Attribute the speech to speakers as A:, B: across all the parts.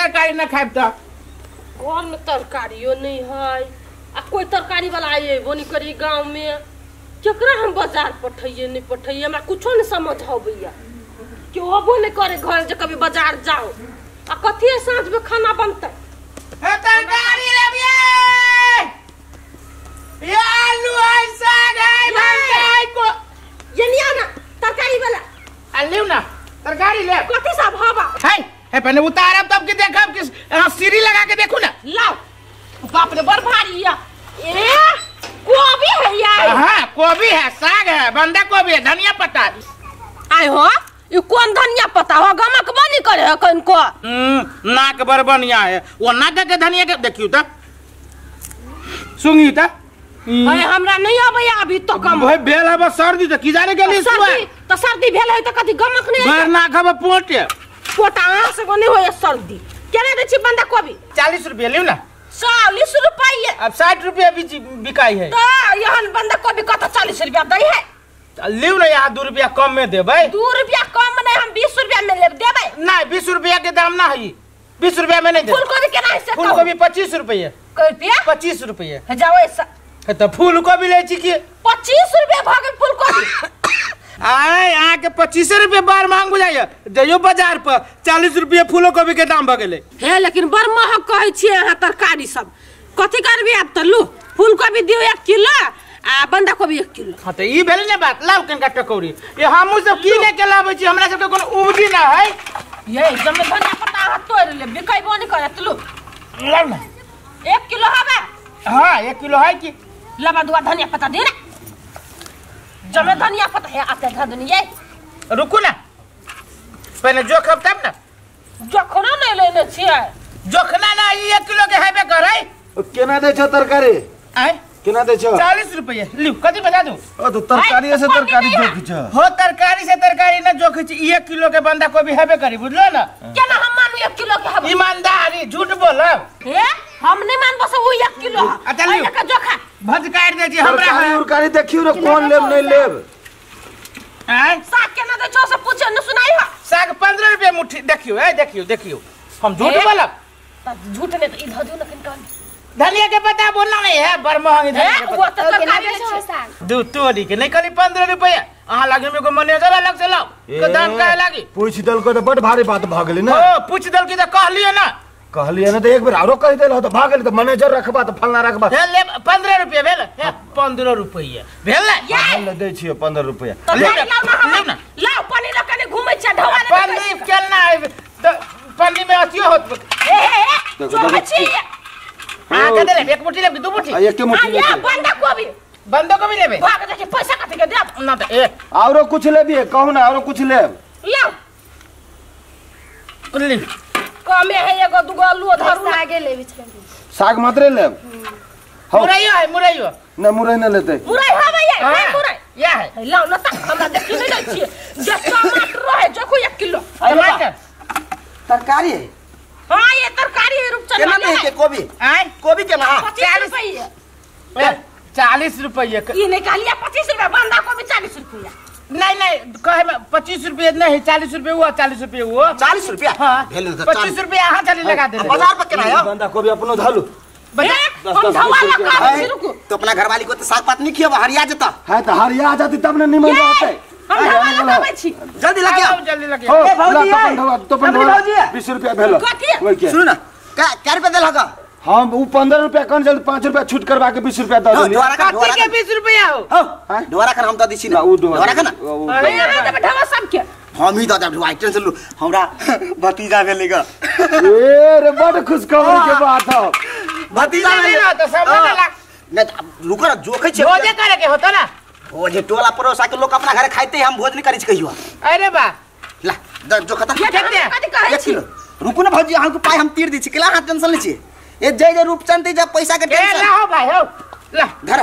A: तरकारी न खाइब त
B: घर में तरकारियो नहीं है आ कोई तरकारी वाला आए बोनी करी गाँव में केकरा हम बाज़ार पठाइए नहीं पठाइए हमरा कुछो नहीं समझ भैया कि अबो नहीं करे घर जे कभी बाज़ार जाओ आ कथी साँझ में खाना बनते?
A: तरकारी ये आलू है साग है भंटा है को
B: ये नहीं आना तरकारी वाला
A: आ लियो ना तरकारी ले।
B: कथी सब हवा
A: है! है पहले उतारब तब कि देखब कि यहाँ सीढ़ी लगा के देखू ना।
B: लाओ बाप रे बड़ भारी है। ए गोभी है यार।
A: हाँ गोभी है साग है बंधा गोभी है धनिया पत्ता।
B: आय हो ये कौन धनिया पता हो? गमक बनी करे है कन को
A: नाक बड़ बढ़िया है। वो नाक के धनिया के देखियो त। सुंगी त।
B: अरे हमरा नहीं आवे अभी तो कम
A: भाई बेल हब सर्दी त की जाने गेली
B: सर्दी तो सर्दी भेल है तो कथी गमक नहीं
A: घर नाक हब पोटे
B: अहाँ से होय सर्दी। केना दे छी बंदा कोबी
A: चालीस रुपये लियो ना।
B: चालीस रुपये
A: अब साठ रुपये भी बिकाई है।
B: तो यहन बंदा कोबी कत चालीस रुपया दै है?
A: लियो ना यहाँ दू रुपया कम में
B: दू रुपया कम नहीं हम बीस रुपया में
A: नहीं बीस रुपया के दाम ना है बीस रुपया में नहीं
B: फूल केना है
A: फूल गोभी पच्चीस रुपये। पच्चीस रुपये।
B: है जाओ ऐसा।
A: तो फूल गोभी ले छी की?
B: पच्चीस रुपया भाग फूल
A: आय यहाँ के पच्चीस रुपये बार मांग बुझाइए जइयो बाज़ार पर चालीस रुपये फूलो गोभी के दाम भगेले
B: हे लेकिन बड़ महग कहै छियै अहाँ तरकारी सब। कथी करबै आब तऽ लू फूल कोबी दियौ एक किलो आ बंधा कोबी एक किलो।
A: हाँ तो ई भेल ने बात लाउ कनिका टकौरी ये हमहूँ सब की लेके लाबै छी हमरा सबके कोनो उपजी ना है
B: ये जमे धनिया पत्ता अहाँ तोड़ि ले बिकैबो नहीं करत लू।
A: लाउ ना।
B: एक किलो हवे
A: हाँ एक किलो है कि?
B: लबा दुआ धनिया पत्ता दे रे। जमे धनिया पता है आते धनिया ये
A: रुकू ना। पहले जोखब तब ना।
B: जोखना नहीं लेने छियै
A: जोखना ना ये किलो के हेबे करे
C: केना दे छ तरकारी?
A: आय
C: केना दै छ?
A: चालीस रुपये। लियो कथी बता दूँ?
C: ओ तो तरकारी से तरकारी जोख छ।
A: हो तरकारी से तरकारी ना जोखी छी। एक किलो के बंधा कोबी हेबे करी बुझलो ना?
B: केना हम मानू एक किलो के हवे
A: ईमानदारी झूठ बोलब
B: हे? हम नहीं मानबो से वो एक किलो। है
A: अच्छा, लियो।
B: का जोखा।
A: भज काट दे छी हमरा
C: तरकारी
A: है
C: देखियो रे कोन लेब नहीं लेब।
A: आय?
B: साग केना दे छो से पूछे न सुनाई हो
A: साग पंद्रह रुपये मुट्ठी देखियो है देखियो देखियो। हम झूठ बोलब
B: त झूठ ने तो इधर दियो न किन
A: धनिया के पता बोलना नहीं है बड़ महँगी धनिया
B: हे तो ले
A: दू तोरी के नहीं करी पंद्रह रुपया? अहाँ लगे में को मैनेजर अलग से लाओ के दाम काहे लागी?
C: पूछ दल को तो बड़ भारी बात भ गेली ना।
A: ओ पूछ दल की तो कहलिए ना।
C: कहलिए ना तो एक बेर आरो कह देल हो तो भाग गेली तो मैनेजर रखबा तो फलना रखबा।
A: हे ले पंद्रह रुपये भेल? हे पंद्रह रुपये। भेल ना?
B: ये
C: ले दै छियै 15 रुपया।
B: तो
A: ले
B: लाओ
A: ना,
B: ना
A: ले ना।
B: लाओ पानी ला कने घूमै छै ढवा ले
A: पन्नी केलना है तो पन्नी में अथियो होत।
B: ए ए
C: देखो,
B: जो
C: देखो।
A: हाँ के एक मुट्ठी ले दू मुट्ठी?
C: एक मुट्ठी लेके
B: बंदा कोबी।
A: बंदो को भी लेबे
B: भाग दे पैसा कथि के देब?
A: ना तो एक।
C: आरो कुछ लेबी कहू ना आरो कुछ लेब।
B: लाओ
A: ली
B: कमे है एगो दुगो आलू धरू ना
D: आगे ले
C: साग मात्रे लेब?
A: मुरैयो है मुरैयो।
C: ना मुरई ना लेतै।
B: मुरई हवे ये
A: हाँ,
B: है मुरई
A: या है।
B: है, लाओ ना तक हमरा देखि नहीं जाइ छियै। जे टमाटर रहे जोखो एक किलो।
A: टमाटर?
E: तरकारी है?
B: हाँ ये तरकारी है रूपचंद
E: केना
B: वाले है
E: के कोबी?
A: आय
E: कोबी केना
B: पच्चीस रुपये
A: ए, चालीस रुपये
B: ये निकालिए पच्चीस रुपये बंदा को भी चालीस रुपया
A: नहीं नहीं कहे में पच्चीस रुपये नहीं चालीस रुपये हुआ चालीस रुपये हुआ।
E: चालीस रुपया?
A: हाँ।
E: भेल तो
A: पच्चीस रुपये यहाँ चली लगा दे
E: बाज़ार पर है
C: बंदा कोबी अपनो धालू
E: तो अपना घरवाली को तो साग पात नहीं खियाबा हरिया जता
C: है तो हरिया जाती तब ना निमन रहतै
E: जल्दी लगे आओ
A: जल्दी लगे
C: हो
E: ए, भौजी,
C: ढवा
E: भौजी
C: 20 रुपया भेलो? ओइ के
E: सुन ना क्या क्या रुपया देल हगा
C: हम उ 15 रुपया कौन जल्दी 5 रुपया छूट करवा के 20 रुपया दे देली
E: डोरा का डोरा
A: कथी के
E: का
A: बीस रुपया हो?
E: हो डोरा का हम तो
C: ना।
E: ना
C: डोरा
E: ना। ही तो जब ढुआई टेंशन लू। हमरा भतीजा भेलेगा
C: ए रे बड़ खुशखबरी के बात हो।
E: भतीजा
A: नहीं
E: भेले।
A: ना तो सब लगा
E: नहीं तो ना जोखे छे।
A: भोजे करे के होता ना?
E: ओ जे टोला पड़ोसा के लोग अपना घरे खाइते हम भोज नहीं करी कहियो।
A: अरे बा।
E: ला द जो खता
B: ये ढवा कथी कहै
E: एक
B: छी?
E: किलो। रुको ना भौजी हमको पाई हम तीर दी छी। केला हाथ टेंशन ले छी। ए जय जय रूपचंद दी जब पैसा के
A: ए
E: टेंशन।
A: ला हो भाई हो। ला।
E: धर।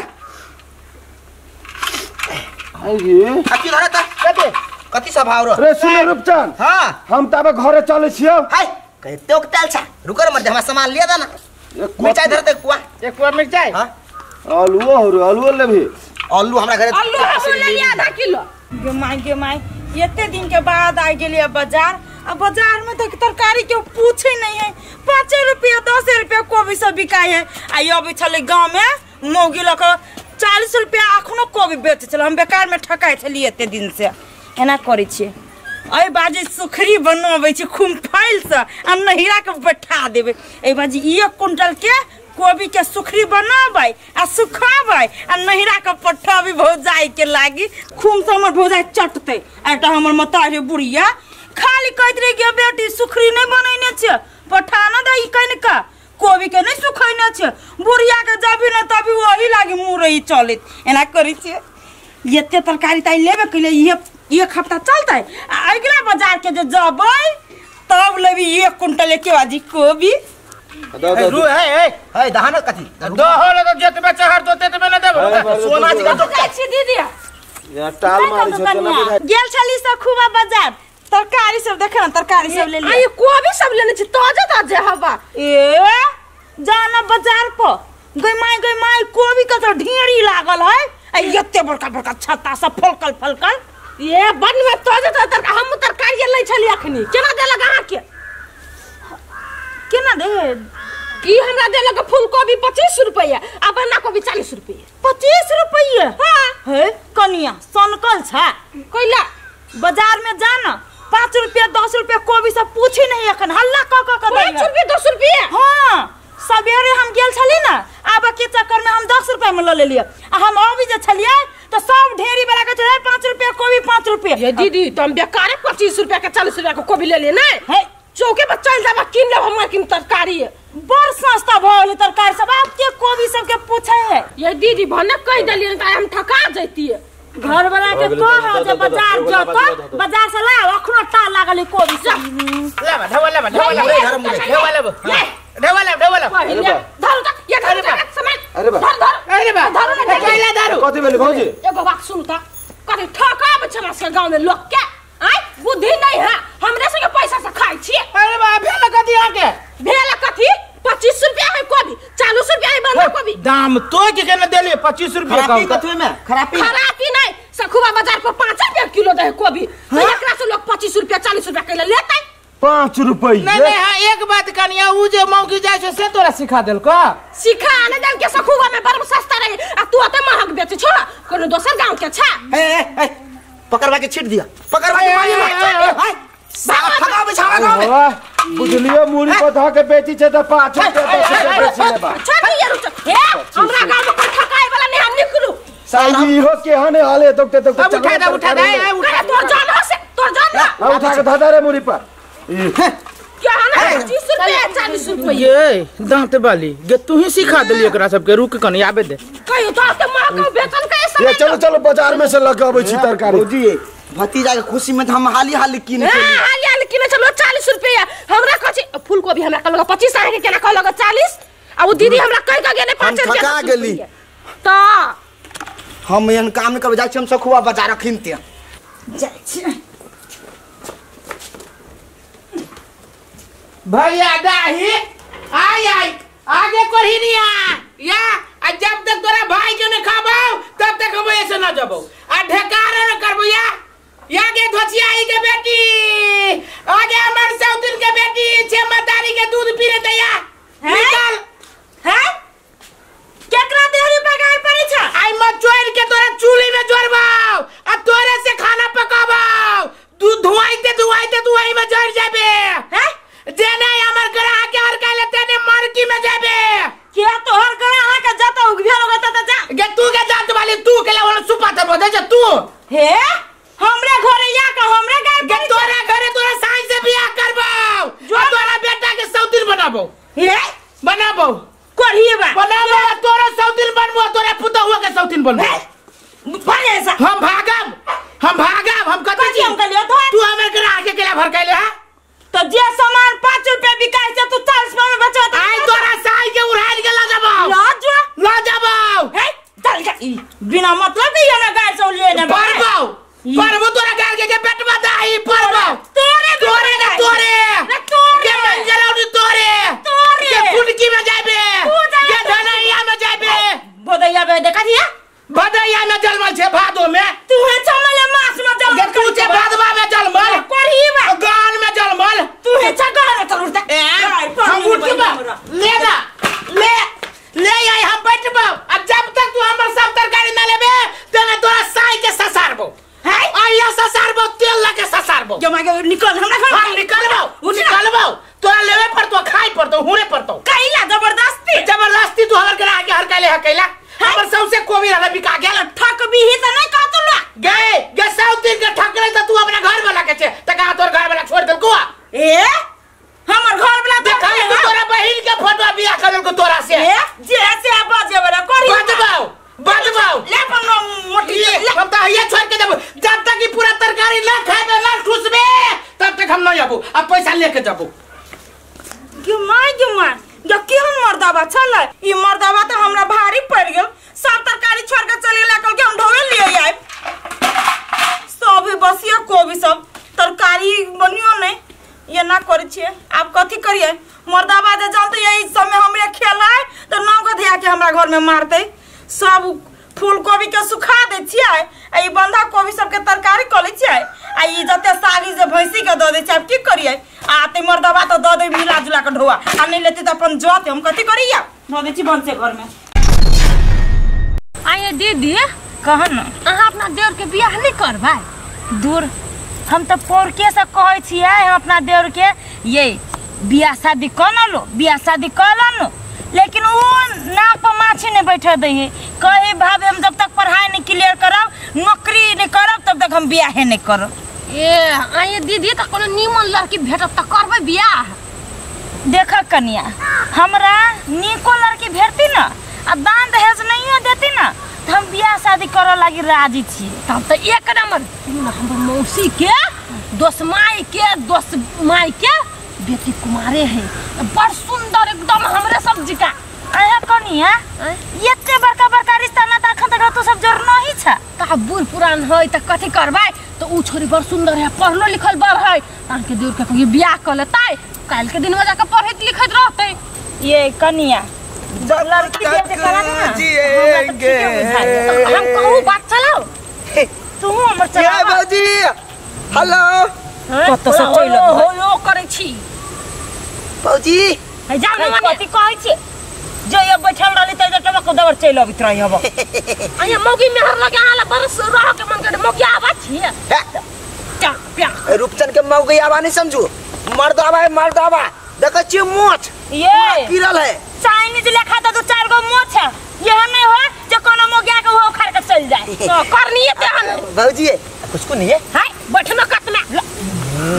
C: अरे
E: कथी धरे त।
A: कथी?
E: कथी सब भाव रो
C: रे सुन रूपचंद।
E: हाँ।
C: हम तबे घरे चले छियो।
E: हाय कहते हो तेल छा? रुको रे मत हमरा सामान लिया था ना।
C: एक
E: मिर्चाई धर दे कुआ।
A: एक पूरा मिर्चाई?
E: हाँ।
C: आलूओ हो रे आलूओ लेबी
E: आलू हमरा घरे
B: आलू हम ले लिया आधा किलो
F: गे माई गे माई एते दिन के बाद आइ गेलियै बाज़ार
D: अब बाज़ार में तो तरकारी के पूछे नहीं है। पाँच रुपया दस रुपया कोबी सब बिकाई है। आई अभी चले गाँव में मौगी लग चालीस रुपया अखनो कोबी बेच चल हम बेकार में ठकाई छलिए एते दिन से एना करै छियै। एहि बाजी सुखरी बनबै छी खूब फैल से आ नहिरा के बैठा देबै। एहि बाजी एक कुंटल के कोबी के सुखरी बनाबै आ सुखाबै, आ नहिरा के पठाबी भौजाई के लागी। खूब से हमर भौजाई चटतै एटा हमर मतारी बुढ़िया खाली कहैत रही कि बेटी सुखरी नहीं बनैने छै पठा न दही कनिका कोबी के नहीं सुखैने छै बुढ़िया के जबी न तभी वही लागी मुरई चलत। एना करै एते तरकारी ताई लेबे कैले ये एक हफ़्ता चलतै अगिला बाज़ार के जे जबै, तब लेबी एक कुंटल के बाजी कोबी।
A: रू है है
E: है दहाना कथी?
A: दो होले तो जेतबे चहर दो तेतबे न देबो।
E: सोना जी का तो
D: जाइ छी दीदी
C: यहाँ टाल मारी छ चला बुझाइ
D: गेल छली से खूब बाज़ार। तरकारी सब देखे न तरकारी सब ले
B: आ ये कोबी सब लेने छी ताज़ा ताज़ा हवा।
D: ए जाना बाज़ार पर गई माई गई माई कोबी का तो ढेरी लागल है। आ एते बड़का बड़का छत्ता सब फलकल फलकल।
B: ये बन में ताज़ा ताज़ा हम तरकारी लै छली अखनी। केना देलक अहाँ के
D: केना दे?
B: ई हमरा देलक फूलकोबी पच्चीस रुपया आ बन्धा कोबी चालीस रुपया
D: पच्चीस रुपये है। कनिया सनकल छा।
B: कैला
D: बाज़ार में जाना पाँच रुपया दस रुपया कोबी सब पूछी नहीं अखन हल्ला क क के
B: पाँच रुपया दस रुपया
D: हाँ सवेरे हम गेल छली ना आबे के चक्कर में हम दस रुपया में ल लेलिए आ हम अभी जे छलिए तो सब ढेरी वाला के छले पाँच रुपया कोबी पाँच रुपया
B: ये दीदी तो हम बेकारे पच्चीस रुपया के चालीस रुपया के कोबी ले लिए नहीं
D: है
B: चौके पर चल जाबा किन लेब हमरा किन तरकारी
D: बड़ सस्ता भल तरकारी सब। आप के कोबी सब के पूछे है?
B: ये दीदी भने कह दिलिए त हम ठका जैती
D: घर वाला के कह जे बाज़ार जत बाज़ार से ला अखनो टा लागल कोबी सब।
A: लेबा ढवला बा ढवला
E: ले, घर में ले।
A: ढवला बा
B: ले।
A: ढवला ढवला
B: पहिले धर त ये धर समय
C: अरे बा।
B: धर धर।
A: अरे बा।
B: धर न
A: कैला दारू
C: कति बेले भौजी?
B: एगो बात सुन त कथी ठका बच्चा से गाँव में लोग के आय बुद्धि नहीं है हमरे से पैसा से खाई छी
A: अरे बा भेल कथी आके
B: भेल कथी? पच्चीस रुपया है कोबी चालीस रुपया है बंधा कोबी।
A: दाम तो के केना देलिए 25 रुपया
E: खराबी
A: कम
E: कथी में खराबी
B: खराबी नहीं सखुबा बाज़ार पर पाँच रुपया किलो दे कोबी। तो एकरा से लोग पच्चीस रुपया चालीस रुपया के लेते।
C: पाँच रुपये
A: नहीं नहीं हाँ एक बात कनिया उ जे मौकी जाय छै से तोरा सिखा देल का
B: सिखा ने दल के सखुबा में बड़ सस्ता रहे आ तू अते महंग बेचे छोड़ कोनो दोसर गाँव के छा?
E: ए ए ए पकड़वा के छीट दिया। पकड़वा के मारी मार साला ठगा बिछावा गाँव में।
C: बुझलियो मूड़ी पर धऽ के बेची छे त पाँच रुपया दस रुपया बेची लेबा।
B: छोड़ यार हे हमरा गाँव में कोई ठकाए वाला नहीं हम निकलू।
C: साली इहो केहन हाले दोकते दोकते
A: अब उठा दे उठा दे उठा
B: तोर जान से तोर जान
C: ना उठा के दे रे मूड़ी पर।
B: है। चालीस रुपया
A: ये दांत वाली गे तू ही सिखा देली एकरा सबके रुक कनी आबे दे।
B: कहियो तो अते महंग बेचन कैसे
C: ये चलो चलो बाज़ार में से लगाबै छी तरकारी।
E: भौजी भतीजा के खुशी में तो हम हाली हाली किन के लिए
B: हाल हाल किने चलो चालीस रुपया। हमरा कथी फूल कोबी हमरा कहलक पच्चीस आए के केना कहलक चालीस? आ वो दीदी हमरा कह के गेले पाँच
E: हम
B: रुपया।
E: ठका
B: दस
E: गेली।
B: तो
E: हम एहन काम नहीं करबै जाइ छी हम सखुआ बाज़ार किनते
D: जाइ छी।
A: भैया दाही। आई आई आगे कोहिनिया या आ जब तक तोरा भाई के न खाबो तब तक हम ऐसे न जबो। आ ढेकार न करबो या या के धोचियाई के बेटी। आगे हमर सौतिन के बेटी। छे मतारी के दूध पीने तैया
D: हैं?
A: निकल।
D: है? केकरा देहरी पगार पड़ी छ?
A: आई मत जोड़ के तोरा चूल्ही में जोड़बाओ आ तोरे से खाना पकाबाओ तू धुआइते धुआइते तू वही में जड़ जाबे।
D: हैं?
A: जे नहीं हमर ग्राह के हर काले तेने मार्की में जाबे
D: के तोहर करे अहाँ के जत उघेल होगा त जा।
A: गे तू के जात वाली तू के लावन सुपा तर बदे जा तू।
D: हे? हमरे घरे या का हमरे गाय
A: गे तोरा घरे तोरा साई से बियाह करबाओ जो तोरा बेटा के सौतिन बनाबो।
D: हे?
A: बनाबो।
D: कोढ़िए बा।
A: बनाबो तोरा सौतिन बनबो तोरा पुता हुआ के सौतिन बनबो
D: बने ऐसा।
A: हम भागब हम भागब हम कथी
D: कहलियो तो
A: हमर ग्राह के केला भर कैले हा?
D: तो जे सामान पाँच रुपया बिकाई से तू चालीस रुपया में बेचो तो
A: आई तोरा साई के उड़ाइल के ला जाबाओ
D: लाज
A: ला जाबाओ
D: हे चल जा। ई बिना मतलब के ना गाय से लिए ने
A: परबो परबो तोरा गाल के के पेट में दाई परबो
D: तोरे
A: तोरे ने तोरे।
D: रे तोरे।
A: के मंजरौनी तोरे।
D: तोरे।
A: के कुंडकी में जाबे
D: तू जाबे।
A: के धनैया में जाबे
D: बोदैया बे देखा दिया?
A: बदैया न जलमल छे भादो में।
D: तू है चमले मास में
A: जलमल तू छे भादवा में जलमल
D: कोरही में
A: गान में जलमल। तू
D: है छगान चल उठ ए हम उठ के
A: ले ना ले ले आई हम बैठबा। अब जब तक तू हमर सब तरकारी न लेबे तने तोरा साई के ससारबो।
D: है?
A: आइया ससारबो तेल लगे ससारबो।
D: जमा के निकल हमरा घर। निकलबो निकलबो।
A: पड़तो हुरे पड़तो
D: कहिला ज़बरदस्ती?
A: ज़बरदस्ती तू हमर करा के हर कैले हकैला हमर सबसे कोबी रहला बिका गेल।
D: ठक भी ही त नहीं कहतो ला
A: गए गे साउथ दिन के ठकले त तू अपना घर वाला के छे त कहा तोर घर वाला छोड़ देल को
D: ए? हमर घर वाला
A: देखा
D: देखा
A: तू तोरा बहिन के फ़ोटो बिया करल को तोरा से।
D: ए? जे से आ बाजे वाला करी
A: बदबाओ बदबाओ
D: ले अपन मोटी ले।
A: हम तो ये छोड़ के जब। जब तक कि पूरा तरकारी ना खाए ना ठुसबे तब तक हम नहीं आबू अब पैसा लेके जाबू।
D: क्यों माय क्यों माय जो क्यों मर्दाबा छले? ई मर्दाबा तो हमरा भारी पड़ गेल। सब तरकारी छोड़ के चले ला कल के हम ढोवे लिए आए सब बसिया को भी सब। तरकारी बनियो नहीं। ये ना करे छिए आप कथी करिए मर्दाबा जे जानते यही समय हमरे खेलाए तो नाव के धिया के हमरा घर में मारते। सब फूल कोबी के सुखा दे छिए ई बंधा कोबी सब के तरकारी कर छिए आ ई जते सागी जे भैंसी के दे छिए आप की करिए आ ते मर्दाबा तो दे दे मिला जुला के ढोआ आ नहीं लेते तो अपन जोते हम कथी करिए दे दे छी बंसे घर में
B: आइए दीदी।
D: कह न।
B: अहाँ अपना देवर के बियाह नहीं करबै?
D: दूर हम तो पोर के से कहै छियै हम अपना देवर के ये बियाह शादी कर लो बियाह शादी कर लो लेकिन वो नाक पर माछी नहीं बैठे दै है। कहे भाभी हम जब तक पढ़ाई नहीं क्लियर करब नौकरी नहीं करब तब तक हम बियाहे नहीं करब।
B: ए आइए दीदी त कोनो नीमन लड़की भेटत त करबै बियाह।
D: देख कनिया हमरा निको लड़की भेटती न आ दान दहेज नहीं देती न तो हम बियाह शादी करे लागी राज़ी छी।
B: तब त एक नंबर हमर मौसी के दोस माई के दोस माई के बेटी कुमारे है। बड़ सुंदर एकदम हमरे सब्ज़ी का
D: अहे कनिया एते बड़का बड़का रिश्ता ना त अखन तक तो सब ज़ोर नहीं छ।
B: का बूढ़ पुरान है त कथी करबै? तो ऊ छोरी बड़ सुंदर है पढ़लो लिखल बड़ है। अहाँके देवर के कहियो बियाह कर लेतै काल्हि के दिन में जाकर पढ़ैत लिखैत रहतै।
D: ये कनिया लड़की दे दे करा ना तो ठीके बुझाइए।
B: हम कहूँ बात चलाओ
D: तू हमर
E: ये
D: चला
E: भौजी हेलो।
D: कत से चलि
B: हो हो हो करै छी।
E: भौजी
B: है जाउ न
D: कथी कहै छी जो ये बैठल रहली त जे टमक दवर चलि अबित रही हब
B: अइया मौगी मेहर लगे आला बरस रह के मन करे मौगी आवा छी क्या प्या
E: रूपचन के मऊ गई आवा नहीं समझू? मर्दावा है मर्दावा देखो छी मोछ
D: ये।
E: गिरल है।
D: चाइनीज़ लेखा त दू चार गो मोछ है। यह नहीं हो जे कोनो मोगिया के वो उखाड़ के चल जाए।
B: करनी ते हन।
E: भौजी कुछ को नहीं है?
B: हाय बैठना कत में।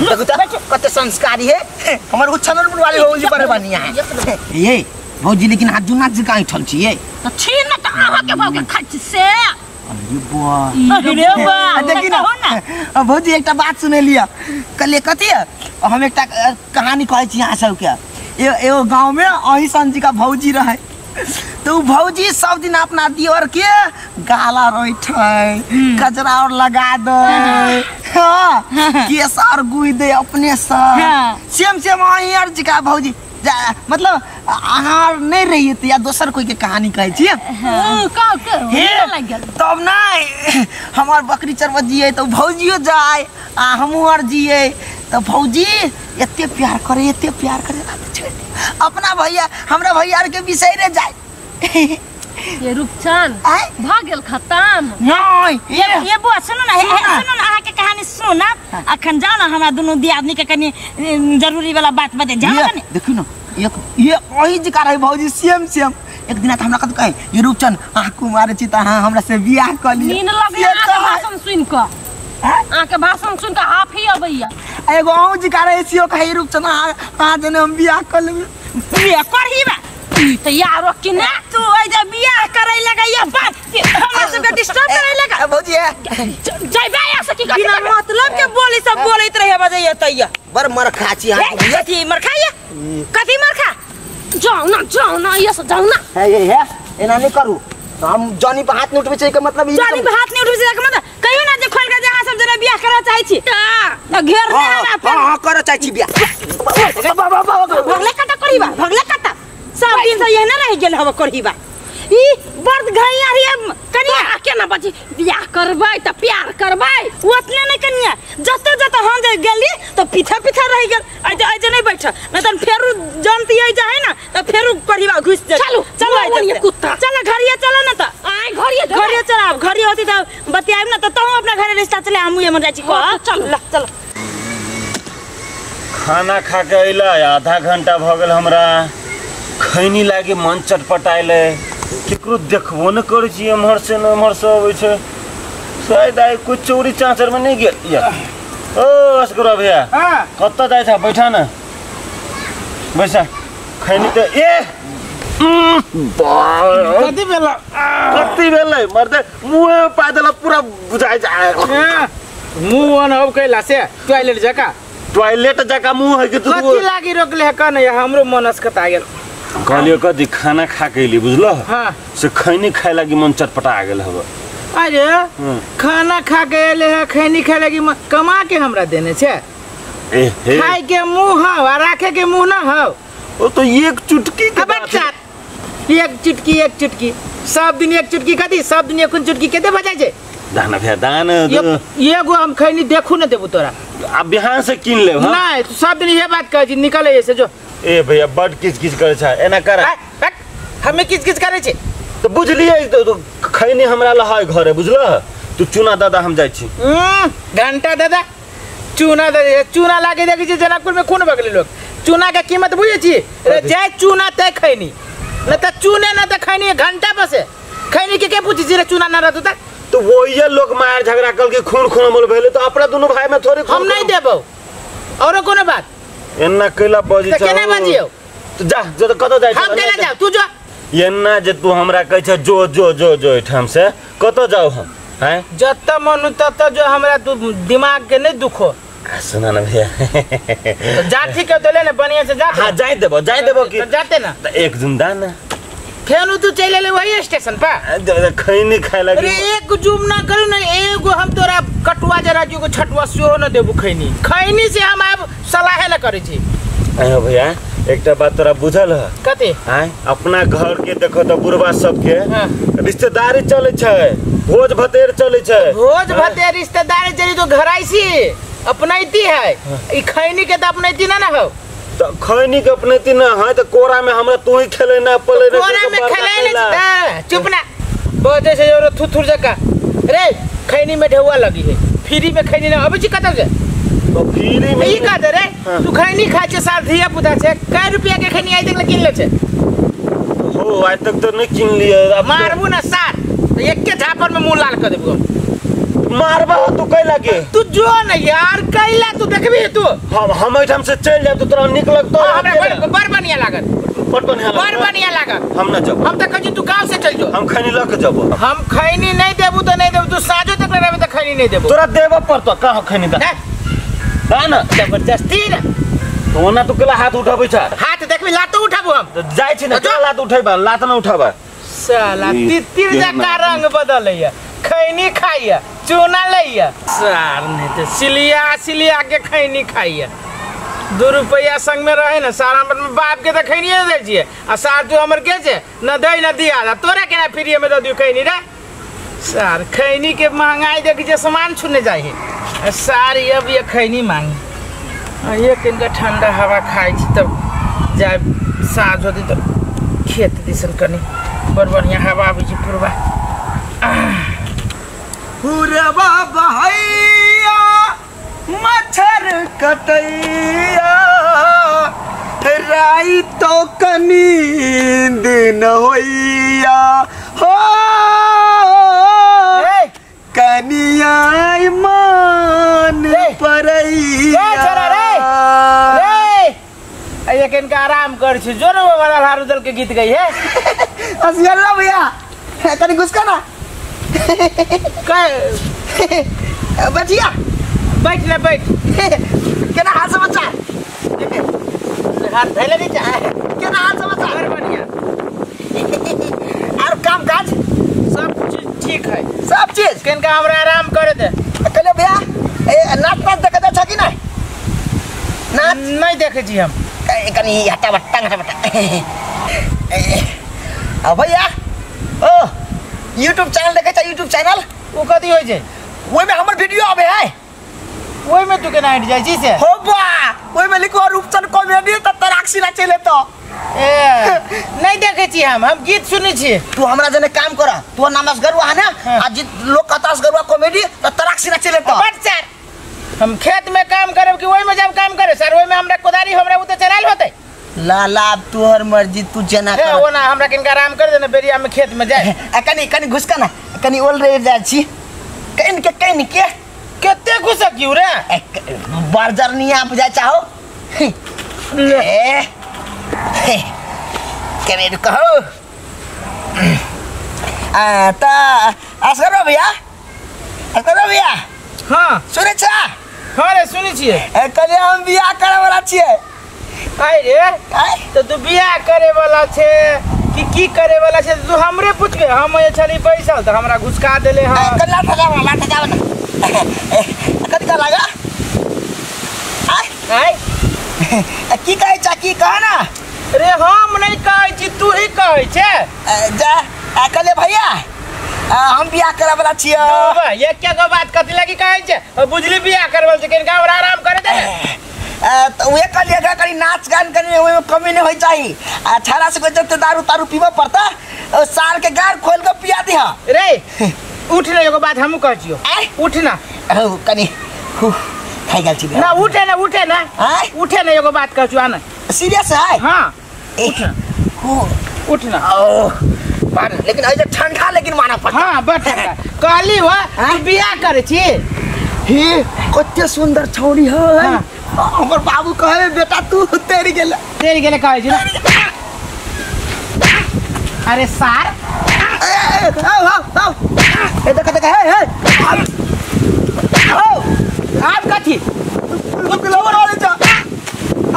E: देखो तो कते संस्कारी है। हमारे को छनन वाले हो जी बड़े बनिया है। ये। भौजी लेकिन हाथ जुना जी काहे ठल छी ये
B: त छीन त आहा के भाव के खच से
E: अरे बुआ
D: अरे बा
E: देखी ना। अब भौजी एकटा बात सुने लिया कल कथी हम एकटा कहानी कहै छी यहाँ सब के ए- एगो गाँव में अही संजी का भौजी रहे। तो भौजी सब दिन अपना दियोर के गाला रोइठै कचरा और लगा दे। हाँ केस और गुई दे अपने से
D: हाँ।
E: सेम सेम अही अर्ज़ का भौजी। जा- मतलब अहाँ नहीं रही तो या दोसर कोई के कहानी कहे छी हे,
B: हे। लग गेल।
E: तब ना हमार बकरी चरबत जिये तो भौजियो जाए आ हमू आर जिये। तो भौजी एते प्यार करे एते प्यार करे। अपना भैया हमरा भैया के बिसैरे जाए
B: ये रूपचंद भाग गेल खत्म।
E: नहीं
D: ये ये बुआ सुनो ना हे- हे-
E: सुनो ना।
D: सुनो ना अहाँ के कहानी सुनो। ना अखन जाओ ना हमरा दोनों दियादनी के कनी ज़रूरी वाला बात बते। जाओ
E: ये
D: कनी।
E: देखियो ना एक ये वही जिका रहे भौजी सेम सेम एक दिन त हमरा कत कहे ये रूपचंद आह कुमार छी त अहाँ हमरा से बियाह कर लिए
B: नीन लगे आके
E: कहे।
B: भाषण सुन के आके भाषण सुन के हाफ़ ही अबैया
E: एगो अहूँ जिका रहे सियो कहे रूपचंद अहाँ जने हम बियाह कर लेबै।
D: बिया करही बा।
B: त यारो कि ना
D: तू ओइ जे बियाह करे लगा ये बात के हमरा सबके डिस्टर्ब करे लगा
E: भौजी है
B: जइबे ऐसे की
D: बिना मतलब के बोली सब बोलैत रहे बजैया तैया
E: बर मर खाची के बियाह
D: कथी मरखा ये कथी मरखा
B: जाओ ना जाओ ना ये सब जाओ ना
E: है ये है एना नहीं करू तो हम जॉनी पे हाथ नहीं उठबे छै के मतलब ई
D: जानी पे हाथ नहीं उठबे से मतलब कहियो ना जे खोल के जहाँ सब जना बियाह करऽ चाहै छी तो घेर
E: हाँ
D: हमरा
E: हाँ हाँ कर चाहि छी बियाह
D: भगले कटा करीबा भगले कटा सब दिन से यही ना रह गेल हव करीबा। ई बर्द घैया रे कनिया।
B: के ना बची बियाह करबै त प्यार करबै।
D: उतने नहीं कनिया। जते जते हम जे गेली तो पीछे पीछे रह गेल। ऐजे ऐजे नहीं बैठ नहीं तो फेरू जानती है जाए ना तो फेरू करीबा घुस जा
B: चलू,
D: चलो
B: चलो, ये कुत्ता।
D: चलो घरिया चलो ना तो
B: आइ घरिए
D: घरिया चला घरी होती तो बतियाब ना तो तुम अपना घरे रिश्ता चले हम ये मन
B: हाँ, तो चलो।
D: चलो।
C: खाना खा के अइला आधा घंटा भ गेल हमरा। खैनी लागे मन चटपटाइले। केकरो देखबो न करै छी एम्हर से न एम्हर से अबै छै। शायद आइ कोइ चोरी चाँचर में नहीं गेल। या। ओ असगरो भैया।
A: हाँ।
C: कत्ता जाइ छ बैठा न। बैसा। खैनी त ए!
A: कति बेला
C: कति बेलै मर्दै मुहे पाइदेला पुरा बुझाइ যায়
A: मुंह वन अब कैला से? टॉयलेट जका?
C: टॉयलेट जका मुंह है कि तू
A: कति लागि रोकले है? कन हमरो मनस्कत आ गेल।
C: कहलियो कति खाना खा के अइली बुझलो?
A: हाँ।
C: से खैनी खाए लागि मन चटपटा आ गेल हब।
A: अरे
C: हम्म।
A: खाना खा के है खैनी खाए लगी म- कमा के हमरा देने छे?
C: हे।
A: खाए के मुँह हौ आ राखे के मुँह ना हौ
C: ओ तो एक चुटकी के बात है।
A: एक चुटकी एक चुटकी। सब दिन एक चुटकी कथी? सब दिन एक चुटकी कते बजाय छै?
C: दाना भैया दान।
A: ये- एगो हम खैनी देखू न देबू तोरा।
C: अब बिहान से किन ले हाँ।
A: नहीं सब दिन ये बात कहै छी निकले ऐसे जो।
C: ए भैया बड किच किच करे छै एना कर।
A: आ, बैठ। हमें किच किच करे छी।
C: तो बुझलिए तो, तो खैनी हमरा लहाय घरे बुझलो? तू चुना दादा हम जाइ छी।
A: हम्म, घंटा दादा। चूना दे चूना लागे देखी छी जनकपुर में कोन बगले लोग चूना के कीमत बुझे छी? रे जाय चूना तय खैनी। न त चूने न त खैनी घंटा बसे। खैनी के के पूछी छी रे चूना न रहतो त
C: तो वही लोग मार झगड़ा कल के खून खून मोल भेले तो अपना दोनों भाई में थोड़ी
A: हम नहीं देबो। औरो कोनो बात?
C: एना कैला बजी
A: त केना बाजियो
C: तो जा जो तो कतो जाइ
A: हम केना जाऊ तू जो।
C: एना जे तू हमरा कहै छ जो जो जो जो एठाम से कतो जाऊ हम हैं?
A: जत मन तत जो हमरा तू दिमाग के नहीं दुखो।
C: सुना ना भैया।
A: तो जा ठीक है देले ने बढ़िया से जा।
C: हाँ जाई देबो जाई देबो कि
A: तो जाते ना।
C: त एक दिन दान
A: फेनु तू चले ले वही स्टेशन पर।
C: खैनी खाए
A: अरे एक जुम ना करू ना एगो हम तोरा कटुआ जरा जो को छटुआ सेहो न देबू खैनी। खैनी से हम अब सलाहे न करे छी।
C: आयो भैया एकटा बात तोरा बुझल है?
A: कते
C: आय अपना घर के देखो तो बुढ़वा सबके
A: हाँ।
C: रिश्तेदारी चले छै भोज भतेर चले छै।
A: भोज भते रिश्तेदारी चली तो घर आईसी अपनैती है? ई खैनी के तो अपनैती ना ना हो।
C: तो खैनी के अपने तीन है तो कोरा में हमरा तू ही खेले ना पले ना
A: कोरा में खले ले। चुप ना। बोझे से जो थुथुर जका। रे खैनी में ढेउआ लगी है। फ्री में खैनी ना अबे छी कतौ से
C: तो फिरी में
A: ई का दे रे। तू खैनी खा छे साल धिया पुता छे कै रुपया के खैनी आई तक किन ले छे
C: हो आज तक तो नहीं किन लिया अब तो-
A: मारबू ना सार तो एक के झापर में मुँह लाल कर देबू।
C: मारबा हो तू कैला के?
A: तू जो न यार कैला तू देखबी तू?
C: हम हम एठाम से चल जाब तो तोरा निक लगतो
A: हाँ, हमरा बड़ बड़ बढ़िया लागत
C: बड़ बढ़िया
A: बड़। बढ़िया लागत।
C: हम ना जब।
A: हम तो कही तू गाँव से चल जो
C: हम खैनी लक जब।
A: हम खैनी नहीं देबू तो नहीं देबू। तू साजो तक रहबे तो खैनी नहीं देबू।
C: तोरा देबो पड़तो कहाँ खैनी दा? दा ना
A: ज़बरदस्ती ना।
C: तो ओना तू केला हाथ उठाबै छ?
A: हाथ देखबी लातो उठाबू हम।
C: तो जाय छी ना
A: तो
C: केला लात उठेबा लात ना उठाबा।
A: साला तितिर जका। रंग बदलैया। खैनी खाइया चूना लैया। सार नहीं तो सिलिया सिलिया के खैनी खाइया। दू रुपया संग में रहे ना, सारा में बाप के तो खैनिए दे छिए आ सार तू हमर के छे? न दे न दिया ला। तोरा केना फ्री में दे दियो खैनी रे? सार, खैनी के महँगाई देख जे सामान छूने जाही। सार अब ये खैनी मांगी। ये किनका ठंडा हवा खाई छी तब जाए साँझ होती तो खेत दिसन कनी। बड़ बढ़िया हवा आबै छै पूर्वा।
E: हुरवा बहैया। मच्छर कटैया राई तो कनींद न होइया। हो कनिया मान परैया
A: आराम कर छी। जो न वाला हारू दल के गीत गई है?
E: हसियल्ला भैया? कनी घुसका ना।
A: कै?
E: बचिया।
A: बैठ ले बैठ।
E: केना हाल समाचार?
A: हाथ धैले नहीं चाहे
E: केना हाल समाचार?
A: बढ़िया।
E: और काम काज
A: सब कुछ ठीक है।
E: सब चीज़?
A: किनका हमरा आराम करे दे।
E: कहले भैया ए नाच नाच देखे दे छ कि नहीं? नाच
A: नहीं देखे छी हम।
E: कनी हटा बट्टा हटा बट्टा। अब भैया ओ यूट्यूब चैनल देखे छ यूट्यूब चैनल
A: वो कथी होइ छै?
E: ओइ में हमर वीडियो आवे है।
A: ओहि में तू केना हट जाइ छी से
E: हो बा ओइ में लिखो रूपचंद कॉमेडी त तराक्षी ना चले तो
A: ए नहीं देखे छी हम हम गीत सुनै छी
E: तू हमरा जने काम कर तू नामस गरुआ ना। आ जित लोग कतास गरुआ कॉमेडी त तराक्षी ना चले तो
A: बट सर हम खेत में काम करे कि वही में जब काम करे सर वही में हमरा कोदारी हमरा उते चलाल होते
E: लाला अब तोहर मर्ज़ी तू जना कर
A: वो ना हमरा किनका आराम कर देना बेरिया में खेत में जाए
E: कनी कनी घुसका ना कनी ओल रे जाइ छी कनी के कनी के
A: केते है क्यों रे?
E: बर्जर नहीं आप जाए चाहो? ए हे, कहो? आ ता असरो भैया? असगर भैया?
A: हाँ।
E: सुने छा?
A: हाँ रे सुनी छिए
E: कनी हम बियाह करे वाला छिए
A: आई रे। तो तू बियाह करे वाला छे कि की करे वाला छे? तू हमरे पूछ के हम ये छली बैसल तो हमरा घुसका देले हाँ।
E: कल्ला ठगा लाठ जाव ना कथी का लगा आय।
A: आई
E: आ, की कहै छा की कह ना?
A: रे हम नहीं कहै छी तू ही कहै छे।
E: जा आ, कहले भैया हम बियाह करे वाला छिए
A: ये क्या बात कथी लगी कहै छे? बुझली बियाह करवल छे किनका हमरा आराम करे दे।
E: तो उहे कहलिए का करी नाच गान करे ओहिमे कमी नहीं होई चाही। आ छाड़ा से जब दारू तारू पीबो पड़ता और साल के गार खोल के पिया दिहा
A: रे उठ ना एगो बात हमू कहै छियो। उठ ना।
E: कनी हु खाइ गेल छी
A: ना उठे ना उठे ना। उठे ना एगो बात कहै छियो आना।
E: सीरियस है?
A: हाँ।
E: हु।
A: उठ ना।
E: ओ पर लेकिन अइजे ठंडा लेकिन माना पड़ता।
A: हाँ बट कहली हो बियाह करे छी?
E: हे कते सुंदर है?
A: हाँ।
E: हमर बाबू कहे बेटा तू तेरी गेल
A: तेरी गेले कहै छी ना अरे सार
E: आओ आओ आओ ए देख देख हे हे आओ
A: आप कथी
E: रुक लो रे जा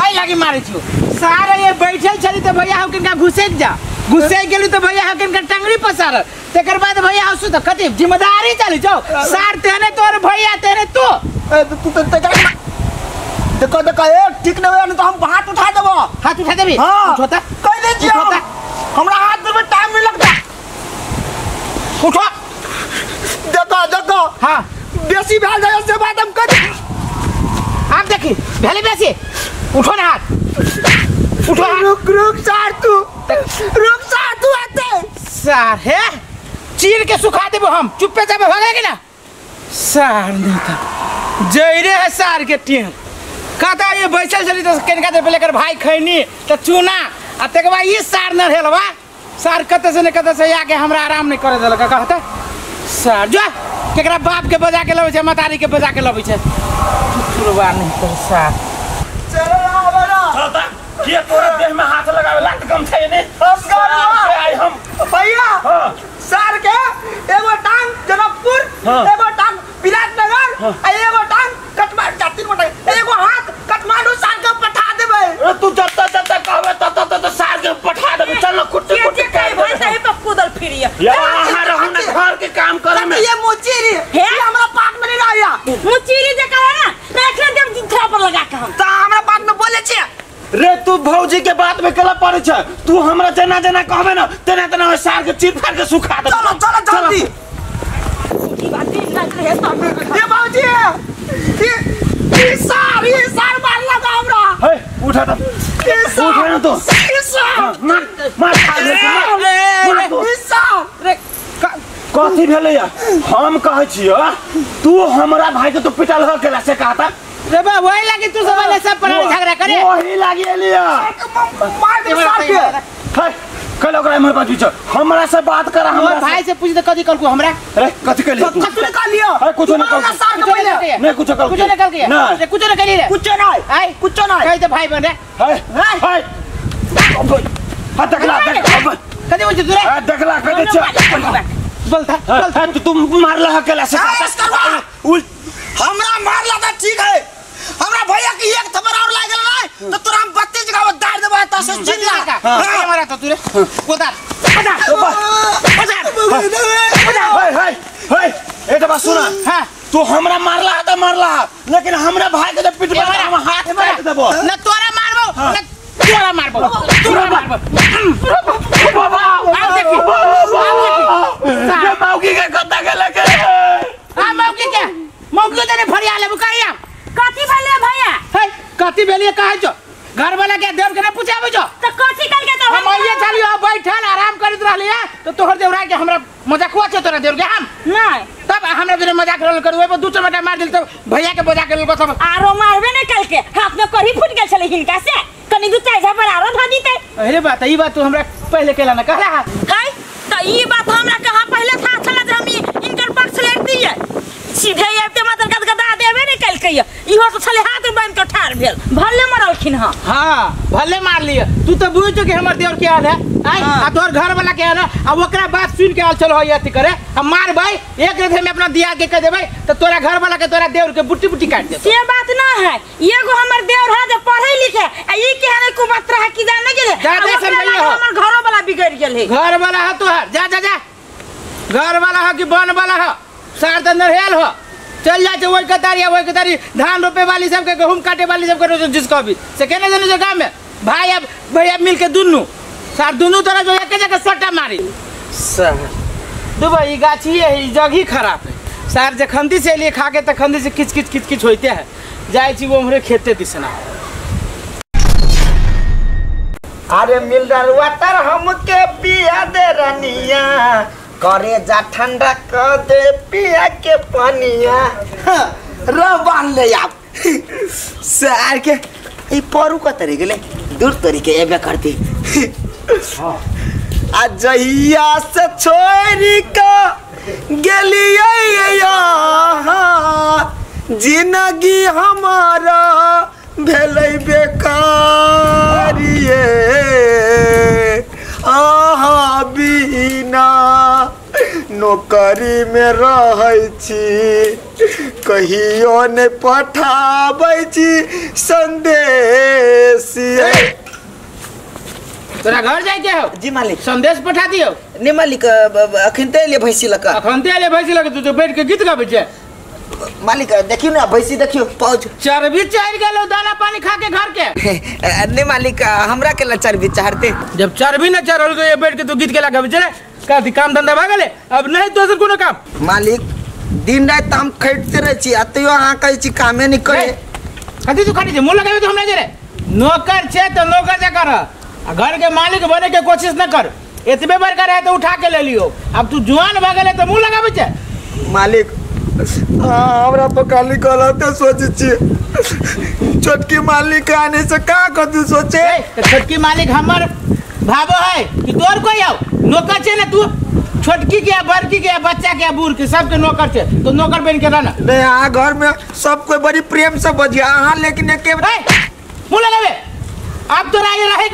A: आई लागी मारे छियो सारे ये बैठल छली तो भैया हम किनका घुसैक जा घुसैक गेली तो भैया हम किनका टंगड़ी पसार तेकर बाद भैया हसु तो कथी ज़िम्मेदारी चली जाओ सार तेने तोर भैया तेने तू
E: ए, तू तू देखो देखो ए ठीक नहीं है तो हम हाथ उठा देबो।
A: हाथ उठा देबी?
E: हाँ।
A: उठोता
E: कह दे जियो
A: उठोता
E: हमरा हाथ में टाइम नहीं लगता।
A: उठो।
E: देखो देखो।
A: हाँ।
E: बेसी भेल जाए से बात हम कर
A: आप देखी भेले बेसी। उठो ना हाथ। उठो हाथ।
E: रुक रुक सार तू। रुक सार तू आते।
A: सार है? चीर के सुखा देबो हम। चुप्पे जाबे भागेगी ना? सार नहीं था। जैरे है सार के टेर कहता ये बैसल चली तो कनिका देर पहले भाई खैनी तो चूना। आ तक बाद ये सार न हेलवा सार कत से ने कते से आके हमरा आराम नहीं करे देलक। कहता सार, जो, केकरा बाप के बजा के लबे छै, मतारी के बजा के लबे छै। शुरुआत नहीं कर सार।
C: के तोरे देह में हाथ लगावे लाट कम छै ने
E: हम गाड़ी
C: आई हम।
E: भैया
C: हाँ।
E: सार के एगो टांग जनकपुर
C: हाँ।
E: एगो टांग विराटनगर आ एगो टांग कटमांडू गो टांग एगो हाथ काठमांडू सार के पठा देबै।
C: ए तू जत्ता जत्ता कहबे तत्ता तत्ता सार के पठा देबे। चल ना कुट्टी
D: के
C: कुट्टी
D: जे भाई सही पे कूदल फिरिए
C: या वहाँ रहू ना घर के काम करे में।
E: ये मुचीरी।
D: हे?
E: हमरा पाक में नहीं रहया।
D: मुचीरी जे कहे ना रखले देव जिंथरा पर लगा के हम।
E: ता हमरा पाक में बोले छियै।
C: रे तू भौजी के बात में कला पड़े छ। तू हमरा जना जना कहबे ना तेना तेना सार के चीर फाड़ के सुखा दे।
E: चलो चलो जल्दी। ये बाबूजी ये ये सार ये सार मार लगा हमरा।
C: हे उठा त
E: ये सार
C: उठा ना तो।
E: ये सार।
C: मार मार। मार तो।
E: ये सार।
A: रे
C: कथी भेलै हम कहै छियो तू हमरा भाई के तो पिटल हो केला से कहता
A: रे बा वही लागी तू सब वाले सब पर झगड़ा करे।
C: वही लागी एलिया।
E: मार दे सार के।
C: हे कल ओकरा हमर पास छ हमरा से बात कर
A: हमर भाई से पूछ दे कथी कल को हमरा?
C: रे कथी कहली तू?
E: कथु निकाल लियो?
C: अरे कुछो
E: मारना
C: कर-
E: सार के पहले
A: नहीं
C: कुछ कर
A: कुछ नहीं कल के
C: नहीं।
A: कुछ नहीं कली रे
E: कुछ नहीं।
A: आई
E: कुछ नहीं।
A: कही तो भाई बन रे
C: हे हे। हा। देखला देखला
A: कथी बोल तू रे?
C: हा देखला कथी छ।
A: बोल था बोल था।
C: तू मारला हो केला से
E: हमरा मार लगा ठीक है। हमरा भैया की एक थप्पड़ और लाग गेल नहीं तो तोरा हम बत्ती जगह दार देबो त से
A: का हाँ मारा तो तू रे उधर।
C: हे हे हे ए तो बात सुना।
A: हाँ।
C: तू हमरा मारला है तो मारला। लेकिन हमरा भाई के जब पिट हम हाथ काट देबो।
A: न तोरा मारबो न तोरा मारबो तोरा मारबो। बाबा आओ देखी आओ देखी।
C: ये मौगी के कत्ता के लगे
A: आ मौकी के मौकी तने फरिया ले बुकाइया
D: कथी भेले भैया?
A: हे कथी भेलिए काहे जो घर वाला के देव के ना पूछाबे जो
D: तो कथी कल के तो
A: हम आइए चलियो बैठल आराम करत रहलिए तो तोहर देवरा के हमरा मज़ाक हुआ छे तोरा देव के हम?
D: नहीं।
A: तब हमरा जोरे मज़ाक रोल कर पर दू चमटा मार दिल तो भैया के बजा के लोग सब
D: आरो मारबे ने कल के हाथ में कढ़ी फूट गेल छले हिनका से। कनी दू चाइजा पर आरो ध दीते।
A: अरे बात ई बात तू हमरा पहले केला ना कहला हा
D: तो ई बात हमरा कहा पहले था छला जे हम इनकर पक्ष लेट दिए सीधे आते मतलब गदगदा देबे ने कल के इहो तो छले हाथ में बाँध के ठार भेल भले मरलखिन हाँ
A: भले मार लिया तू तो बुझ चुके हमर देवर के हाल है? आई
D: हाँ।
A: तोर घर वाला के है? ना अब ओकरा बात सुन के आल चलो हो अथी करे। हम मार भाई एक रेथे में अपना दिया के कह देबै तो तोरा घर वाला के तोरा देवर के बुट्टी बुट्टी काट दे
D: से बात ना है। एगो हमर देवर है जो पढ़े लिखे आ ई के हने कुबत रहा कि जाने गेले?
A: जा,
D: आ
A: जा,
D: ओकरा
A: हो।
D: हमर घरो वाला बिगड़ गेल। है
A: घर वाला है तोहर। जा जा जा। घर वाला है कि बन वाला है? सार अंदर हेल हो। चल जाए वही कतारी वही कतारी धान रोपे वाली सबके गहूम काटे वाली सबके जिसको भी से कहने देने जो गाँव में भाई अब भैया मिल के दुनू सार दुनू तरह जो एक जगह सट्टा मारी। सर। दुबई ई गाछी है ई जग ही खराब है। सार जे खंदी से लिए खा के तो खंदी से किच किच किच किच होते है। जाए छी वो हमरे खेते दिसना।
E: अरे मिल वाटर हमके पिया दे रनिया। करे जा ठंडा कर दे पिया के पनिया। हाँ, र बाँध ले आप। सार के ई परू का तरी गेले दूर तरीके एबे करती। जहिया से छोरी का गेलिए ज़िंदगी हमारा भेलै बेकारिए आहा बिना। नौकरी में रहै छी। कहियो ने पठाबै छी संदेश।
A: तोरा घर जाए के हो?
E: जी मालिक।
A: संदेश पठा दियो।
E: नहीं मालिक ब- ब- अखन ते लिए भैंसी लका
A: अखन ते ले भैंसी लगे तू तो बैठ के गीत गाबै छै
E: मालिक देखियो ना भैंसी देखियो पहुँच।
A: चर्बी चढ़ गेलो दाना पानी खा के घर के।
E: नहीं मालिक हमरा के लचर भी चाहते
A: जब चर्बी न चढ़ल तो ये बैठ के तू गीत गेला गाबै छै का थी काम धंधा भा गेले। अब नहीं दोसर कोनो काम।
E: मालिक दिन रात हम खटते रहे छी आ तैयो अहाँ कहै छी कामे नहीं करे।
A: कथी तू खाटी छै मुँह लगाबे तो हमरा जरे। नौकर छै तो नौकर जे कर। घर के मालिक बने के कोशिश न कर। एतबे बार करे तो उठा के ले लियो। अब तू जुआन भा गेले तो मुँह लगाबै छै
E: मालिक हाँ हमरा तो खाली गलते सोचे छी छोटकी मालिक आने से का सोचे?
A: तो छोटकी मालिक हमर भाबो है कि तोर कोई आओ नौकर छै ना तू? छोटकी के बड़की के बच्चा के बूढ़ के सबके नौकर छै। तो नौकर बन के रहना
E: नहीं यहाँ घर में सब कोई बड़ी प्रेम से बजिया। अहाँ लेकिन एके
A: ए, मुँह लगाबे। अब तोरा ये रहे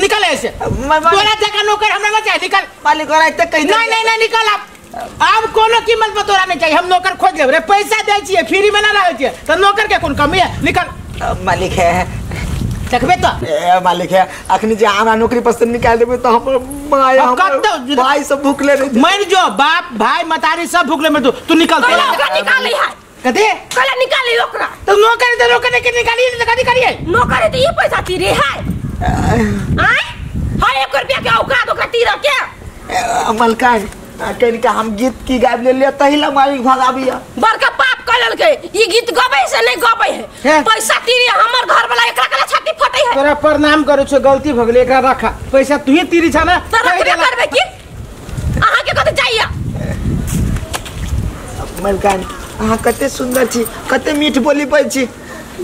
A: निकल ऐसे। तोरा जगह नौकर हमरा ना चाहिए निकल।
E: मालिक और आज तक कहीं
A: नहीं नहीं नहीं निकल अब अब कोनो कीमत पर तोरा नहीं चाहिए हम नौकर खोज लेब रे पैसा दे छिए फ्री में ना रहे तो नौकर के कोन कमी है? निकल।
E: मालिक है।
A: देखबे तो
E: ए, मालिक है अखनी जे हमरा नौकरी पसंद निकाल देबे तो हम माय हमर भाई सब भूखले रह
A: मर जो बाप भाई मतारी सब भूखले में तू तू निकल। तो
B: ओकरा निकाली है?
A: कथी?
B: कहला निकाली ओकरा?
A: तो नौकर तो नौकर के निकाली तो कथी करिए?
B: नौकरी तो ये पैसा तीरे है? आय? हाय एक रुपया के औकात ओकरा तीर के
E: मलकान कहीं का हम गीत की गाबि ले लिया तहिला मालिक भगाबिया
B: बड़का पाप कर के ई गीत गबै से नहीं गबै है। पैसा तीरे हमर घर वाला एकरा कला छाती फटै है।
A: तोरा प्रणाम करू छो गलती भ गेलै एकरा रखा। पैसा तू ही तीरी छ ना
B: तो रखबे करबे की? अहाँ के कते चाहिए
E: मलकान अहाँ कते सुंदर छी कते मीठ बोली बज छी।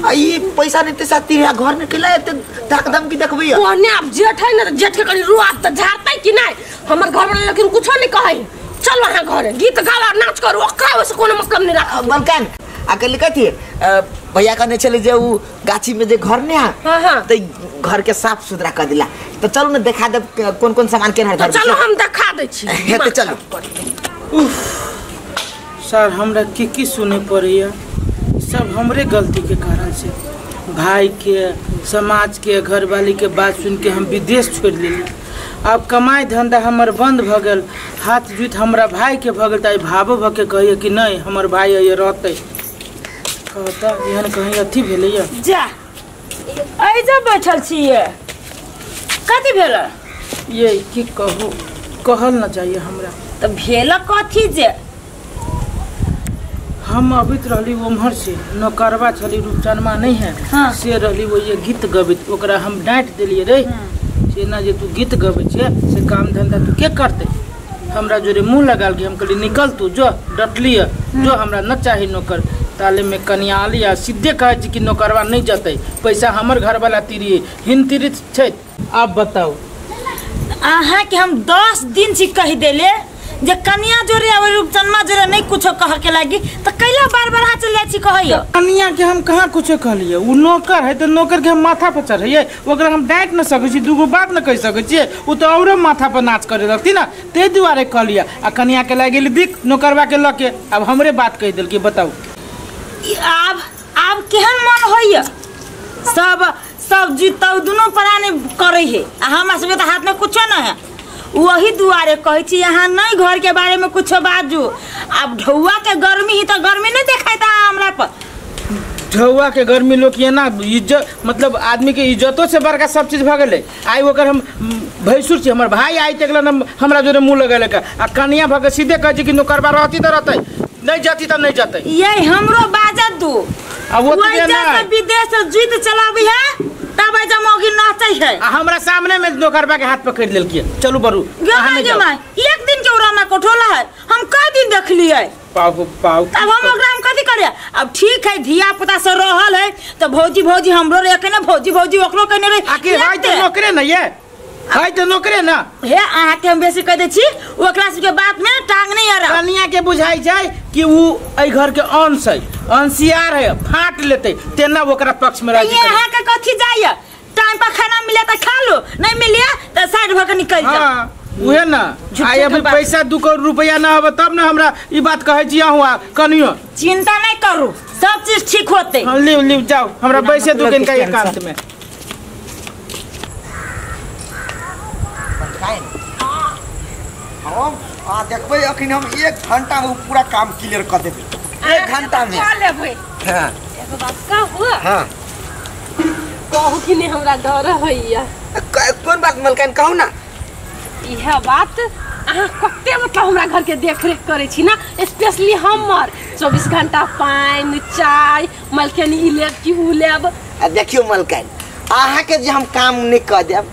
E: आ पैसा नहीं साथ तिरिया घर में केला एते धक धम की देखबी
B: ओने अब जेठ है ना तो जेठ के कनी रुआत तो झाड़तै कि नहीं हमर घर वाला लेकिन कुछो नहीं कहै। चल वहाँ घर गीत गावा नाच करू ओकरा वैसे कोनो मतलब नहीं रख
E: मलकान अकेले कथी भैया कहने चले जे उ गाछी में जे घर ने
B: हाँ, हाँ।
E: तो घर के साफ़ सुथरा कर दिला। तो चलो ना दिखा दे कौन कौन सामान केना
B: तो
E: धर
B: चलो हम दिखा दै छी।
E: चलो।
A: सर हमरा की की सुने पड़ैया? सब हमरे गलती के कारण से। भाई के समाज के घर वाली के बात सुन के हम विदेश छोड़ लेली। अब कमाई धंधा हमर बंद भ गेल हाथ जुत हमरा भाई के भगल गेल त भावो भ के कहिए कि नहीं हमर भाई ये रहते। कहता एहन कहीं अथी भेलैया?
D: जा। ऐजा बैठल छियै। कथी भेल
A: ये की कहू? कहल न चाहिए हमरा।
D: तऽ भेल कथी जे?
A: हम अबित रहली उम्हर से। नौकरवा छली रूपचनमा नहीं है।
D: हाँ।
A: से रहली वो ये गीत गबैत। ओकरा हम डांट देलिए रे। से ना जे तू गीत गबै छे से काम धंधा तू के करते? हमरा जोरे मुँह लगाल कि हम कहली निकल तू जो डटली जो हमरा न चाहे नौकर। ताले में कनियाली आ सीधे कहे छी कि नौकरवा नहीं जतै। पैसा हमर घर वाला तिरी हिन तिरी छै आप बताओ
D: अहाँ के हम दस दिन से कह देले। जे कनिया जोरे और रूपचनमा जोरे नहीं कुछो कह के लागी तो कैला बार बार हाथ चल जाइ छी कहैयो?
A: कनिया के हम कहाँ कुछो कहलिए उ नौकर है तो नौकर के हम माथा पर चढ़ैये। ओकरा हम डांट न सकै छी दूगो बात न कह सकै छियै। उ तो औरो माथा पर नाच करे लगती ना। ते दुआरे कहलिए आ कनिया के लाग दिक नौकरवा के लऽ के। अब हमरे बात कह देल कि बताऊ
D: आब आब केहन मन होइए सब सब जीतौ दुनू प्राणी करे है आ हमरा सबके तो हाथ में कुछो न है वही दुआरे कहै छी यहाँ नहीं घर के बारे में कुछ बाजू। अब ढौआ के गर्मी ही तो गर्मी नहीं देखाता हमरा पर।
A: झौआ के गर्मी लोग ये ना इज़्ज़त मतलब आदमी के इज्जतों से बड़का सब चीज़ भऽ गेलै। आइ ओकर हम भैंसुर छी हमर भाई आई तक हम हमरा जोरे मुँह लगेलक आ कनिया के सीधे कहै कि नौकरबा रहती तो रहते नहीं जती तऽ नहीं जतै।
D: ये हमरो बाजत दू
A: आ वो तो ना
D: विदेश से जीत चलाबी है तब ऐसा मौगी नाचै है।
A: आ हमरा सामने में नौकरबा के हाथ पकड़ लेलकिए चलू बरू
D: गे गे माय एक दिन के उड़ा में कोठोला है हम कई दिन देखलिए
A: पाऊ पाऊ
D: अब हम ओकरा हम कथी करे अब ठीक है धिया पुता से रहल है तो भौजी भौजी हमरो रे कने भौजी भौजी ओकरो कने रे
A: आखिर है तो नौकरे ना ये? है तो नौकरे ना।
D: हे अहाँ के हम बेसी कह दै छी ओकरा सबके बात में टांग नहीं आ रहा
A: कनिया के बुझाई छै कि उ एहि घर के अंश है अंशियार है फाट लेतै तेना ओकरा पक्ष में राज़ी
D: ये अहाँ के कथी जाइए? टाइम पर खाना मिले तो खा लो नहीं मिले तो साइड भर के निकल जाओ
A: हाँ उहे ना। आइ अभी पैसा दू करोड़ रुपया ना होबे तब ना हमरा ई बात कहै छी अहूँ कनियो।
D: चिंता नहीं करू सब चीज़ ठीक होते।
A: हाँ, लिव लिव जाओ हमरा पैसे दू का एकांत में
E: हम आ देखबै अखन हम एक घंटा में पूरा काम क्लियर कर देबै। एक घंटा में।
B: लेबै?
E: हाँ।
B: एगो बात कहू।
E: हाँ।
B: कहू कि नहीं हमरा डर होइया
E: कोन बात मलकान कहू ना।
B: इहे बात अहाँ कते मतलब हमरा घर के देख रेख करे छी ना स्पेशली हमर। चौबीस घंटा पानि चाय मलकनी ई लेब कि उ लेब।
E: देखियो मलकान अहाँके जे हम काम नहीं कर देब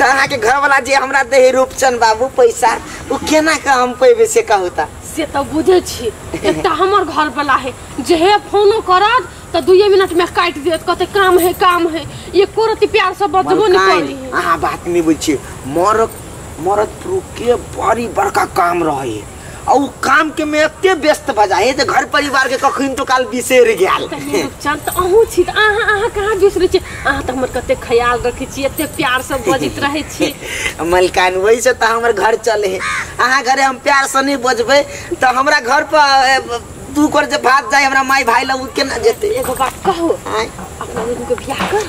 E: तऽ घर वाला जे हमरा दे रूपचंद बाबू पैसा उ केना का हम पेबे से ता
B: से तो बुझे छी। एकटा हमर घर वाला है जे फोनो करत त दुए मिनट में काट देत कहते काम है काम है। ये कोरती प्यार से बदबो नहीं करी
E: अहाँ बात नहीं बुझी मरद मरद पुरुष के बड़ी बड़का काम रहे और काम के में एते व्यस्त बजाए जे घर परिवार के कखन तो काल बिसर गेल।
B: चल तऽ अहूँ छी तऽ अहाँ अहाँ कहाँ बिसरै छी? अहाँ तऽ हमर कते ख्याल रखै छी एते प्यार से बजैत रहै छी।
E: मलकान वही से तो हमर घर चले है। अहाँ घरे हम प्यार से नहीं बजबै तो हमरा घर पर दू कर जे भात जाए हमरा माई भाई लग उ केना जेते?
B: एगो बात कहू। अपना के बियाह कर।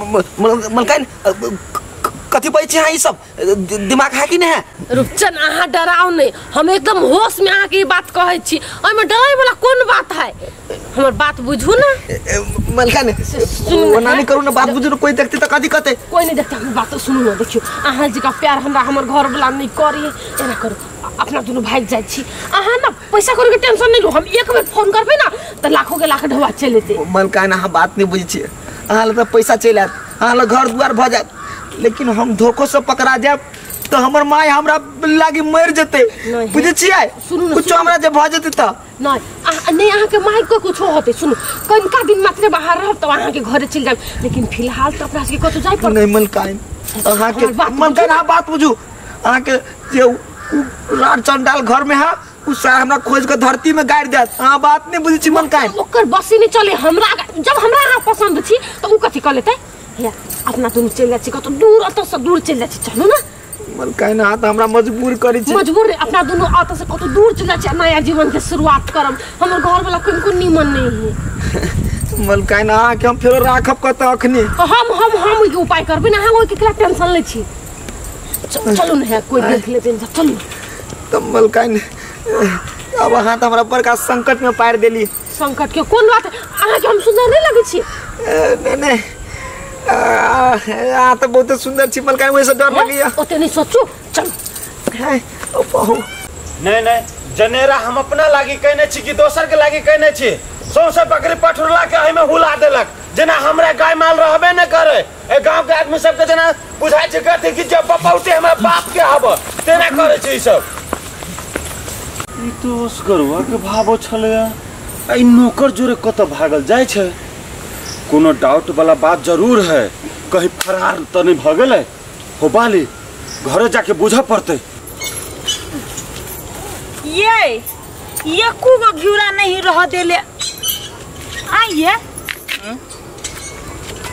E: मलकान क- कथी छै ई सब दिमाग है कि नहीं है।
B: रुपचन अहाँ डराउ नहीं हम एकदम होश में अहाँके ई बात कहै छी। ओहिमे डराइ वाला कोन बात है? हमर बात बुझू ना।
E: वो
B: ना।
E: नहीं करू ना बात बुझू कोई देखते तो कथी कहते?
B: कोई नहीं देखता हमर बात सुनू ना देखियो। अहाँ जका प्यार हमरा हमर घर वाला नहीं करी एना करू। अपना दुनू भाग जाइ छी। अहाँ ना पैसा करे के टेंशन नहीं लो हम एक बेर फ़ोन करबै ना तो लाखों के लाख ढवा चल एते।
E: मलकान अहाँ बात नहीं बुझै छियै। अहाँ तऽ पैसा चलि अहाँ लग घर दुआर भऽ जायत। लेकिन हम धोखो से पकड़ा जायब तऽ हमर माय हमरा लागी मरि जेतै। बुझै
B: सुनू
E: कुछो हमरा जे भऽ जेतै तऽ।
B: नहीं अहाँ नहीं अहाँके माइक को कुछो होते सुनू। कनिका दिन मात्र बाहर रहब तो अहाँके घरे चलि जाब लेकिन फ़िलहाल तो अपना सबके कतौ जाय पड़त।
E: नहीं मलकान अहाँके
B: हमर बात
E: मलकान
B: बुझू।
E: अहाँ बात बुझू। अहाँके जे उ उ चंडाल घर में है उ सारा हमरा खोज के धरती में गाड़ि देत। अहाँ बात नहीं बुझै छी मलकान
B: ओकर बसी नहीं चले हमरा जब हमरा अहाँ पसंद छी तो उ कथी कर लेतै? या अपना दुनू चलि जाइ छी दूर अतऽ से दूर चलि छी चलू ना
E: मलकान अहाँ तऽ हमरा मजबूर करै छी
B: मजबूर अपना दुनू अतऽ से कतौ दूर चलि जाइ नया जीवन के शुरुआत करब हमर घर वाला कोन कोन निमन नहीं है
E: मलकान अहाँके हम फेरो राखब कतऽ अखनी
B: हम हम हम ई उपाय करबै ना अहाँ ओइ के टेंशन लै छी चल- ना कोई देख लेते चलू
E: तऽ मलकान अब अहाँ तऽ हमरा बड़का संकट में पारि देली
B: संकट के कोन बात है अहाँके हम सुंदर नहीं लगै छी
E: नहीं नहीं आ, तऽ बहुते सुन्दर छी मलकान वैसे डर लगैया
B: ओते नहीं सोचू चल।
E: है, ओ बहु
C: नहीं नहीं जनेरा हम अपना लागी कहने छी कि दोसर के लागी कहने छी। सौंसे बकरी पठुरला के एहिमे हुला देलक। जेना हमरा गाय माल रहबे न करे ए गाँव के आदमी सबके जेना बुझाइ छै कहते कि जब बहुते हमरा बाप के हब तेना करे छै ई सब ई तो उसकरवा के भावो छलै आ ई नौकर जोरे कतऽ भागल? जाइ छै। कोनो डाउट वाला बात ज़रूर है। कहीं फरार तऽ नहीं भऽ गेलै? हो बाली घरे जाके बुझऽ पड़तै।
D: ये ये को घिउरा नहीं रह देले। आइए।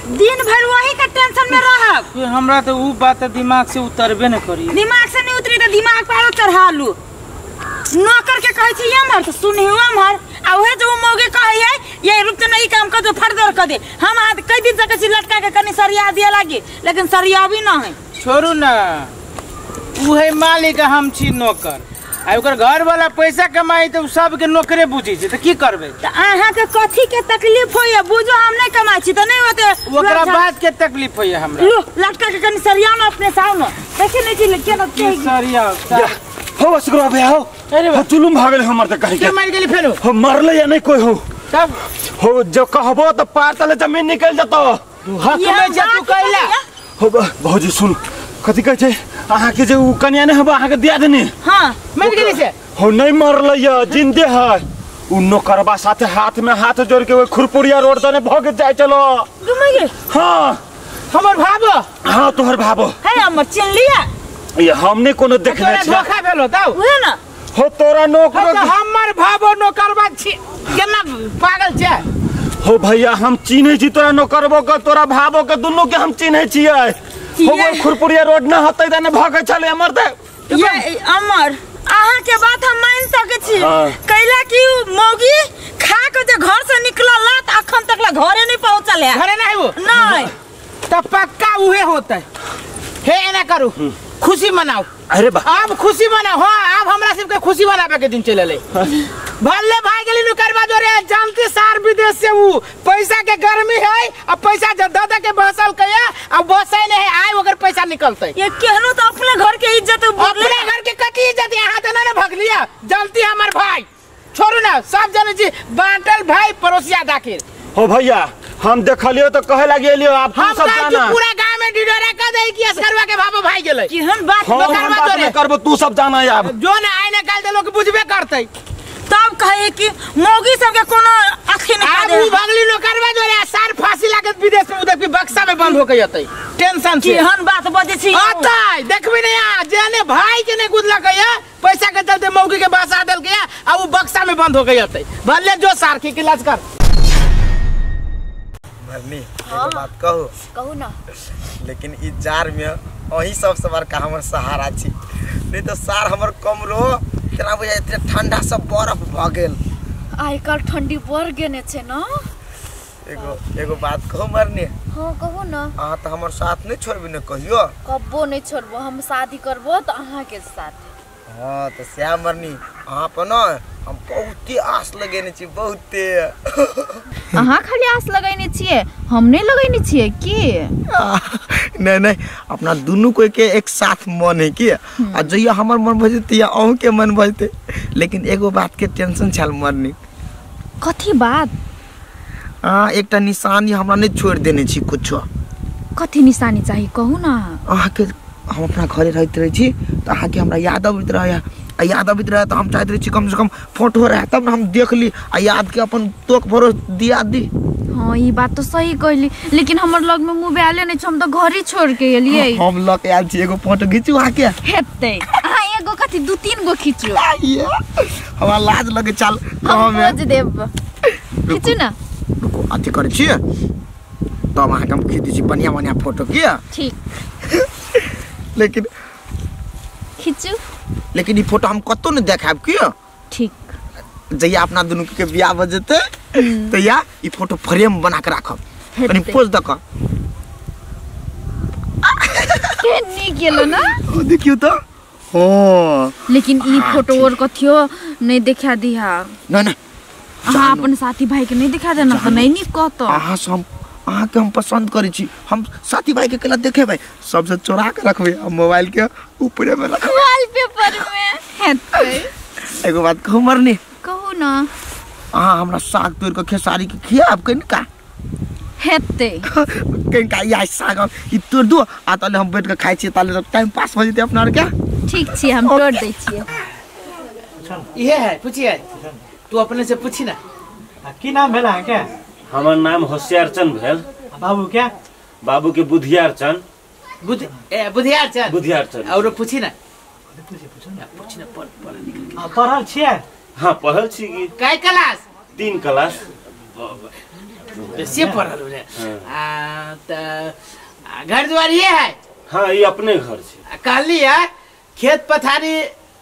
D: दिन भर वही का टेंशन में रहब।
A: हमरा तो ऊ बात दिमाग से उतरबे न करी
D: दिमाग से नहीं उतरी तो दिमाग पर चढ़ा लू। नौकर के कहे छी हमर तो सुनही हमर आ जो मोगे कहे है, ये रुक तो नहीं, काम कर दो फरदर कर दे। हम आज कई दिन तक लटका के कने सरिया दिया लागे, लेकिन सरिया भी ना है।
A: छोड़ू ना। उहे मालिक हम छी नौकर। घर वाला पैसा कमाई तो सबके नौकरे बुझी छै तऽ की करबै?
D: तो अहाँ के कथी के तकलीफ़ होय बुझो हम नहीं कमाई छी तो नहीं होते।
A: ओकरा बाद के तकलीफ़ होइए हमरा।
D: लो लटका के कनी सरिया में अपने साव न। देखे नहीं छी केना
A: की सरिया
C: हो असगरवा भैया हो
A: अरे
C: हो जुलुम भऽ गेलै हमर तऽ कहीं
A: के
C: के
A: मारि गेली फेरो।
C: हो मरले या नहीं कोई हो।
A: तब?
C: हो जो कहबो तऽ पार तले ज़मीन निकल जतो।
A: हक में जे तू कैला
C: हो ब- भौजी सुन। कथी कहै छै? अहाँके जे उ कन्या नहि हबो अहाँके दिया देनी।
D: हाँ
A: मारि गेली से
C: हो नहीं मरले या जिंदे है उ नौकरबा साथे हाथ में हाथ जोड़ के वो खुरपुरिया रोड तने भग जाय चलो
D: घुमगे
C: हाँ।
A: हमर भाबो?
C: हाँ तोहर भाबो।
D: है हमर चिन लिया।
C: ये हमने कोनो देखने छिया।
A: धोखा भेलो तौ
D: उहे ना।
C: हो तोरा नौकर
A: हमर भाबो नौकरबा छी। केना पागल छै?
C: हो भैया हम चिन्है छी तोरा नौकरबो के तोरा भाबो के दुनू के हम चिन्है छियै। हो वो खुरपुरिया रोड न होतै तने भगै छले हमर ते
D: ये अमर अहाँ के बात हम मान सके छी। कैला कि मौगी खा के जे घर से निकलल त अखन तक ला घरे नहीं पहुंचल है
A: घरे नहीं वो
D: नहीं
A: तो पक्का उहे होतै हे एना करू खुशी मनाओ
C: अरे बा
A: अब खुशी मनाओ हाँ अब हमरा सबके खुशी मनाबे के दिन चले ले भले भाई गेली नुकरबा जोरे जानती सार विदेश से ऊ पैसा के गर्मी है अब पैसा ज- दे दे के बसल कया अब बसे नहीं है आए अगर पैसा निकलते।
D: ये केहनो तो अपने घर के इज़्ज़त
A: अपने घर के कथी इज़्ज़त यहाँ तो ना भग लिया। जानती है हमार भाई। छोड़ू ना सब जन जी बांटल भाई पड़ोसिया दाखिल।
C: हो भैया हम देखलियो तो कहे लगे लियो आप
A: हम
C: सब जाना।
A: पूरा गाँव में डिडोरा कर दे कि असगरवा के भापो भाई गेले।
D: केहन बात
C: हम
A: बात
C: बात
A: तोरे।
C: करबो तू सब जाना यार।
A: जो ना आए ना काल लोग बुझबे करते।
D: तब कहे कि मौगी सबके कोनो आँखी
A: अब
D: नहीं
A: उ भगली लो करवा जो रे सार फांसी लागे विदेश में उधर की बक्सा में बंद होके जतई टेंशन से
D: केहन बात बजे छी।
A: आताई देखबी नहीं आ जेने भाई के ने गुदला कया पैसा के दे मौगी के बसा देल गया अब उ बक्सा में बंद होके जतई भले जो सार की इलाज कर।
E: मरनी एगो बात कहू?
G: कहू ना।
E: लेकिन ई जार में अही सबसे बड़का हमर सहारा छी। नहीं तो सार हमर कम रहो बुझा इतने ठंडा से बर्फ़ भ गेल।
G: काल्हि ठंडी बढ़ गेने छे न?
E: एगो एगो बात कहू मरनी।
G: हाँ कहू न।
E: अहाँ तो हमर साथ नहीं छोड़बी न कहियो।
G: कब्बो नहि छोड़बो हम शादी करबो त अहां के साथ।
E: हाँ तो श्याम मरनी अहाँ पर न हम बहुते आस लगेने छी बहुते।
G: अहाँ खाली आस लगैने छियै? हम नहि लगैने छियै की?
E: नहीं नहीं अपना दुनू कोई के एक साथ मन है कि? आ जइया हमर मन भजते या अहूँ के मन भजते लेकिन एगो बात के टेंशन छल मरनी।
G: कथी बात?
E: हाँ एकटा निशानी हमरा नहीं छोड़ देने छी कुछो।
G: कथी निशानी चाही कहू न।
E: अहाँके हम अपना घरे रहते रहे छी तो अहाँके हमरा याद अबैत रहे। आ याद अबैत रहे तो हम चाहते रहे छी कम से कम फ़ोटो रहे तब ना हम देख ली आ याद के अपन तोक भरोस दिया दी।
G: हाँ ई बात तो सही कहली लेकिन हमर लग में मोबाइले नहीं हम तो घर ही छोड़ के एलियै।
E: हम लऽ के आयल छी एगो फ़ोटो घिचू अहाँके।
G: हेतै। अहाँ एगो कथी दू तीन गो खींचू।
E: हमरा लाज लगे चल
G: हम खोज देब। खींचू न।
E: रुको अथी करै छी तब अहाँके हम खींचै छी बढ़िआँ बढ़िआँ फ़ोटो किया?
G: ठीक।
E: लेकिन
G: खींचू।
E: लेकिन ई फ़ोटो हम कतौ नहीं देखाब किया?
G: ठीक।
E: जहिया अपना दुनू के बियाह भ जेतै तहिया ई फ़ोटो फ्रेम बना के राखब। कनी पोज दक
G: के नीक गेलो ना?
E: देखियो तो हाँ।
G: लेकिन ई फ़ोटो और कथियो नहीं देखा दिहा।
E: ना ना।
G: अहाँ अपन साथी भाई के नहीं दिखा देना तो नहीं नीक कहतो।
E: अहाँ से हम अहाँके हम पसंद करै छी। हम साथी भाई के केला देखेबै? सबसे चोरा के रखबै आ मोबाइल के ऊपरे में रखबै।
G: वॉलपेपर में हेतै
E: एगो बात कहू मरनी।
G: कहू ना।
E: अहाँ हमरा साग तोड़ के खेसारी के खियाब कनिका?
G: हेतै।
E: कनिका या साग ई तोड़ दू आ ताले हम बैठ के खाइ छियै ताले टाइम पास भ जेतै अपना आर के
G: ठीक छी हम तोड़ दै छियै।
A: ये है पूछिए तू अपने से पूछी ना।
H: की नाम भेला है क्या
C: हमर नाम होशियारचंद भेल।
H: बाबू क्या?
C: बाबू के बुधियारचंद।
A: बुध ए बुधियार चल
C: बुधियारचंद।
A: और पूछी ना? पूछी ना पढ़ पढ़ निकल
H: आ, पढ़ल छियै?
C: हाँ पढ़ल छी की
A: काय क्लास?
C: तीन क्लास।
A: से पढ़ल रे। आ त घर द्वार ये है?
C: हाँ ये अपने घर छै।
A: कहली है खेत पथारी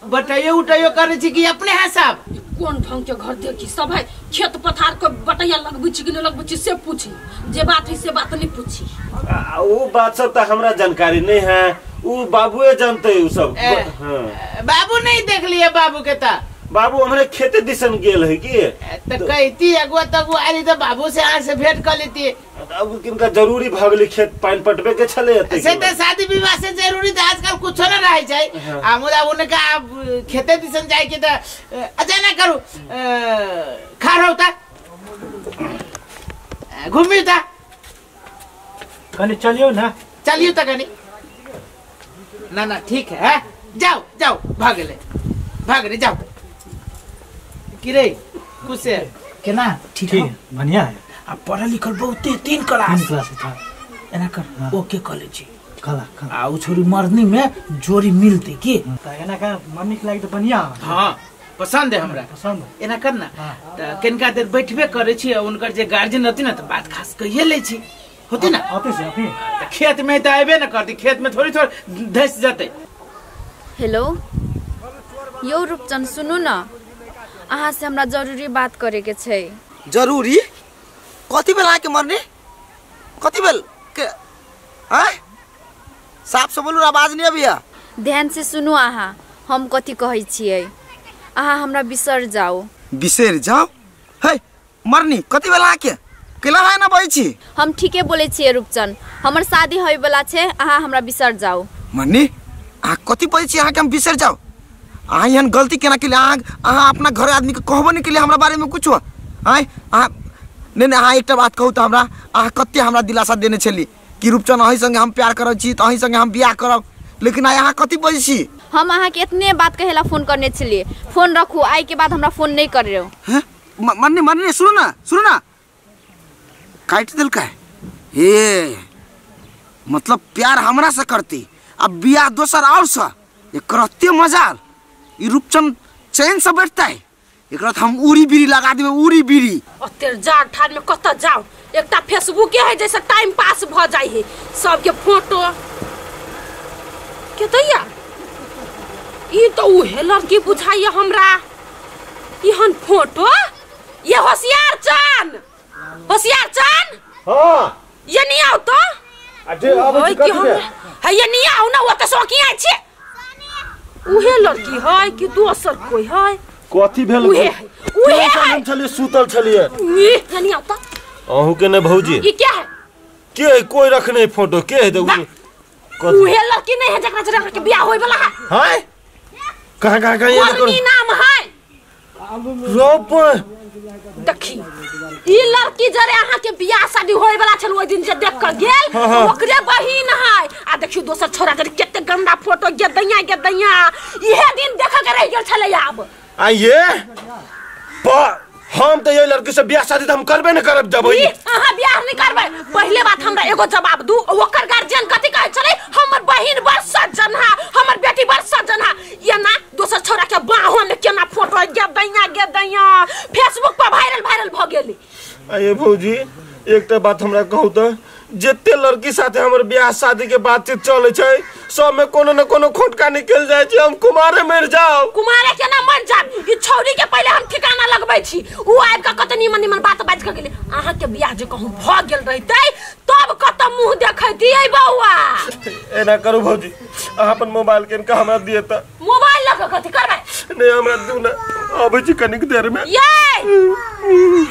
A: बटैयो उटैयो करे छी कि अपने है सब?
B: कोन ढंग के घर देखी? सब है खेत पथार को बटैया लगबै छी कि न लगबै छी से पूछी। जे बात है से बात नहीं पूछी।
C: वो बात सब तो हमरा जानकारी नहीं है। वो बाबूए जानते उ सब। हाँ।
A: बाबू नहीं देख लिए बाबू के ता
C: बाबू हमरे खेते दिसन गेल है की?
A: तो कहती अगुआ तगुआ आली तो बाबू से आज से भेंट कर लेती।
C: अब किनका ज़रूरी भऽ गेलै खेत पानि पटबे के छले
A: से तो शादी विवाह से ज़रूरी तो आजकल कुछ न रहे छै। आ मुदा उनका अब खेते दिसन जाए के तो अच्छा ना करू खार होता। घूमी था
H: कनी चलियो ना।
A: चलियो तक कनी। ना ना ठीक है जाओ जाओ भाग ले भाग रे जाओ कि रे केना? ठीक
H: है। बढ़िया है।
A: आ पढ़ल लिखल बहुते तीन
H: तीन
A: क्लास
H: क्लास था
A: एना कर ओके कॉलेज छी?
H: कला कला।
A: आ उ छोरी मरनी में जोड़ी मिलती की?
H: त एना का मम्मी के लागि त बढ़िया है।
A: हाँ पसंद है हमरा।
H: पसंद
A: एना कर ना। त किनका देर बैठबे करे छी आ उनकर जे गार्जियन रहती ना तो बात खास कहिए ले छी। होती ना?
H: आते से अभी
A: खेत में तो अबे ना करती खेत में थोड़ी थोड़ी धस जाते।
G: हेलो यौ रूपचंद सुनू न। अहाँ से हमरा जरूरी बात करे के छै।
F: जरूरी? कथी बेल आके मरने? कथी बेल के आय? साफ से बोलू आवाज नहीं अभी
G: ध्यान से सुनू अहाँ हम कथी कहै छियै। अहाँ हमरा बिसर जाओ
F: बिसेर जाओ है मरनी कथी बेल आके केला है ना बही छी
G: हम ठीके बोले छियै रूपचंद हमर शादी होय वाला छै अहाँ हमरा बिसर जाओ
F: मरनी अहाँ कथी बही छी अहाँके हम बिसर जाओ अहाँ एहन गलती केना केलिए अहाँ अहाँ अपना घर आदमी के कहबो नहीं केलिए हमरा बारे में कुछ? आय अहाँ नहीं नहीं अहाँ एकटा बात कहू तऽ हमरा अहाँ कते हमरा दिलासा देने छली कि रूपचंद अहीं संगे हम प्यार करब छी तऽ अहीं संगे हम बियाह करब। लेकिन आइ अहाँ कथी बजै छी?
G: हम अहाँके इतने बात कहेला फ़ोन करने छलिए फ़ोन रखू आइ के बाद हमरा फ़ोन नहीं कर रहे हो?
F: म- मरनी मरनी सुनो ना सुनो ना। काट दिल का हे मतलब प्यार हमरा से करती अब बियाह दोसर और सा ये करते मजाल ये रूपचंद चैन से बैठता है। एकरा तो हम उड़ी बीड़ी लगा देबे उड़ी बीड़ी
B: अतेर जाड़ ठाड़ में कत जाओ। एकटा फेसबुके है जैसे टाइम पास भ जाई है। सबके फ़ोटो के दैया ई तो उहे लड़की बुझाइए हमरा। इहन फ़ोटो ये होशियार चान। होशियार चान?
C: हाँ।
B: ये नहीं आओ तो
C: अजे अब
B: कि हम है ये नहीं आओ ना वो तो सौकिया छे। उहे लड़की है कि दोसर कोई है
C: कथी भेल
B: उहे है उहे है।
C: हम छलिए? सुतल छलिए।
B: ई, ये आता तो
C: के ने भौजी।
B: ई क्या है?
C: के कोई रखने फ़ोटो? के है देखू
B: उहे लड़की नहीं है जकरा जकरा के बियाह होय वाला है।
C: हाय? कहाँ कहाँ कहाँ ये
B: कोनी नाम है
C: रोप
B: देखी ई लड़की जरे अहाँ के बियाह शादी होय वाला छल ओइ दिन जे देख कर गेल
C: हाँ, हाँ।
B: ओकरे बहिन है आ देखियो दोसर छोरा जरे केते गंदा फ़ोटो गे दैया गे दैया इहे दिन देख के रह गेल छले आब।
C: आइए हम तो ये लड़की से ब्याह शादी तो हम करबे न करब जब
B: ई अहाँ ब्याह नहीं करबे। पहले बात हमरा एगो जवाब दू। ओकर गार्जियन कथि कहै छलै? हमर बहिन बड़ सज्जन है हमर बेटी बड़ सज्जन है ये ना दोसर छोरा के बाहो में केना फ़ोटो गे दैया गे दैया फेसबुक पर वायरल वायरल भ गेली।
C: आइए भौजी एकटा बात हमरा कहू तो जते लड़की साथे हमर बियाह शादी के बातचीत चले छै सब में कोनो न कोनो खोटका निकल जाए छै हम कुमारे मर जाओ
B: कुमारे के ना मर जाब ई छौरी के पहले हम ठिकाना लगबै छी। उ आबि के कत निमन निमन बात बाज के गेलै। अहाँ के बियाह जे कहूँ भ गेल रहितै तब कत मुँह देखैतियै बौआ?
C: एना करू भौजी अहाँ अपन मोबाइल के इनका हमरा दिए त
B: मोबाइल के कथी करबै?
C: नहीं हमरा दू न। अबै छी कनिक देर में
B: ये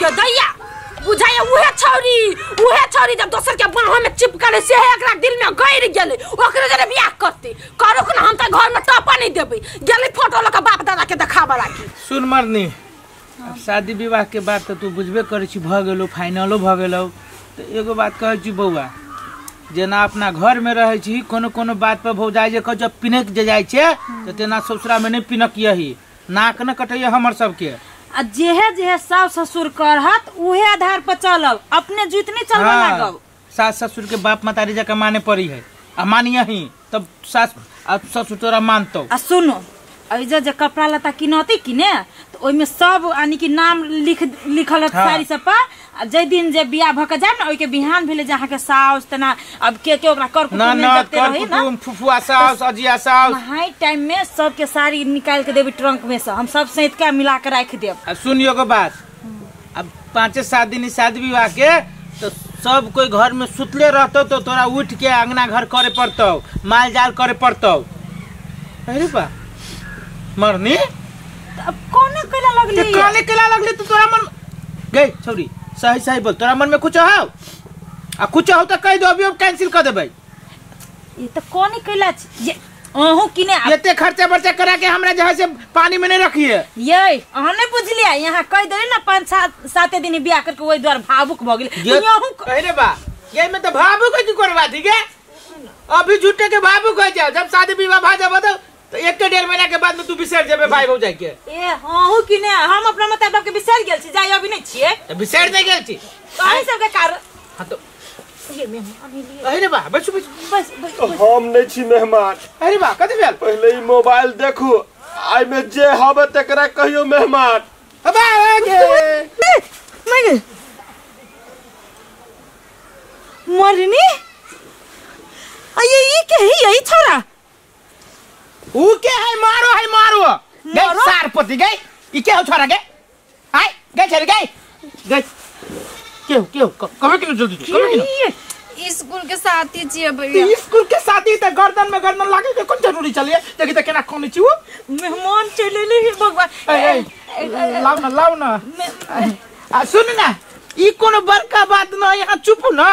B: ये दैया! बुझाइए उहे छौरी उहे छौरी जब दोसर के बाहों में चिपकले से एकरा दिल में गइर गेलै। ओकरे जरे बियाह करते। करू न हम त घर में टपा नहीं देबै। गेलै फ़ोटो लऽ बाप दादा के। देखाबऽ लागी
A: सुन मरनी अब शादी विवाह के बात तो तू बुझबे करे छी भऽ गेलो फाइनलो भऽ गेलो। तो एगो बात कहै छी बौआ जेना अपना घर में रहै छी कोनो कोनो बात पर भौजाई जे जब पिनक जे जाइ छै तऽ तेना ससुरा में नहीं पिनक यही। नाक न कटैया हमर सबके।
D: जेहे जेहे सास ससुर करहत उहे आधार पर चलब अपने जितनी चलबे
A: हाँ,
D: लागब।
A: सास ससुर के बाप मतारी जका माने पड़ी है। आ मानिया ही तब सास ससुर तोरा मानतो।
D: आ सुनो जे कपड़ा लत्ता किनती कि ने तो ओइमे सब यानी कि नाम लिख लिखल
A: हाँ।
D: साड़ी सब पर। जै दिन जे बियाह भ के जाब ना ओइ के बिहान भेले जे अहाँ के साउस तना अब के के ओकरा कर
A: ना ना कर कुटुम फुफुआ सास अजिया सास
D: हाई टाइम में सबके साड़ी निकाल के देबी ट्रंक में से। हम सब सैत के मिला के रख देब।
A: सुनियो के बात। अब पाँचे सात दिन शादी विवाह के तो सब कोई घर में सुतले रहतो तो तोरा उठ के अंगना घर करे पड़तो माल जाल करे पड़तो। अरे बा मरनी?
D: तो अब कोने कैला
A: ते काले केला लगले तो तोरा मन गई छोरी सही सही बोल तोरा मन में कुछ हो? आ कुछ हो तो कह दो अभी अब कैंसिल कर देबै।
D: ये तो कोने कैला छी- ये अहू किने
A: एते खर्चा बर्चा करा के हमरा जहाँ से पानी में नहीं रखिए।
D: ये अहाँ नहीं बुझलिया? यहाँ कह दे ना पाँच सात साते दिन बियाह करके ओहि द्वार भावुक भ गेल।
A: ये
D: अहू क-
A: अरे बा? ये में तो भावुक की करवा दी के अभी झूठे के भावुक हो जाओ जब शादी विवाह भा जाबो तो तो एक के डेढ़ महीना के बाद में तू बिसर जेबे भाई भौजाई के
D: ए अहू किने हम अपना मतलब के बिसर गेल छी जाय अभी नहीं छिए
A: तो बिसर नहीं गेल छी?
D: अहीं सबके कारण
A: हाँ तो
D: ये मेहमान लिए
A: अरे बा बैठो बैठो
D: बस बस बस।
C: हम नहीं छी मेहमान।
A: अरे बा कथी भेल?
C: पहले ही मोबाइल देखू आई में जे हवे तकरा कहियो मेहमान।
A: अब
D: मैं मरनी? अये ये के है यही छोरा?
A: ऊ के है मारो है मारो। गई
D: मारो?
A: सार पति गई। ई के हो छोरा के हाय गई छरी गई। गई। के हो के हो कब के जल्दी कब के
G: स्कूल के साथी छियै भैया।
A: स्कूल के साथी त गर्दन में गर्दन लागे के कोन ज़रूरी चलिए देखि त केना कोनी छी वो
D: मेहमान चले ले हे भगवान।
A: लाउ ना लाउ ना। आ सुन ना ई कोनो बड़का बात ना यहाँ चुप ना।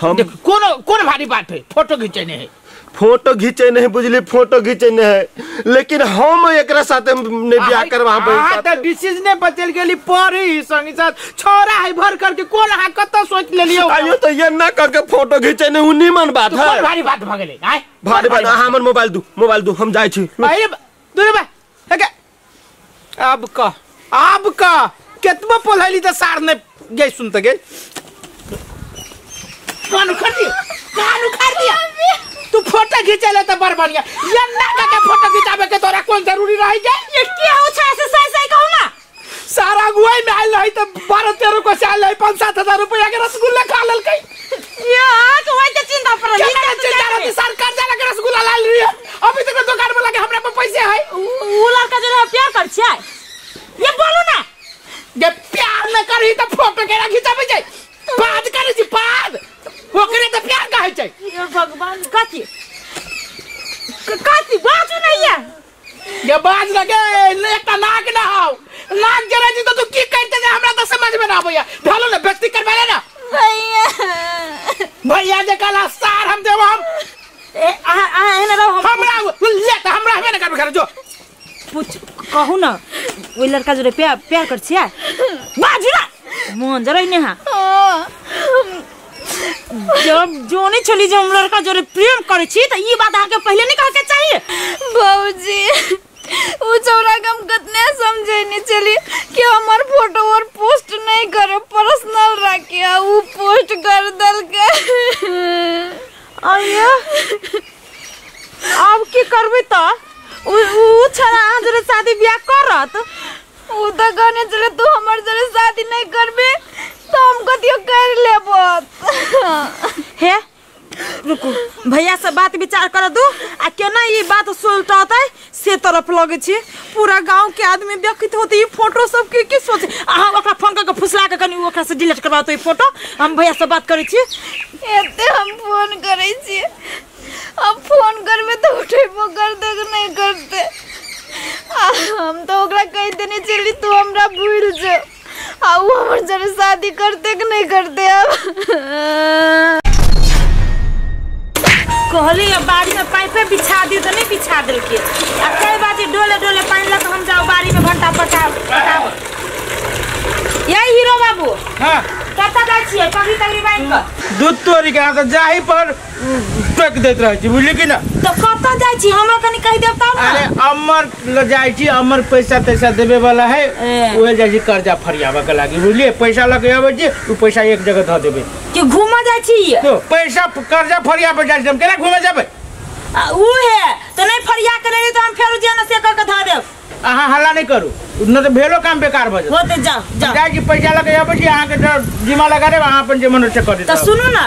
C: हम
A: कोनो कोन भारी बात है फ़ोटो खींचने है।
C: फ़ोटो घीचे नहीं बुझली फ़ोटो घीचे नहीं। है लेकिन हम एकरा साथे ने बियाह करवा
A: हाँ तो डिसीज़न बचल गेली परी संगी साथ। छोरा है भर करके कोन हाँ कत सोच ले लियो
C: आइयो तो ये ना करके फ़ोटो घीचे नहीं उ नीमन बात है।
A: भारी बात भ गेलै आय?
C: भारी बात हाँ, हमर मोबाइल दू मोबाइल दू हम जाय छी।
A: अरे दूर बा हेके अब का अब का केतबो पोलहली त सार ने गई सुन त गई कान उखाड़ दिया कान उखाड़ दिया। तू फ़ोटो खींचे ले तो बड़ बढ़िया। ये ना के फ़ोटो खिंचावे के तोरा कौन ज़रूरी रह गई
D: ये क्या हो छा से सही सही कहू ना?
A: सारा गुआई में आयल रही तो बारह तेरह को से आयल रही पाँच सात हज़ार रुपया के रसगुल्ला खा लेल कई
D: ये तो वही तो चिंता पर
A: क्या चिंता रहती? सरकार जाला के रसगुल्ला ला रही है। अभी तक दुकान में लगे हमरा पे पैसे है।
D: उ लड़का जो है प्यार कर छियै? ये बोलू ना।
A: जे प्यार न करी तो फ़ोटो के खिंचाबे छै? बात करे छी बात।
D: ये भगवान कथी क- कथी बाजू नहीं है
A: ये बाज लगे एकटा नाक ना हो नाक जरा जी तो तू की करते जे हमरा तो समझ में ना आबैया ढालो ना व्यक्ति करबे ना
G: भैया
A: भैया जे कला सार हम देब हम
D: ए आ आ एने रहो हम
A: हमरा ले त हमरा हमें ना करबे करे जो
D: पूछ कहू ना वो लड़का जो प्यार प्यार कर छियै बाजू ना मन जरा नहीं है जब जो चली जो हम लड़का जो है प्रेम करे छी तो ये बात आके पहले नहीं कहे के चाहिए
G: बाबूजी छोरा के हम कितने समझे नहीं चली कि हमार फ़ोटो और पोस्ट नहीं करे पर्सनल रखे वो पोस्ट कर दल के
D: आइए अब की करबे तो? उ उ आज शादी ब्याह करत?
G: वो तो कहने चले तू हमार जरे शादी नहीं करबे? तो हम कतियो कर लेबो
D: हे रुकू। भैया से बात विचार कर दू आ केना ये बात सुलटाते? से तरफ़ लगे छी। पूरा गाँव के आदमी व्यक्ति होते ये फ़ोटो सब के की सोचे? अहाँ ओकरा फ़ोन करके फुसला के कनी ओकरा से डिलीट करवा तो ये फ़ोटो। हम भैया से बात करे छी।
G: एते हम फ़ोन करे छी। अब फ़ोन करबे तो उठेबो कर दे नहीं करते। हम तो ओकरा कह देने चली तू हमरा भूल जा। वो हमर जरे शादी करते कि नहीं करते अब?
D: कहली अब बाड़ी में पाइपे बिछा दी तो नहीं बिछा दिल के आ कई बाजी डोले डोले पानी लग हम जाओ बाड़ी में भंटा पटा पटाव यही हीरो बाबू।
A: हाँ।
D: कता जाय छियै पगड़ी तगड़ी बाँध कर
A: दूध तोरी के तो जाही पर टोक देत रहे छी बुझली कि ना?
D: तो कतऽ जाइ छी? हमरा कनि कहि देब तब
A: अरे अमर ल जाइ छी अमर पैसा तैसा देवे वाला है। ओहे जाइ छी कर्जा फरियाबे के लागी बुझलिए पैसा लगे आबै छी उ पैसा एक जगह धऽ देबै।
D: कि घूमऽ जाइ छी?
A: तो पैसा कर्जा फरियाबे जाइ छी हम केना घुमे जेबै?
D: आ, है तो नहीं फरिया के तो हम फेर जे न से कह के धऽ देब।
A: अहाँ हल्ला नहीं करू। न तो भेलो काम बेकार भ
D: होते जाओ जाओ
A: जाइ छी पैसा लगे अब जी ज- जिम्मा लगा देब अहाँ अपन जे मन से कर
D: तो सुनो ना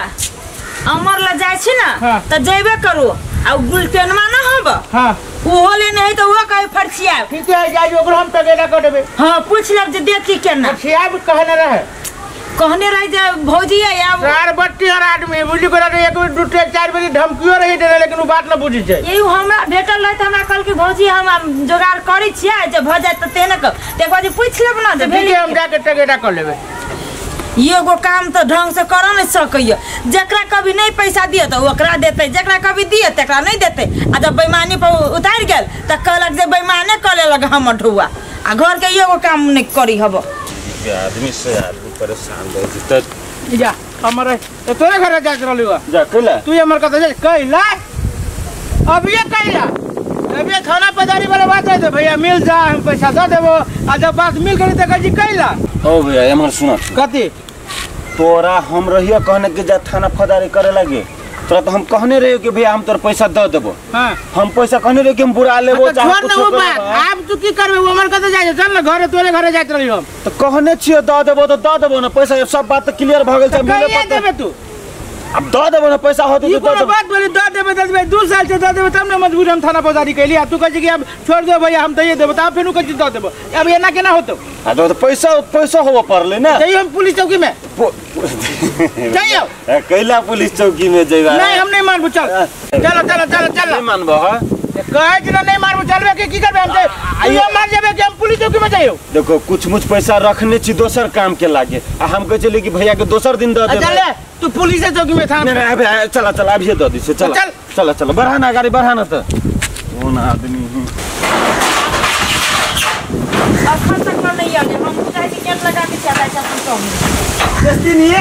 D: अमर ल जाइ छी ना
A: हाँ।
D: तो जेबे करू। आ गुलटेनमा ना हब?
A: हाँ।
D: ओहो ले नहीं तो वो कहे फरसिया
A: ठीक है छी ओकरो हम टगेला कर देबै।
D: हाँ पूछ लब जे देती केना।
A: छियाब कहने रहे।
D: कहने रही जे भौजी है या
A: चार बत्ती हर आदमी बुझली को एक बेर दू चार बजे धमकियो रही दे लेकिन उ बात न बुझी छै
D: यही हमरा भेटल रहे हमरा कहल कि भौजी हम जोगाड़ करै छियै जे भऽ जाए तऽ तेने तऽ एक बार पूछि लेब ना जे भेली
A: हम जाके टगेला कर लेबै।
D: एगो काम तऽ ढंग से कर नहि सकैया। जेकरा कभी नहीं पैसा दिए तऽ ओकरा देतै। जेकरा कभी दिए तेकरा नहीं देतै। आ जब बेईमानी पर उतारि गेल तऽ कहलक जे बेईमाने करे लग हमर ठुआ आ घर के एगो काम नहीं करी हब।
C: आदमी से आदमी। परेशान रहे जित
A: जा हमर तो तोरे घर जा कर लियो
C: जा कैला
A: तू हमर कत जा कैला अब ये कैला अब ये थाना पदारी वाला बात है तो भैया मिल जा हम पैसा दे देबो। आ जब बात मिल गई त कह कैला
C: ओ भैया हमर सुन।
A: कति
C: तोरा हम रहियो कहने के जा थाना फदारी करे लगे। तोरा तो हम कहने रहियो कि भैया हम तोर पैसा दे देबो।
A: हाँ।
C: हम पैसा कहने रहियो कि हम बुरा लेबो
A: तो छोड़ ना वो बात। आप तू की करबे? हमर कत जाए चल ना घरे तोरे घरे जाइत रहली हम।
C: तो कहने छियो दे देबो तो दे देबो ना पैसा सब बात तो क्लियर भ गेल छै मिले पता
A: तू?
C: अब दो देबो ना पैसा होते तो दो
A: बात बोली दो देबे दस देबे दो साल से दो देबे तब ना मजबूर हम थाना पदारी कैली आ तू कह कि अब छोड़ दे भैया हम दे देबो तब फेनु कह दे देबो अब एना केना होतो?
C: आ तो पैसा पैसा होबो पड़ले ना।
A: जइयो हम पुलिस चौकी में।
C: जाइयो कैला पुलिस चौकी में जइबा
A: नहीं हम नहीं मानबो चल। चलो चलो चलो चलो।
C: नहीं मानबो हा?
A: कहै छी नहीं मारबो चलबे के की करबे हम से? आइयो। मार जेबे कि हम पुलिस चौकी में जाइयो
C: देखो कुछ मुछ पैसा रखने छी दोसर काम के लागे। आ हम कहे चले कि भैया के दोसर दिन दे
A: चल तू पुलिस चौकी में था
C: नहीं नहीं अबे चला चला अभी दे दी चला।
A: चल।
C: चला चला बढ़ा ना गाड़ी बढ़ा ना तो। कौन आदमी है?
D: तक ल नहीं आले हम चाहे कि गेट लगा के चला जाते तो
E: जस्ती नहीं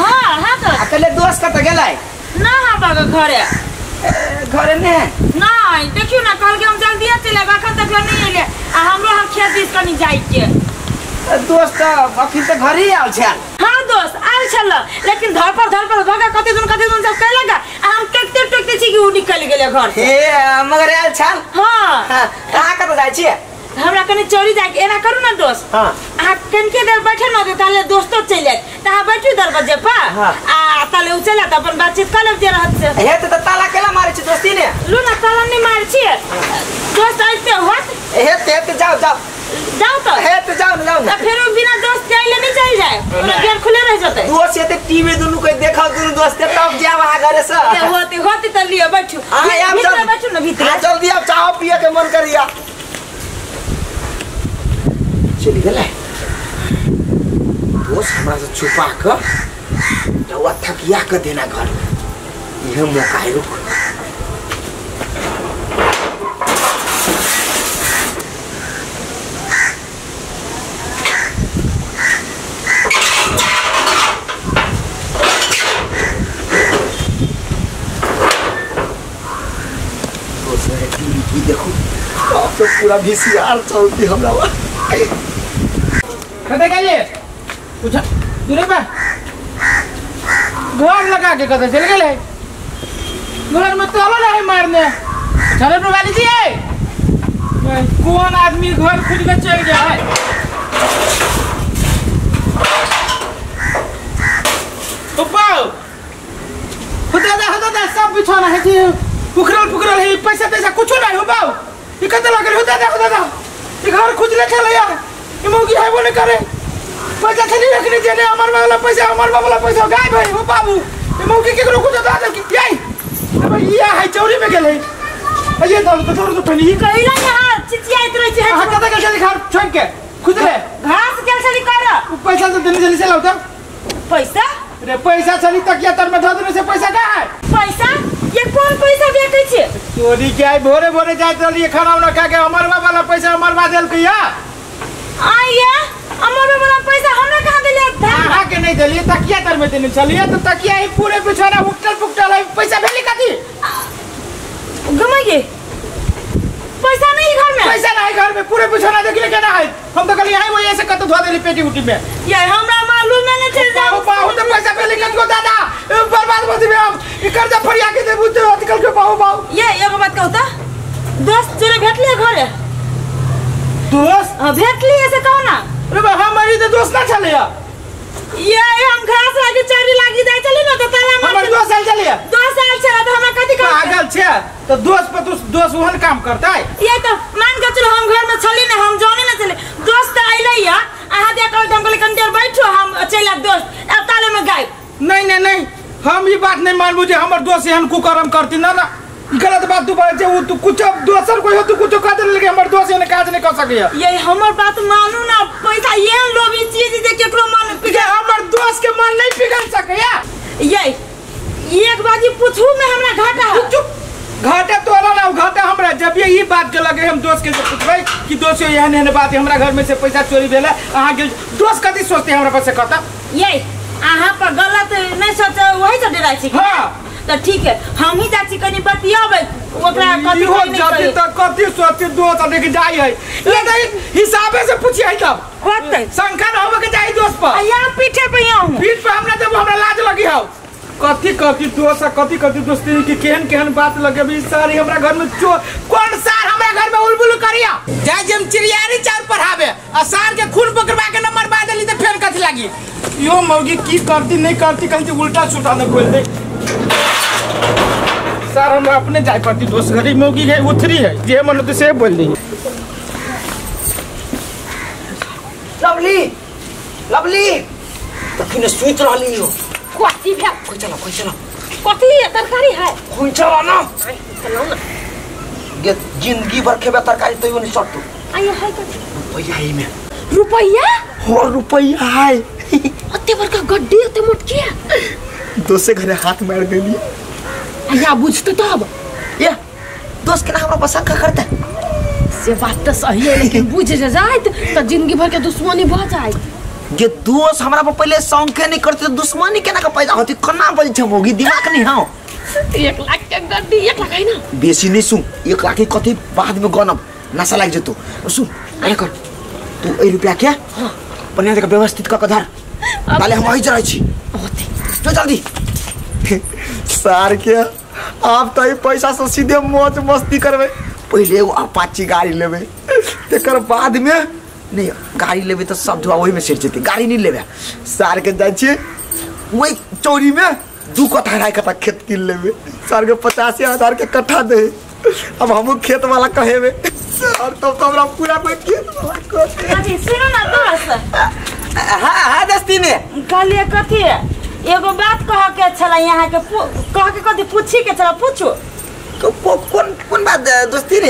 D: हाँ हाँ तो
E: अकेले दोस्त कत गेलै?
D: ना हाँ घरे।
E: घरे में?
D: नहीं देखियो ना कल के हम जल्दी चले अखन तक नहीं अइले आ हमरो हम खेत दिस कनी जाई के
E: दोस्त अखन तऽ घर ही आल छल।
D: हाँ दोस्त आल छल लेकिन धर पर धर पर भगा कते दिन कते दिन सब कैलक आ हम टेकते टेकते छी कि उ निकल गेले घर से।
E: हे मगर आल छल?
D: हाँ।
E: हाँ, कत जाई छियै?
D: हमरा कनी चोरी के एना करू ना दोस्त?
E: हाँ।
D: अहाँ कनिके देर बैठे न ताले दोस्तो चलि जायत तऽ अहाँ बैठू दरवाजे पर।
E: हाँ।
D: आ ताले उ चलत अपन बातचीत कर जे रहत से।
E: हे तऽ ताला केला मारै छी दोस्ती ने?
D: लू ना ताला नहीं मार छिए दोस्त आइते होत।
E: हे ते ते जाओ जाओ
D: जाओ तो
E: हे ते जाओ जाओ
D: आ
E: ना।
D: फिर बिना दोस्त के अइले नहीं चल जाए पूरा गेट खुले रह जते।
E: दोस्त एते टीवी दुनू कोई देखा दुनू दोस्त तब जाब अहाँ घरे से।
D: होते होते त लियो बैठू।
E: हाँ, आब
D: भीतर बैठू ना भीतर।
E: जल्दी अब चाहो पिए के मन करिया। चलिगला दोष हमरा से छुपा देना घर थकिया कर देना घर यह मौका है रुक देखो आप तो पूरा भी सियार चलती हमारा बा
A: कते गेलिए पूछा दूरे पे। घर लगा के कते चल गेले घर में ताला नहीं मारने। चले पे वाली जी कौन आदमी घर खुद के चल गया है? उपाओ खुदा दा खुदा दा सब बिछाना है जी। पुखरल पुखरल है पैसा पैसा कुछ नहीं हो बाऊ ये कते लगे खुदा दा खुदा दा ये घर खुद ले चले यार। ये मोगी है वो नहीं करे। पैसा चली रखने देने हमार वाला पैसा हमार वाला पैसा। गायब है हो बाबू ये मोगी के करो खुदा दा की यही। अब ये है चोरी में गेले। ये दाल तो तो तो पहले ही
D: कहिला यहाँ चिचियाइत रहे छी
A: हाँ। कते के चली घर छोड़ के। खुद ले
D: घास केल छली कर
A: पैसा तो देने चली से लाओ
D: पैसा?
A: रे पैसा चली तक या तर में धो से पैसा कहाँ है?
D: पैसा? कौन पैसा बेचै छी।
A: चोरी के आई भोरे भोरे जाय रही खाना उना खा के। हमार वाला पैसा हमर बा देल के या?
D: हमर बाबा वाला पैसा हमरा कहाँ देले?
A: अहाँ के नहीं देलिए तकिया तर में देने चलिए तो तकिया ही पूरे बिछाना उठल पुकटल है? पैसा भेली कथी?
D: घुमाइए पैसा नहीं घर में।
A: पैसा नहीं घर में पूरे बिछाना देखिए केना है। हम तो कल यहाँ वही ऐसे कत धो देली पेटी उठी में।
D: ये हमरा मालूम है नहीं चल
A: बाबू
D: जाओ
A: बाबू तो पैसा भेली कत को दादा। बर्बाद मत में हम ई कर्जा फरिया के दे बुझते आजकल के बाबू बाबू
D: ये एगो बात कहू तो दोस्त जोरे भेटलिए घरे?
A: दोस्त?
D: हाँ, भेटलिए से कहो ना।
A: अरे बा हमारी तो दोस्त ना चले
D: ये हम घास लागी चरी लागी जाय चली ना तो ताला मार
A: हमारे
D: के-
A: दोस्त चल
D: दो साल चला तो हमरा कथी कर
A: पागल छे। तो दोस्त पर दोस्त दोस्त वहन काम करता है।
D: ये तो मान के चलो हम घर में छली ना हम जाने ना चले दोस्त आइले या आहा दे कल कहले कंटेर बैठो हम चला दोस्त। अब ताले में गाय।
A: नहीं नहीं नहीं। हम ये बात नहीं मान बुझे हमारे दोस्त एहन कुकर्म करती ना ना। गलत बात तू बोले वो तू कुछ दोसर कोई हो तू कुछ कह दे लेकिन हमारे दोस्त एहन काज नहीं कर सके
D: ये हमर बात मानू ना पैसा ये लोभी चीज़ जे केकरो मन
A: कि हमारे दोस्त के मन नहीं पिघल सके या
D: ये एक बाजी पूछू में हमरा घाटा
A: चुप। घाटे तोरा ना घाटे हमरा जब ये बात के लगे हम दोस्त के से पूछबै कि दोस्त यो एहन एहन बात है हमरा घर में से पैसा चोरी भेला अहाँ के दोस्त कथी सोचते हमरा पास से कहता?
D: ये अहाँ पर गलत नहीं सोचे वही से डराई छी।
A: हाँ।
D: तो ठीक है हम ही जाची कनी बतियाबै ओकरा कथी
A: जाति
D: करे।
A: तक कथी सोचते दोस्त लेके जाई है। ये तो हिसाबे से पूछिए तब।
D: होतै।
A: शंका न होवे के चाहिए दोस्त पर।
D: यहाँ पीठे पे हूँ
A: पीठ पे हमरा जब हमरा लाज लगी हो कथी कथी दोस्त आ कथी कथी दोस्ती, की केहन केहन बात लगे भी सारी हमरा घर में चो कौन सार हमरा घर में उलबुल करिया? जाय जम चिड़ियारी चार पढ़ावे आ सार के खून पकड़वा के नंबर बा देली तो फेर कथी लागी? यो मौगी की करती, नहीं करती कहीं उल्टा सुल्टा न बोल दे। सर हम अपने जाय पड़ती, दोस्त घरी मौगी है, उथरी है, जे मन तो से बोल दी।
E: लवली लवली, तखिन सुत रहली हो
B: कथी भेल
E: कोइ चलो कोइ चलो
B: कथी तरकारी है
E: कोइ चलो न
B: चलो ना
E: ये ज़िंदगी भर खेबे तरकारी तैयो नहीं सटतो
B: आइए है कथी
E: रुपैया है में
B: रुपैया
E: हो रुपैया है
B: अत्ते बड़का गड्डी अत्ते मोटकी
F: दोस्त घरे हाथ मार देली
B: या बुझते तब
E: ये दोस्त के ना हमरा पसंद का करता
B: से बात तो सही है लेकिन बुझ जाए तो ज़िंदगी भर के दुश्मनी बढ़ जाए
E: ये दोस्त हमरा पर पहले शौक नहीं करते दुश्मनी केना का पैदा होती? कना बज छ होगी? दिमाग नहीं हाँ।
B: एक लाख के गड्डी एक लाख है ना?
E: बेसी नहीं सुन। एक लाख के कथी बाद में गनब? नशा लाग जतो। सुन अरे कर। तू ए रुपया क्या पन्या जगह व्यवस्थित क कधर ताले हम वही चढ़ाई छी। चल जल्दी।
F: सार के आप तो ई पैसा से सीधे मौज मस्ती करबे।
E: पहले एगो अपाची गाड़ी लेबे।
F: तेकर बाद में
E: नहीं गाड़ी लेबे तो सब धुआ वही में सेट जेते। गाड़ी नहीं लेबे
F: सार के जाइ छी
E: वही चोरी में
F: दू कट्ठा ढाई कट्ठा खेत किन लेबे सार के पचासी हज़ार के कट्ठा दे। अब हम खेत वाला कहेबे और तब तो हमरा पूरा कोई खेत वाला
D: अभी सुनो ना दोस्त
E: हाँ हाँ दस्ती ने
D: कथी है एगो बात कह के यहाँ के कह के कथी पूछी के पूछो?
E: को, कौन कौन बात दोस्ती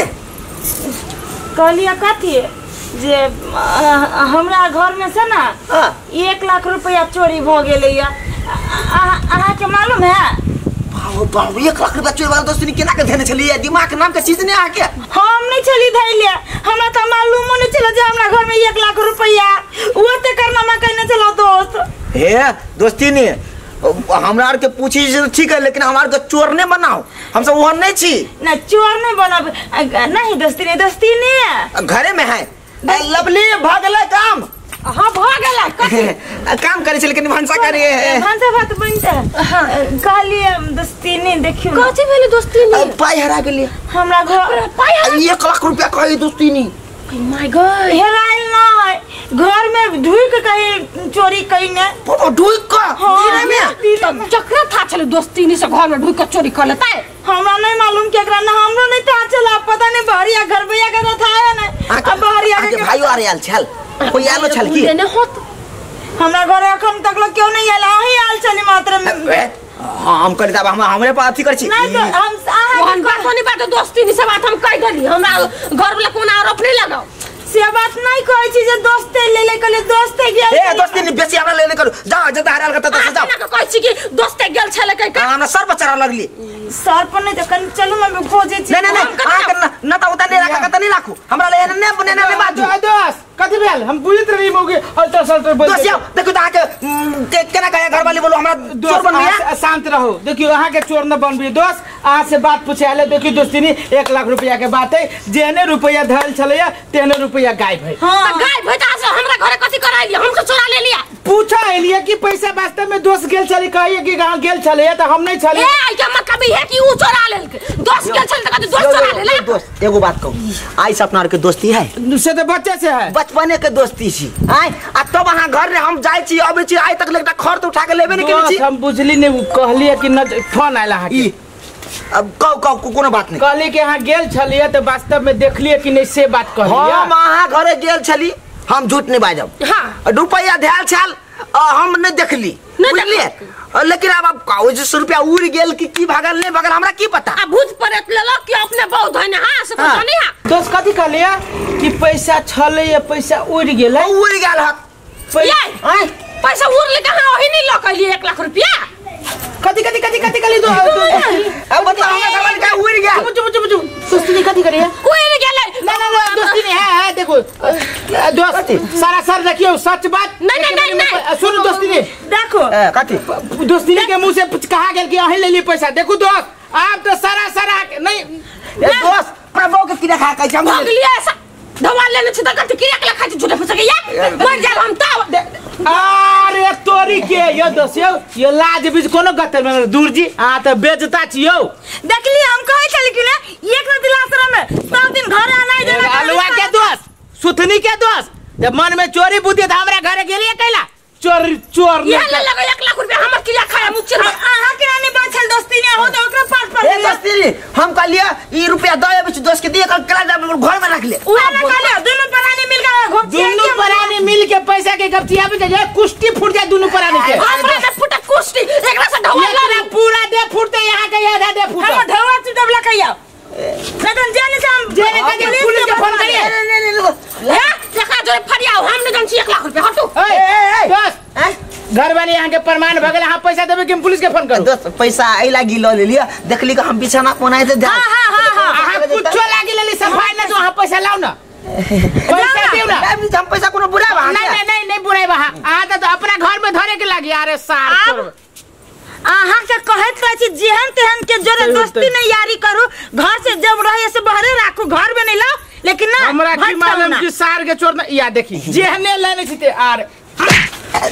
D: कहलिए कथी जे हमरा घर में से ना
E: हाँ
D: एक लाख रुपया चोरी भ गेलै या अ- अहाँके मालूम है?
E: बाबू बाबू एक लाख रुपया चोरी वाला दोस्ती ने केना के छलिए दिमाग नाम के चीज़ आके
D: हम नहीं छली धैले हमरा तो मालूम नहीं चला जे हमरा घर में एक लाख रुपया। वो ते करना मैं कहने चला दोस्त।
E: हे ने हमरा के पूछी ठीक है लेकिन हमार के चोर ने बनाओ हम सब वहाँ नहीं छी।
D: ना चोर नहीं नहीं दोस्ती नहीं दोस्ती नहीं
E: घरे में है। लवली भागले काम।
B: हाँ भ
E: काम करे छे लेकिन भंसा करे
D: भंसा भात बनते। कहलिए दोस्ती नहीं देखियो। ना।
B: भेले भेलै दोस्ती नहीं?
E: पाई हरा गेलिए
D: हमरा घर
E: आ, एक लाख रुपया कहे दोस्ती नहीं।
B: माय गॉड
D: हेराइल ना है। घर में ढुक कहीं चोरी कहीं ने।
E: बाबा ढुक का गिरे में।
B: जकरा था चले दोस्ती नहीं से घर में ढुक के चोरी कर लेता? है
D: हमरा नहीं मालूम केकरा ना हमरो नहीं था चला पता नहीं बहरिया घर भैया का था या नहीं अब बहरिया के
E: भाइयों आ रहे छल? कोई आलो छल की?
B: देने होत।
D: हमरा घर अखन तक लोग क्यों नहीं आला ही आल चली मात्र में।
E: हाँ हम कर हम हमरे पर अथी कर छी?
D: नहीं तो हम
B: ओहन
D: अहाँ
B: बात दोस्ती नहीं से बात हम कह देली। हमरा घर वाला कोन आरोप नहीं लगाओ
D: से बात नहीं कहै छी जे दोस्ते ले ले कले दोस्ते गेल
E: ए दोस्ती नि बेसी हमरा लेने करू जा जता हराल का तता जाओ
B: अहाँ कहै छी कि दोस्ते गेल छले कह
E: का हमरा सर बचारा लगली
D: सर पर नै तो कन चलो मैं खोजे छी
E: नै नै नै आ करना न त उता नहीं रखा कत नै राखू हमरा ले ने बने ने बाजू
A: दोस्त कथी भेल? हम बुझित रही मौगी। अल्टर सल्टर बोल
E: दोस्त आओ देखो त आके चोर बन गया?
A: शांत रहो। देखियो अहाँ के चोर न बनबी दोस्त अहाँ से बात पूछे आले देखियो दोस्तिनी एक लाख रुपया के बात है जेहने रुपया धरल छलैया तेहने रुपया गायब है।
B: हाँ गाय भेजा से हमरा घरे कथी कराइली हमसे चोरा ले लिया
A: पूछा एलिए कि पैसा वास्तव में दोस्त गेल छले? कहिए कि गाँव गेल छले तो हम नहीं
B: ए आई के मतलब ई है कि ऊ चोरा लेलके। दोस्त गेल छल त दोस्त चोरा
E: यो,
B: लेला?
E: दोस्त एगो बात कहू। आई से अपना के दोस्ती है
A: से तो बच्चे से है
E: बचपने के दोस्ती छी। आय आ तब अहाँ घर रे हम जाय छी अबै छी आइ तक लगता खर तो उठा के लेबे नहीं केने छी।
A: हम बुझली नहीं कहलिए कि न फ़ोन आयल अहाँ
E: ई अब कहू कहू को- कोनो बात नहीं।
A: कहली कि अहाँ गेल छलिए तो वास्तव में देखलिए कि नहीं से बात कहलिए
E: हम अहाँ घरे गेल छली हम झूठ नहीं बाजब।
B: हाँ।
E: रुपया ध्यान छल हम नहीं देखली
B: नहीं
E: बुझलिए लेकिन अब अब कहू जे सौ रुपया उड़ गेल कि की भागल नहीं भागल हमरा की पता?
B: आ भूत प्रेत ले लो कि अपने बहुत है? ना हाँ से
E: हाँ।
B: नहीं है?
A: दोस्त कथी कहलिए कि पैसा छले या पैसा उड़ गेलै?
E: उड़ गेल हक
B: पैसा उड़ ले कहाँ ओही नहीं लकली 1 लाख रुपया?
A: कथी कथी कथी कथी कहली दो
E: अब बताओ हमरा खबर का उड़ गेल
A: चुप चुप चुप दोस्ती कथी करिए।
B: उड़ गेले
A: ना ना ना दोस्ती नहीं है है देखो। दोस्त सारा सर रखियो सच बात।
B: नहीं, नहीं, नहीं, नहीं।
A: सुनो दोस्ती नहीं।
D: देखो।
E: कथी
A: दोस्ती के मुँह से कहा गेल कि अहीं ले ली पैसा? देखो दोस्त आप तो सारा सारा नहीं।
E: दोस्त प्रभु के किरा खा कहै छै हम
B: भगली ऐसा दवा लेने छ त कथी किया के खाती झूठे फसके या मर जा हम ता।
A: अरे तोरी के यो दसियो यो लाज बीज कोनो गतर में दूर जी। आ त बेजता छियो
D: देखली हम कहै छली कि ना एक न दिलासरा में सब दिन घर आना जाना
A: अलवा के दोस्त सुथनी के दोस्त जब मन में चोरी बुद्धि हमरा घरे गेलिए कैला? चोर चोर
B: ये ले लगा 1 लाख रुपया हमर किया खाया मुख चिर
D: अहाँ के रानी बाछल दोस्ती ने हो तो ओकरा पास पर
E: ए दोस्ती रे, हम कहलिए ई रुपया दे अबै छी दोस्त के दिए कल कला जा घर में रख ले।
D: उहे ना कहले दोनों प्राणी मिल के घोप
A: दोनों परानी मिल के पैसा के गपचिया पे जाए कुश्ती फूट जाए दोनों परानी के
B: हमरा से फुटा कुश्ती एकरा से ढवा
A: पूरा दे फूटते यहाँ के आधा दे
D: हम
A: फूटो
D: ढवा चुटब ला कहिया नदन जाने से हम
A: जेने का जे पुलिस के फ़ोन करिए नहीं नहीं नहीं लोग
B: है लखा जोरे फरियाओ हम न जानछी 1 लाख रुपया हटू
A: ए,
E: ए, ए।
A: घर वाले यहाँ के प्रमाण भगल यहाँ पैसा देवे कि पुलिस के फ़ोन करो
E: दोस्त पैसा आई लागी ल ले लिया देखली कि हम बिछाना बनाए थे ध्यान
D: हाँ, हाँ, हाँ, हाँ।
A: कुछो लागी लेली सफ़ाई ना तो वहाँ पैसा लाओ ना पैसा दियो ना
E: हम पैसा कोनो बुरा बा
A: नहीं नहीं नहीं बुराई वहाँ तो अपना घर में धरे के लागी अरे सार
D: अहाँ के कहत रहे छी जेहन तेहन के जोरे दोस्ती। नहीं यारी करू घर से जब रहे से बहरे राखू घर में नहीं लाओ लेकिन ना
A: हमरा की मालूम
D: ना।
A: कि सार के चोर ना या देखी। जेहने लेने छी आर।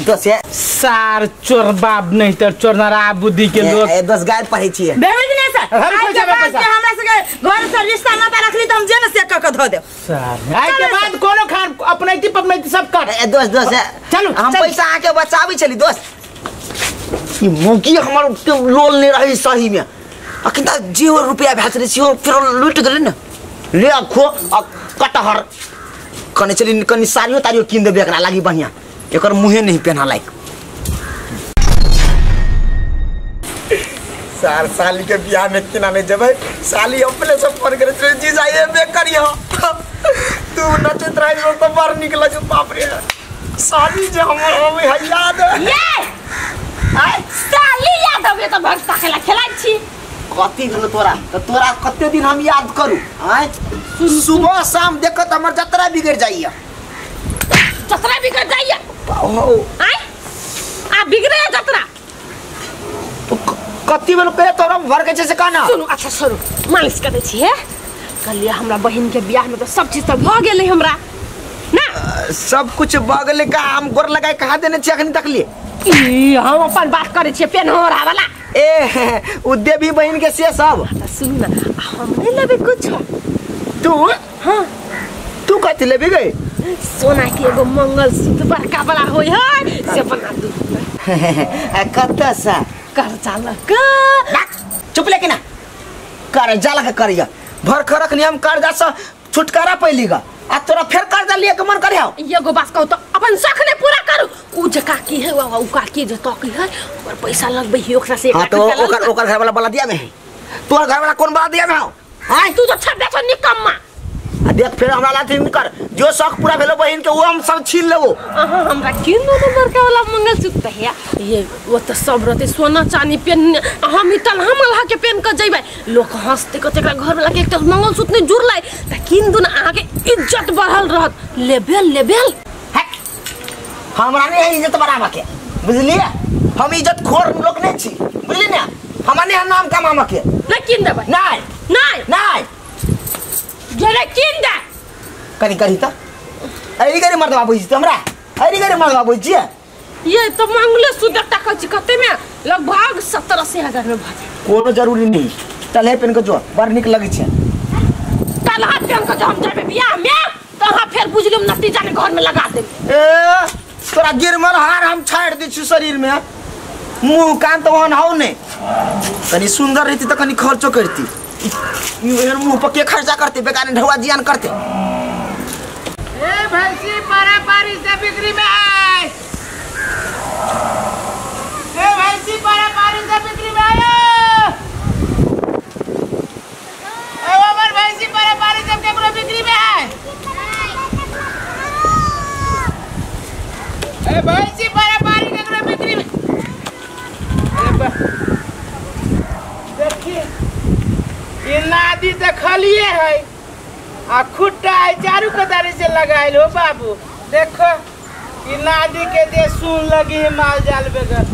E: दोस्त ये
A: सार चोर बाप नहीं तो चोर नारा बुद्धि के लोग
E: ए, दोस्त गाय पढ़े छिए
D: भेज नहीं सर
A: हर
D: के
A: पैसा।
D: के हमरा सके घर से रिश्ता नाता रखली तो हम जेन से क के धो देब।
A: सार आई के बाद कोनो खान अपनैती पपनैती सब कर
E: ए, दोस्त दोस्त
A: चलू,
E: हम पैसा आके बचाबै छली दोस्त? ई मौकी हमर के लोल नहीं रही सही में अखन त जे हो रुपया भेज रही छियो फिर लूट गेलै न ले आखो आ कटहर कने चली कनी साड़ियो तारियो किन देबे एकरा लागी बढ़िया एकर मुहे नहीं पहना लायक सार साली के बियाह में किना नहीं जबै साली अपने से फ़ोन करे छे जी जाइए बे करियो तू नचत रही हो तो बड़ निक लगे बाप रे साली जे हमर हमें है याद
B: आय साली याद आवे तो भक्ता खेला खेलाइ छी
E: कथी भेल तोरा तो तोरा कते दिन हम याद करू आय सुबह शाम देखत हमर जतरा बिगड़ जाइए
B: जतरा बिगड़ जाइए
E: ओ
B: आय आ बिगड़े जतरा
E: तो क- कथी भेल कहे तोरा घर के छै से कहना
B: सुनू अच्छा सुनू मालिश करे छी हे कलिया हमरा बहिन के बियाह में तो सब चीज़ तो भ गेलै हमरा ना।
E: सब कुछ बगल का हम गोर लगाए कहा देने छी अखनी तक लिए?
B: हम अपन बात करे छियै पेन हो रहा वाला
E: ए उ देवी बहन के से सब?
B: सुन ना हम नहीं लेबे कुछ।
E: तू?
B: हाँ।
E: तू कथी लेबी गई
B: सोना के एगो मंगलसूत्र बड़का बड़ा होय है से बना दू।
E: कत्ता सा?
B: कर्जा लगा
E: चुप लेकिन। कर्जा लगा करिया। भर खरक नियम कर्जा से छुटकारा पैली गा आ तोरा फिर कर्जा लिए के मन करे हो?
B: एगो बात कहू तो अपन शौक ने पूरा करू। उ जे काकी है उ काकी जे तकी है ओकर पैसा लगबे ही ओकरा से
E: हाँ तो ओकर ओकर घर वाला बला दिया में है? तोर घर वाला कौन बला दिया में हो?
B: हाँ तू तो छड्डा छ निकम्मा।
E: आ देख फिर हमरा लाठी में कर जो शौक पूरा भेलो बहन के वो हम सब छीन लेबो।
B: अहाँ हमरा किन दो नंबर के वाला मंगलसूत्र है ये वो तो सब रहते सोना चांदी पेन हम ही तल हम अल्लाह के पेन कर जइबै लोग हँसते कहते एकरा घर वाला के एकटा मंगलसूत्र नहीं जुड़लै। त किन दो ना अहाँ के इज़्ज़त बढ़ल रहत। लेबेल लेबेल
E: हमरा है इज़्ज़त बराबर के। बुझलिए हम इज़्ज़त खोर लोग नहीं छी। बुझली ना? हमारे यहाँ नाम का मामा के।
B: नहीं किन देबै।
E: नहीं।
B: नहीं।
E: नहीं।
B: जरे किन दे
E: करी करी ऐरी करी मर्दवा बुझी हमरा ऐरी करी मर्दवा बुझिए
B: ये तो मांगले सुदर टका छी में लगभग सत्तर अस्सी हज़ार में भऽ
E: कोनो ज़रूरी नहीं तले पेन के जो बड़ निक लगे छे
B: तलहा पेन के जो हम जाबे बियाह में अहाँ फेर नतीजा ने घर में लगा देब
E: ए तोरा गिरमर हार हम छाड़ दी छी शरीर में मुँह कान तो वहन हौ नहीं कनी सुंदर रहती तो कनी खर्चो करती मुँह पर के खर्चा करते, बेकार ढवा जियान करते?
A: ए भैंसी पारा पारी से बिक्री में आए। ए भैंसी पारा पारी से बिक्री में आयो ए हमर भैंसी पारा पारी से केकरो बिक्री में है ए भैंसी पारा पारी केकरो बिक्री में ए ब- देखिए ये नादी तो खलिए है। आ खुट्टा है, चारू कतारी से लगाइल हो बाबू। देखो, ई नादी के दे सुन लगी है माल जाल बेगर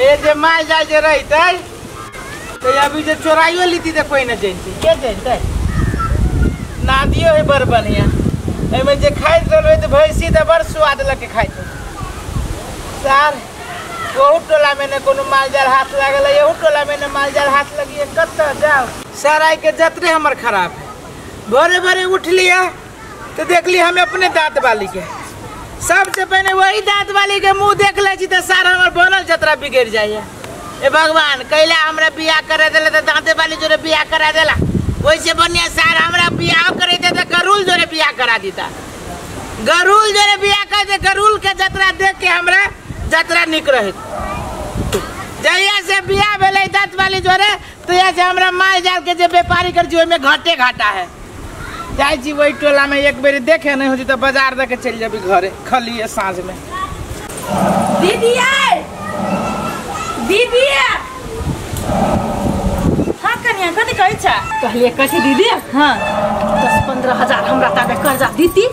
A: ये जे माल जाल जे रहते तो अभी जे चोराइयो लीती तो कोई न जानती के जानते नादियो है बड़ बढ़िया। एमे जे खाइत रहलो तो भैंसी तो बड़ स्वाद लगे खाइत सार टोला में ने कोनो माल जाल हाथ लागल है एहू टोला में ने माल जाल हाथ लगी कत्ता जाओ सर आई के जतरे हमर खराब है। भोरे भोरे उठ लिया तो देख ली हमें अपने दांत वाली के सबसे पहले वही दांत वाली के मुँह देख ले तो सार हमर बनल जतरा बिगड़ जाइए। ए भगवान कैला हमरा बियाह करे देले तो दांते वाली जोरे बियाह करा देला। वैसे बढ़िया सार हमरा बियाह करे दे तो गरुल जोरे बियाह करा दीता। गरुल जोरे बियाह कर दे गरुल के जतरा देख के हमरा जतरा निक रहे। जहिया से बियाह भेले दांत वाली जोरे तो यहाँ से हमरा माल जाल के जे व्यापारी कर जी ओहिमे घाटे घाटा है। जाय जी वही टोला में एक बेर देखे नहीं होती तो बाज़ार दे के चल जाबी घरे खली साँझ में
B: दीदी आए दीदी
D: हाँ कनिया कथी कहै छ
B: कहलिए कथी दीदी?
D: हाँ।
B: दस पंद्रह हज़ार हमरा ताबे कर्जा। दीती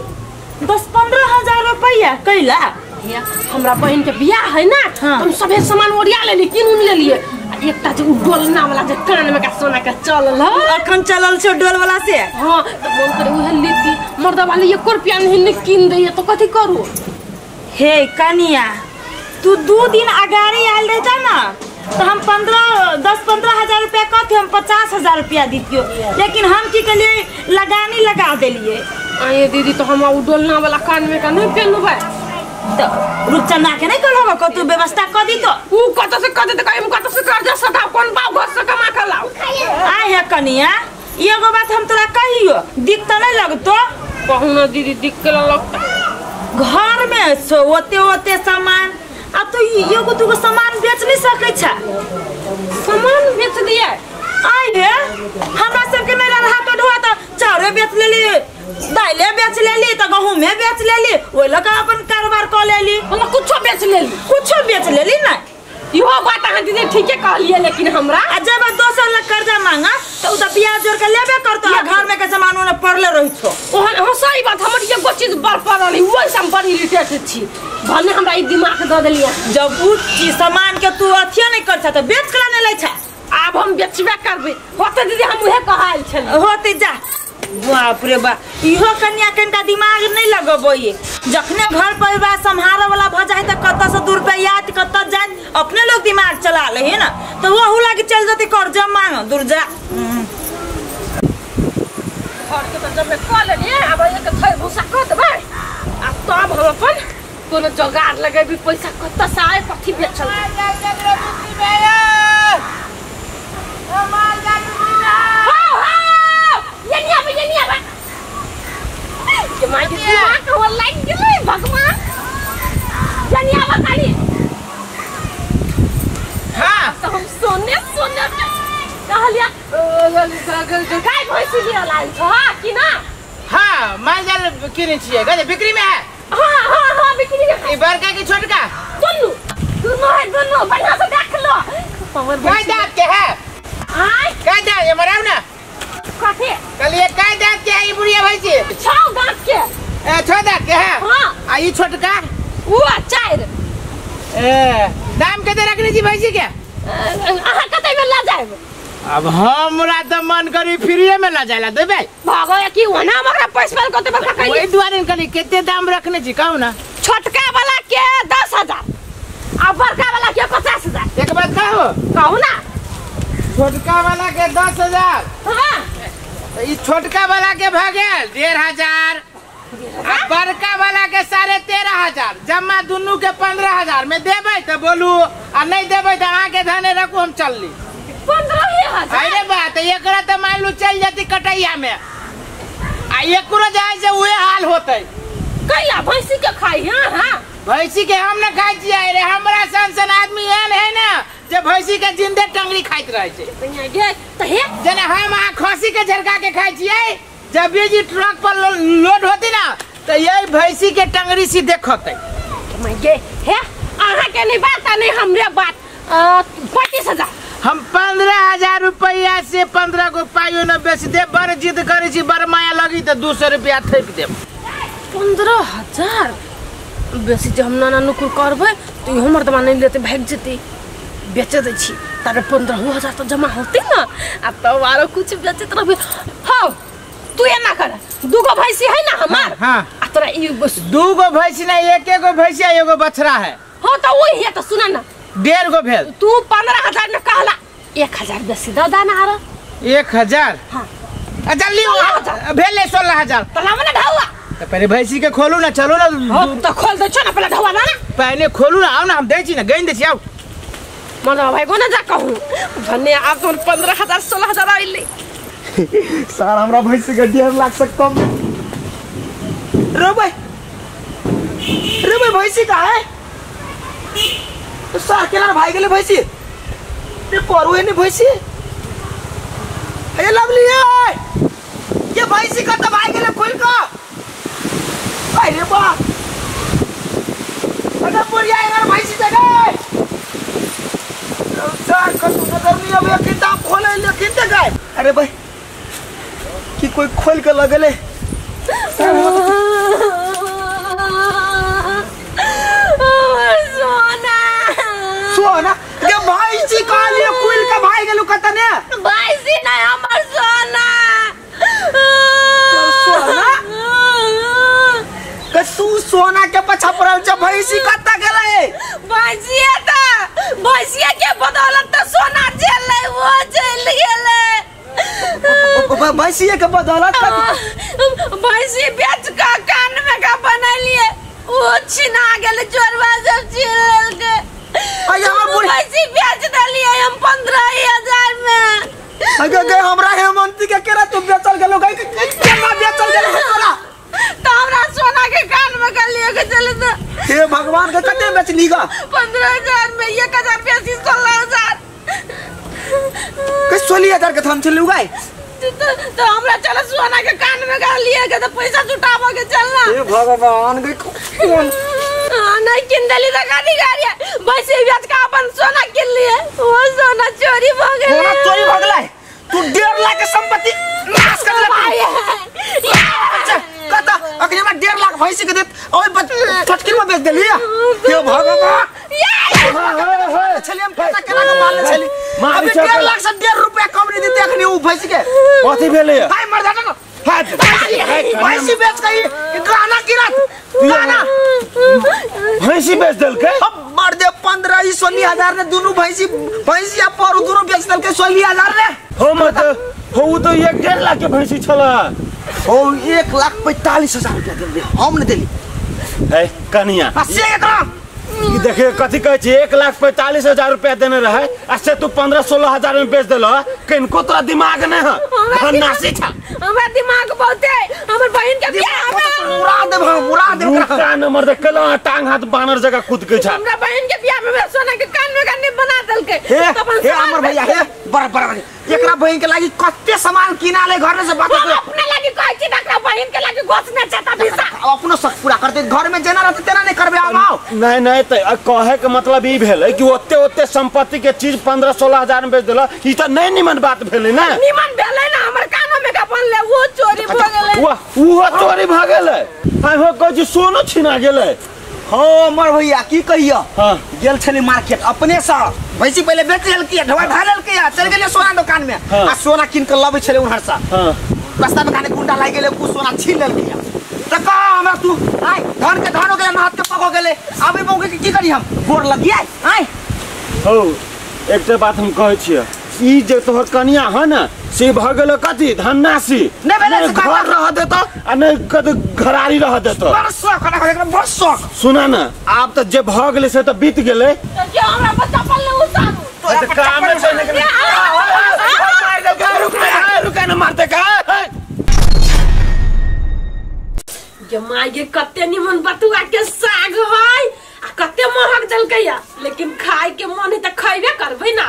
D: दस पंद्रह हज़ार रुपया कैला?
B: हमरा बहन के बियाह है ना?
D: हाँ।
B: हम सभे सामान ओरिया लेली किन उन लेलिए आ एकटा जे डोलना वाला जे कान में का सोना के चलल है।
D: अखन चलल छौ डोल वाला से?
B: हाँ तो मन करे उहे लीती मर्दा वाली एक रुपया नहीं किन दैए तो कथी करू?
D: हे कनिया तू दू दिन अगाड़ी आयल रहता ना तो हम पंद्रह दस पंद्रह हज़ार रुपया कहते हम पचास हज़ार रुपया दीतियो। लेकिन हम की कलिए लगानी लगा दिलिए
B: दीदी तो हम डोलना वाला कान में का नहीं पहनबै
D: तो रुचना के नहीं कहलो को तू व्यवस्था कर दी तो
B: उ कत से कत से कहीं कत से कर्जा सदा कौन पाव घर से कमा के लाओ
D: आय है कनिया एगो बात हम तोरा कहियो दिक तो नहीं लगतो
B: कहू ना दीदी दिख के लगता
D: घर में सो ओते ओते सामान आ तू एगो दूगो सामान बेच नहीं सकै छ
B: सामान बेच दिए
D: आय हे हमरा सबके नहीं रहा तो ढुआ तो चाउरे बेच लेली दाइले बेच लेली तो गहूमे बेच लेली ओइ लगा अपन कारोबार कर लेली।
B: हम कुछो बेच लेली।
D: कुछो बेच लेली ना।
B: इहो बात अहाँ दीदी ठीके कहलिए लेकिन हमरा
D: आ जब दोसर लग कर्जा मांगा तो उ तो ब्याज जोड़ के लेबे करतो आ घर में के सामान ओने पड़ले रही छो।
B: ओहन हाँ सही बात हमर एगो चीज़ बड़ पड़ल वही से हम बड़ी इरिटेट छी। भने हमरा ई दिमाग दऽ देलिए
D: जब उ सामान के तू अथियो नहीं कर छ तो बेच के लाने लै छ।
B: आब हम बेचबे करबै। होते दीदी हम उहे कहल छली
D: होते जा। बाप रे बा। इहो कन्या कनिका दिमाग नहीं लगबोए जखने घर परिवार संभाले वाला भ जाए तो कत से दू रुपया याद कत जाए अपने लोग दिमाग चला ले है ना? तो वहू लागे चल जाते कर्जा मांग दूर जा
B: घर के तऽ जब कऽ लेलिए आब एक थै भूसा कऽ देबै। आ तब हम अपन कोनो जोगाड़ लगेबी पैसा कतऽ से आए कथी बेचल हो हो के माय के दिमाग हो लाइन गेलै भगवान। ये नहीं आबे खाली
A: हाँ।
B: तो हम सोने सोने कहलिया गाय भैंसी लिया लाइन छ कि
A: हाँ माल किने छियै गजे बिक्री में है?
B: हाँ हाँ हाँ बिक्री में
A: ई बड़का की छोटका
B: दुनू दुनू है दुनू बढ़िया से देख लो। पवन
A: काय दांत के है।
B: आय
A: काय दांत ये मराव ना?
B: कथी
A: कल काय दांत के है ई बुढ़िया भैंसी
B: छौ दांत के।
A: ए छो दांत के है?
B: हाँ।
A: आ ई छोटका
B: वो चार।
A: ए दाम कते रखने छी भैंसी के?
B: अहाँ कतै में ला जाएब?
A: अब हमरा तो मन करी फ्रीए में ला जायला देबे।
B: भागो कि वना हमरा पैसा कते बड़का
A: वही
B: कहिए
A: दुआरे कनी केते दाम रखने छी कहू ना।
B: छोटका वाला के दस हज़ार और बड़का वाला के पचास हज़ार।
A: एक बात कहो।
B: कहू ना।
A: छोटका वाला के दस हज़ार।
B: हाँ।
A: छोटका वाला के भऽ गेल डेढ़ हज़ार। बड़का वाला के साढ़े तेरह हज़ार। जमा दुनू के पंद्रह हज़ार। में देबै तऽ बोलू आ नहीं देबै तऽ अहाँके धने रखू हम
B: ही हज़ार?
A: अरे बात तऽ मान लू चल जेती कटैया में आ एकरो जाए से उहे हाल होते।
B: कैला भैंसी के खाई हाँ हाँ।
A: भैंसी के हम न खाइ छियै। रे हमरा सन सन आदमी एहन है ना जे भैंसी के जिंदे टंगरी खाइत रहे छै।
B: तो हे
A: जेना हम अहाँ खसी के झरका के खाइ छियै जब भी जी ट्रक पर लो- लोड होती ना तो यही भैंसी के टंगरी सीधे खतै
B: मैं गे हे अहाँ के नहीं बात आ नहीं हमरे बात। पच्चीस हज़ार।
A: हम पंद्रह हज़ार रुपया से पंद्रह गो पाइयो न बेच दे बड़ जिद करे छी बड़ माया लगी तो दू सौ रुपया थैप देब।
B: पंद्रह हज़ार? बेसी जे हम नाना नुकुर करबै तो हमर दमा नहीं लेते भाग जेते। बेच दै छी तारे पंद्रह हज़ार तो जमा होते ना। आ तब आरो कुछ बेचत रहबे। हौ तू ये ना कर। दूगो भैंसी है ना हमार?
A: हाँ।
B: आ तोरा ई बस
A: दू भैंसी नहीं एक एगो भैंसिया एगो बछड़ा है।
B: हो तो वही है तो सुना ना।
A: डेढ़ गो भेल।
B: तू पंद्रह हज़ार में कहला। एक हज़ार बेसी दो दाना आरो।
A: एक हज़ार?
B: हाँ।
A: जल्दी। भेले सोलह हज़ार।
B: तो ना ढावा
A: तो पहले भैंसी के खोलू ना चलो ना।
B: तो खोल दे ना पहले ढावा ना।
A: पहले खोलू ना आओ ना हम दै छी ना गैन दै छी आओ
B: मतलब भाई को ना जा कहूँ भन्ने आप तो पंद्रह हज़ार सोलह हज़ार आइले
F: सर हमरा भैंसी के डेढ़ लाख से कम
E: रे भाई रे भाई भैंसी का है तो सर केना भाई गेले भैंसी रे परुए नहीं भैंसी हे लवली है ये भैंसी का तो भाई गेले खोल का अरे बा भैंसी जगह सर का तो नज़र नहीं अब किताब खोले लेकिन ते गए अरे भाई कि कोई खोल के लगले
B: सोना।
E: सोना? ये भैंसी का लिए कुल का भाई गेलु कतने
B: भैंसी नहीं हमर सोना
E: सोना? के तू सोना के पछा पड़ल छ भैंसी कत्ता गेले।
B: भैंसी त भैंसी के बदौलत त सोना जेल ले वो चल गेले।
E: भैंसी के बदौलत कत-
B: भैंसी बेच का कान में का बनलिए वो छिना गेल चोरवा सब
E: हमर बुढ़ी-
B: भैंसी बेच दलिए हम पंद्रह हज़ार में।
E: अगे हमरा हेमंती के केरा तू बेचल गेलो गई केना बेचल गेलो तोरा?
B: तो हमरा सोना के कान में का लिए के चले तो
E: हे भगवान के कते बेचली
B: पंद्रह हज़ार में एक हज़ार बेसी सोलह हज़ार।
E: के सोलह हज़ार के थाम चलू गई
B: तो, हमरा चल सोना के कान में का लिए के तो पैसा जुटावा के चलना
E: हे भगवान के कौन
B: हाँ, नहीं किन दली तो गाड़ी गाड़ी है वैसे बेच का अपन सोना किन लिए वो सोना चोरी हो गया
E: सोना चोरी भगला तू डेढ़ लाख के संपत्ति नाश कर ले अच्छा अखनी हमरा डेढ़ लाख भैंसी के देत ओए बच- में बेच देली हे। भगवान। छली हम पता केना के मारले छली।
C: मार
E: अभी डेढ़ लाख से डेढ़ रुपया कम नहीं देते अखनी उ भैंसी के।
C: कथी भेलै
E: हाय मर जाता ना भैंसी बेच गई गाना गिरत। गाना
C: भैंसी बेच देलकै?
E: अब मर दे पंद्रह ही सोलह हज़ार ने दोनों भैंसी भैंसी परू दोनों बेच देल के सोलह हज़ार ने।
C: हो मत हो तो एक डेढ़ लाख के भैंसी छला।
E: ओ एक लाख पैंतालीस हज़ार रुपया दिल। हम ने दिली।
C: है कनिया
E: अस्सी एकरा
C: ई देखिए कथी कहै छी एक लाख पैंतालीस हज़ार रुपया देने रहे से तू पंद्रह सोलह हज़ार में बेच देल किनको तोरा दिमाग नहीं है? धन्नासी था
B: हमरा दिमाग बहुत। है हमर बहन के बियाह में
E: उड़ा दे हम उड़ा दे ओकरा।
C: मुक्का नंबर देख केला टांग हाथ बानर जगह कूद के छा
B: हमरा बहन के बियाह में सोना के कान में कान बना देलके।
E: हे
B: तो अपन
E: हे हमर भैया हे बड़ा बड़ा। एकरा बहन के लागी कते सामान किना ले घर से बात
B: अपने लगी कहै छी तकरा बहन के लगी घोषणा चाहता भीसा
E: अपनो शक पूरा करते। घर में जेना रहते तेना नहीं करबे हम आओ
C: नहीं नहीं तो कहे के मतलब ई भेलै कि ओते ओते संपत्ति के चीज़ पंद्रह सोलह हज़ार में बेच दिल ई तो नहीं निमन बात भेलै ना।
B: निमन भेलै ना हमर कानो में का बनले वो चोरी भ गेलै।
C: वाह उहो चोरी भ गेलै? आइ हो कहै छी सोनो छिना गेलै।
E: हो अमर भैया की कहियो?
C: हाँ।
E: गेल छली मार्केट अपने से भैंसी पहले बेच लेलकै ढवा ढा लेलकै चल गेलियै सोना दुकान में।
C: हाँ।
E: आ सोना कीन के लबै छलै उन्हर से।
C: हाँ।
E: रास्ता में खाने गुंडा लागि गेलै कुछ सोना छीन लेलकै त का हमरा तू? आय धन के धन हो गेलै हाथ के पक हो गेलै। आबे मौके की करी हम? गोर लगियै आय।
C: हो एकटा बात हम कहै छियै। ई जे तोहर कनिया है ना से भ गेलो कथी धन्नासी
E: नहि भेलै से
C: घर। रह देतो आ नहि कत घरारी रह देतो
E: बड़ शौक हमरा एकदम बड़ शौक
C: सुना ना आब तऽ जे भ गेलै से तऽ बीत गेलै
B: तो क्या हमरा बच्चा पल्ले उतारू
C: तऽ कामे छै ने रुका रुका न मारते का
B: जे माय गे कते निमन बतुआ के साग है कते महक देलकै या लेकिन खाय के मन है त खैबे करबै ना।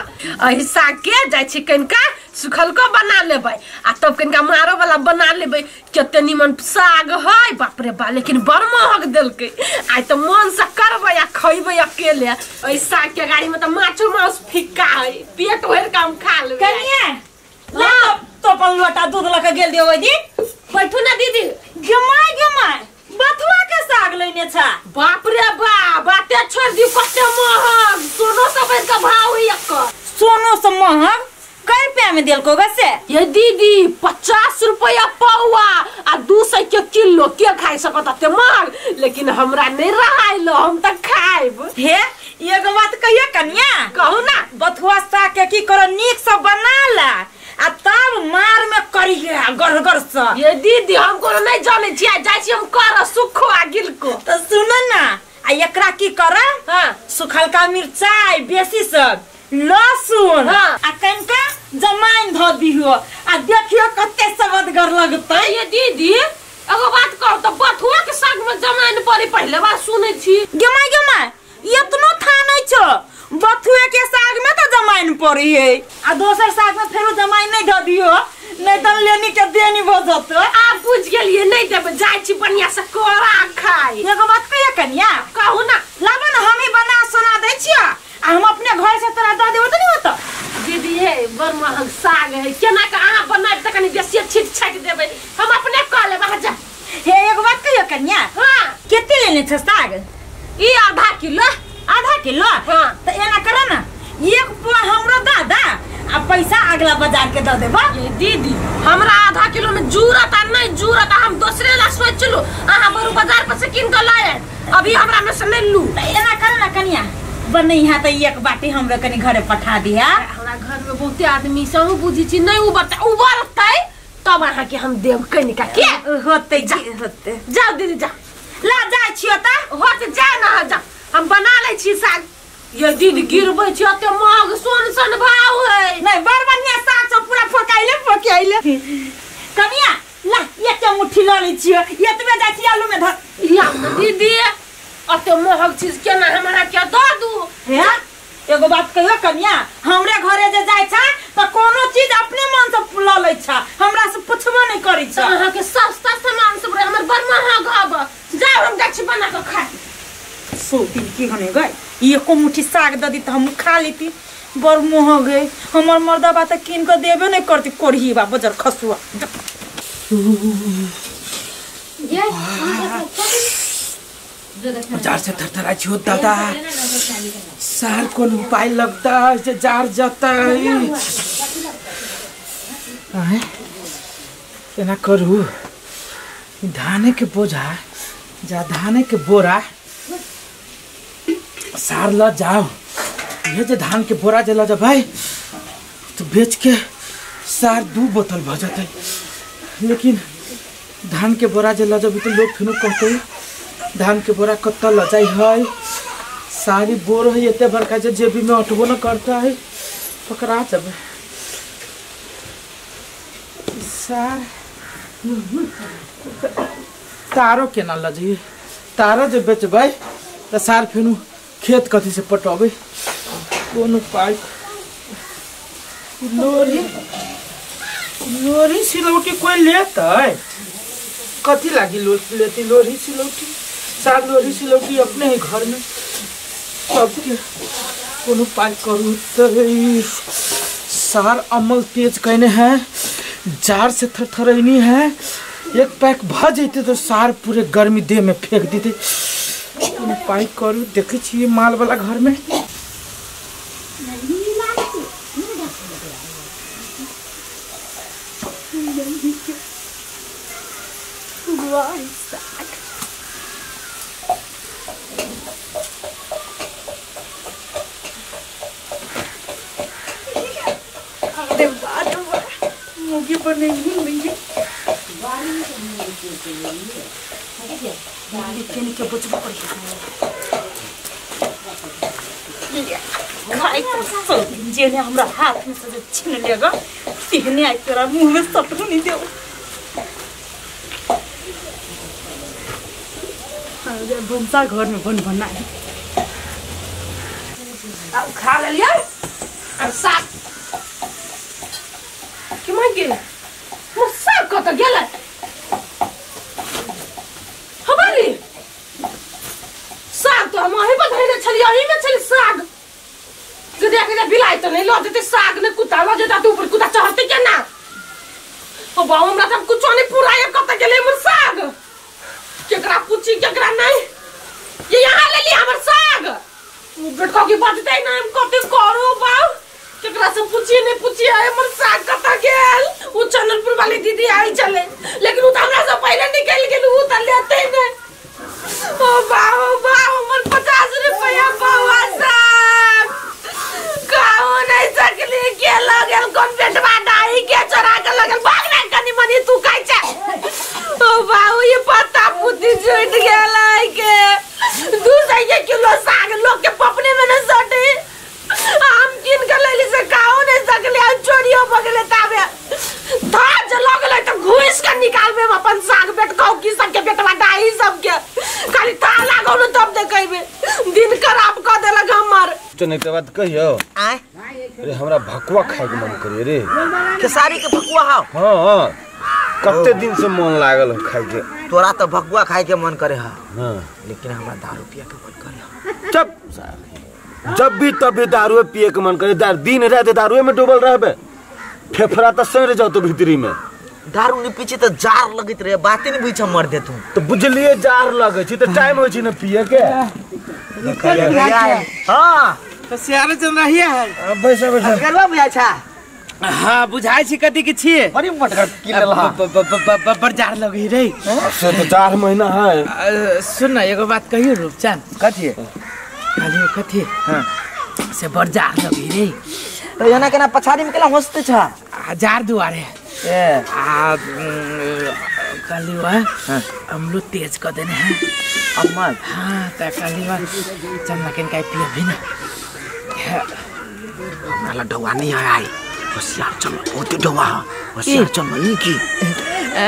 B: एही साग के जाइ छी? कनिका सुखलको बना लेबै आ तब कनिका मारो वाला बना लेबै। कते निमन साग है बाप रे बा लेकिन बड़ महक देलकै। आइ त मन से करबै आ खैबै अकेले। एही साग के गाड़ी में त माछो माउस फिक्का है पेट भरि के हम खा लेबै।
D: कनिया ला तो अपन लोटा दूध लके गेल दियो ओइ दिन।
B: बैठू ना दीदी।
D: गमाय गमाय बथुआ के साग लेने छा।
B: बाप रे बा बाते छोड़ दी कते महग। सोनो सब का भाव एकर।
D: सोनो से महग? कै रुपया में देलको वैसे
B: ये दीदी पचास रुपया पौआ आ दू सौ के किलो के खाई सकत अते महग? लेकिन हमरा नहीं रहाइलो हम त खाइब
D: हे एगो बात कहिए कनिया।
B: कहू ना।
D: बथुआ साग के की करो नीक से बना ला। आ तब मार में करिए गड़गड़ से
B: ये दीदी हम कोनो नहीं जाने छियै जाइ छी हम कर सुखो आ गिलको।
D: तो सुन ना आ एकरा की कर
B: हाँ।
D: सुखलका मिर्चाई बेसी सब लहसुन
B: हाँ।
D: आ कनिका जमाइन धो दिहो। आ देखियो कते सबदगर लगतै।
B: ये दीदी एगो बात कहू त बथुआ के साग में जमाइन पड़ी पहले बार सुनै छी।
D: गेमाय गेमाय इतनो था नहीं छो। बथुए के साग में तो जमाइन पड़ी है। आ दोसर साग में फेरो जमाइन नहीं धो दियो। नहीं तो लेनी के देनी भजत
B: आप बुझ गेलिए नहीं देब जाइ छी बढ़िया से कोरा खाई
D: एगो बात कहिए कनिया।
B: कहू ना।
D: लाबो ना हम ही बना सुना दै छियो। आ हम अपने घर से तोरा दऽ देबो तऽ नहीं होतो।
B: दीदी हे बड़ महग साग है। केना के अहाँ बनाबि त कनी बेसी छीट छाट देबै। हम अपने कऽ लेब अहाँ जा।
D: हे एगो बात कहियो कनिया।
B: हाँ।
D: केते लेने छ साग?
B: ई आधा किलो।
D: आधा किलो।
B: हाँ।
D: तो एना करो ना एक पुआ हमरो दा दा आ पैसा अगला बाज़ार के दऽ देबो।
B: ये दीदी हमरा आधा किलो में जूरत आ नहीं जूरत आ हम दूसरे ला सोचलू अहाँ बरू बाज़ार पर से किन के लाए अभी हमरा में से नहीं लू।
D: तो एना करो ना कनिया बनैहा तो एक बाटी हमरो कनी घरे पठा दिया।
B: हमरा घर में बहुते आदमी से हम बुझी छी नहीं उबरता उबरतै तब अहाँ के हम देब कनिका के?
D: होते जी होते।
B: जाओ दीदी जा
D: ला जाइ छियो त
B: होत जा ना जा हम बना लै छी साग। ये दीदी गिरबै छी अते महग सोन सन भाव है।
D: नहीं बड़ बढ़िया साग सब पूरा फोकाइले फोकाइले कनिया ला एक मुट्ठी ल लै छियो। एतबे जाइ छी आलू में धर।
B: या न दीदी अते महग चीज़ केना हमरा के दऽ दू?
D: हे एगो बात कहियो कनिया हमरे घरे जे जाइ छ त कोनो चीज़ अपने मन से ल लै छ। हमरा से पुछबो नहीं करै छ।
B: अहाँ के सस्ता सामान सब रहे हमर बड़ महग हब जाओ हम जाइ छी बना के खाई
D: सौ दिन की होने गए एको मुट्ठी साग दऽ दी त हम खा लेती। बड़ महग है हमर मर्दा बा त किन के देबे नहीं करती। कोढ़ी बा बजर खसुआ।
A: जार से थरथरा छियो दादा सार कौन उपाय लगता है जे जार जाता है। आए केना करू? धाने के बोझा जा धाने के बोरा सार ल जाओ। ये जे धान के बोरा जे ल जा भाई तो बेच के सार दू बोतल भ जतै। लेकिन धान के बोरा जे ल जब तो लोग फिर कहते धान के बोरा कत्ता ल जाइ है सारी बोर है एते बड़का जे जेबी में अटबो न करता। है पकड़ा जब। सार तारो केना ल जाइए तारो जे बेचबै तऽ सार फेनु खेत कथी से पटबै लोरी। सिलौटी कोई लेतै? कथी लागी लेती लोरी सिलौटी? सार लोरी सिलौटी अपने ही घर में सबके कोनो पाइ करू सार अमल तेज कहने हैं, जार से थरथरैनी है। एक पैक भ जैते तो सार पूरे गर्मी देह में फेंक देते। कोनो करू देखे माल वाला घर में?
D: Великая Бутборья. जे ने हाम्रो हातमा सबै छिन लिएको सिक्ने आइपुगेर मुहमा सटाउने देऊ बुम्चा घरमा भन भन्न
B: आयो खा लिया साग के मागे म साग कता गेला हम अही बधाई छली अही में छली साग। गदे गदे बिलाई तो नहीं लौटते, साग ने कुत्ता लो जेता तू ऊपर कुत्ता चढ़ते क्या ना? ओ बाऊ हमरा तब कुछ नहीं पूरा ये कत गेले मोर साग। केकरा पूछी, केकरा नहीं? ये यहाँ ले लिया हमर साग। बेटका की बात तै ना, हम कते करू बाऊ केकरा से पूछिए, नहीं पूछिए हमर साग कता गेल? दीदी आई चले। लेकिन हमरा पहले निकल गेल त ओ बाऊ बाऊ मन पचास रुपया बाऊ साग कहूँ नहीं सकली, के लगल कौन बेटवा डाई के चोरा के लगल, भाग ना कनी मनी, तू काई छे? ओ बाऊ ये पत्ता पुती छूट गेल के। दू सौ किलो साग लोग के पपने में न सटे। हम किन के लेली से काऊ नहीं सकले आ चोरियो बगले ताबे था जलो गेले तो घुस के निकाल में अपन साग बेट कहू की सब के बेटवा डाई सब के खाली था लागो न तब देखैबे। दिन खराब क देलक हमर।
C: तो नहीं बात कहियो।
E: आय।
C: अरे हमरा भकुआ खाए के मन करे रे।
E: खेसारी के भकुआ
C: हाँ। हाँ कते दिन से मन लागल है खाए के
E: तोरा तो भकुआ खाए के मन करे हा।
C: हाँ।
E: लेकिन हमरा दारू पिया के मन करे
C: चुप। साले। जब भी तब भी दारू पिए के मन करे दार दिन रात दारुए में डूबल रहबे फेफड़ा तो सड़ जाओ तो भीतरी में।
E: दारू नहीं पीछे तो जार लगत रहे बातें नहीं बुझ मर दे तू।
C: तो बुझलिए जार लगे छी तो टाइम हो छी ना पिए के।
E: हाँ।
A: तो सियारे चल रही है।
C: अब बैसे बैसे।
E: गरबा बुझा छा?
A: हाँ बुझाई छी कथी के छिए
E: बड़ी मटका किनल हा
A: ब- ब- ब- ब- ब- लगी रे
C: से तो चार महीना है।
A: सुन ना एगो बात कहियो रूपचंद
E: कथी
A: कहलियो कथी? से बाज़ार लगी रे
E: तो यहाँ के ना पछाड़ी में केला हँसते छा।
A: हज़ार दुआरे।
E: ए।
A: आ कहलियो हम लोग तेज कर देने हैं।
E: अम्मा
A: हाँ तो कहलियो चल ना किन का पियो भी ना।
E: हमरा डवा नहीं है आई होशियार चल बहुत डवा होशियार चल नहीं की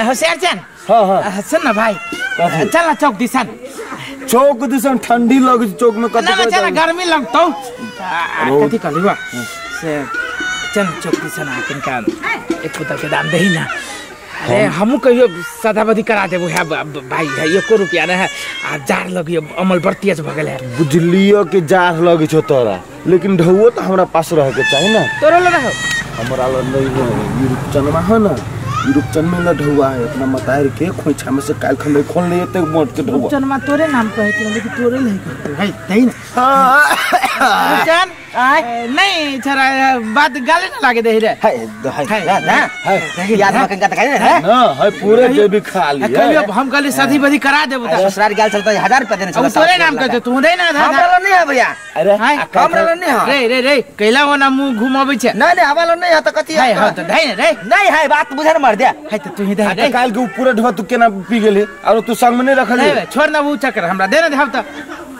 A: होशियार चंद।
C: हाँ हाँ।
A: सुन ना भाई। चल ना चौक दिसन।
C: चौक दिसन ठंडी लगे चौक में कते
A: ना चल गर्मी लगतो। कथी कहलियो से चल चौक दिसन आ किन का एक पुता के दाम दही ना। अरे हमू कहियो सदाबदी करा देबो है ब- ब- भाई है एको रुपया ना है। आ जार लगियो अमल बर्तियज भ गेल है।
C: बुझलियो कि जार लगे छो तोरा लेकिन ढौओ तो हमरा पास रह के चाही ना।
A: तोरो लगा
C: हमरा ला नहीं है ये रूपचनवा है। ना रूपचन में ला ढौआ है। अपना मतार के खोइछा में से काल खंडे खोल ले ते मोट के ढौआ।
A: चनमा तोरे नाम कहते लेकिन तोरे नहीं कहते। है तई ना
C: हाँ
A: जान नहीं छोरा बात गाले ना लागे दही रे
E: है है
A: है,
E: ना ना।
A: है,
E: याद
A: है।
E: में कंगा तकाई है
C: ना है पूरे जे भी खा
A: आ,
C: लिया
A: कहियो हम कहली शादी बदी करा देबो त
E: ससुराल गेल चलता है हज़ार रुपया देने
A: अब
E: चला
A: तोरे नाम कहते तू दे ना धा
E: हमरा ला नहीं है भैया।
C: अरे
A: हाय
E: हमरा ला नहीं है।
A: रे रे रे कैला वना मुँह घुमाबै छै।
E: नहीं नहीं हमारा नहीं है तो कथी
A: हाय
E: है
A: हाँ त दही रे।
E: नहीं है बात बुझे मर दे।
A: हाय त तू ही दे रे।
C: काल के पूरा ढौआ तू केना पी गेले? और तू संग में नहीं रखल?
A: नहीं छोड़ ना वो चक्कर हमरा दे ना देहब त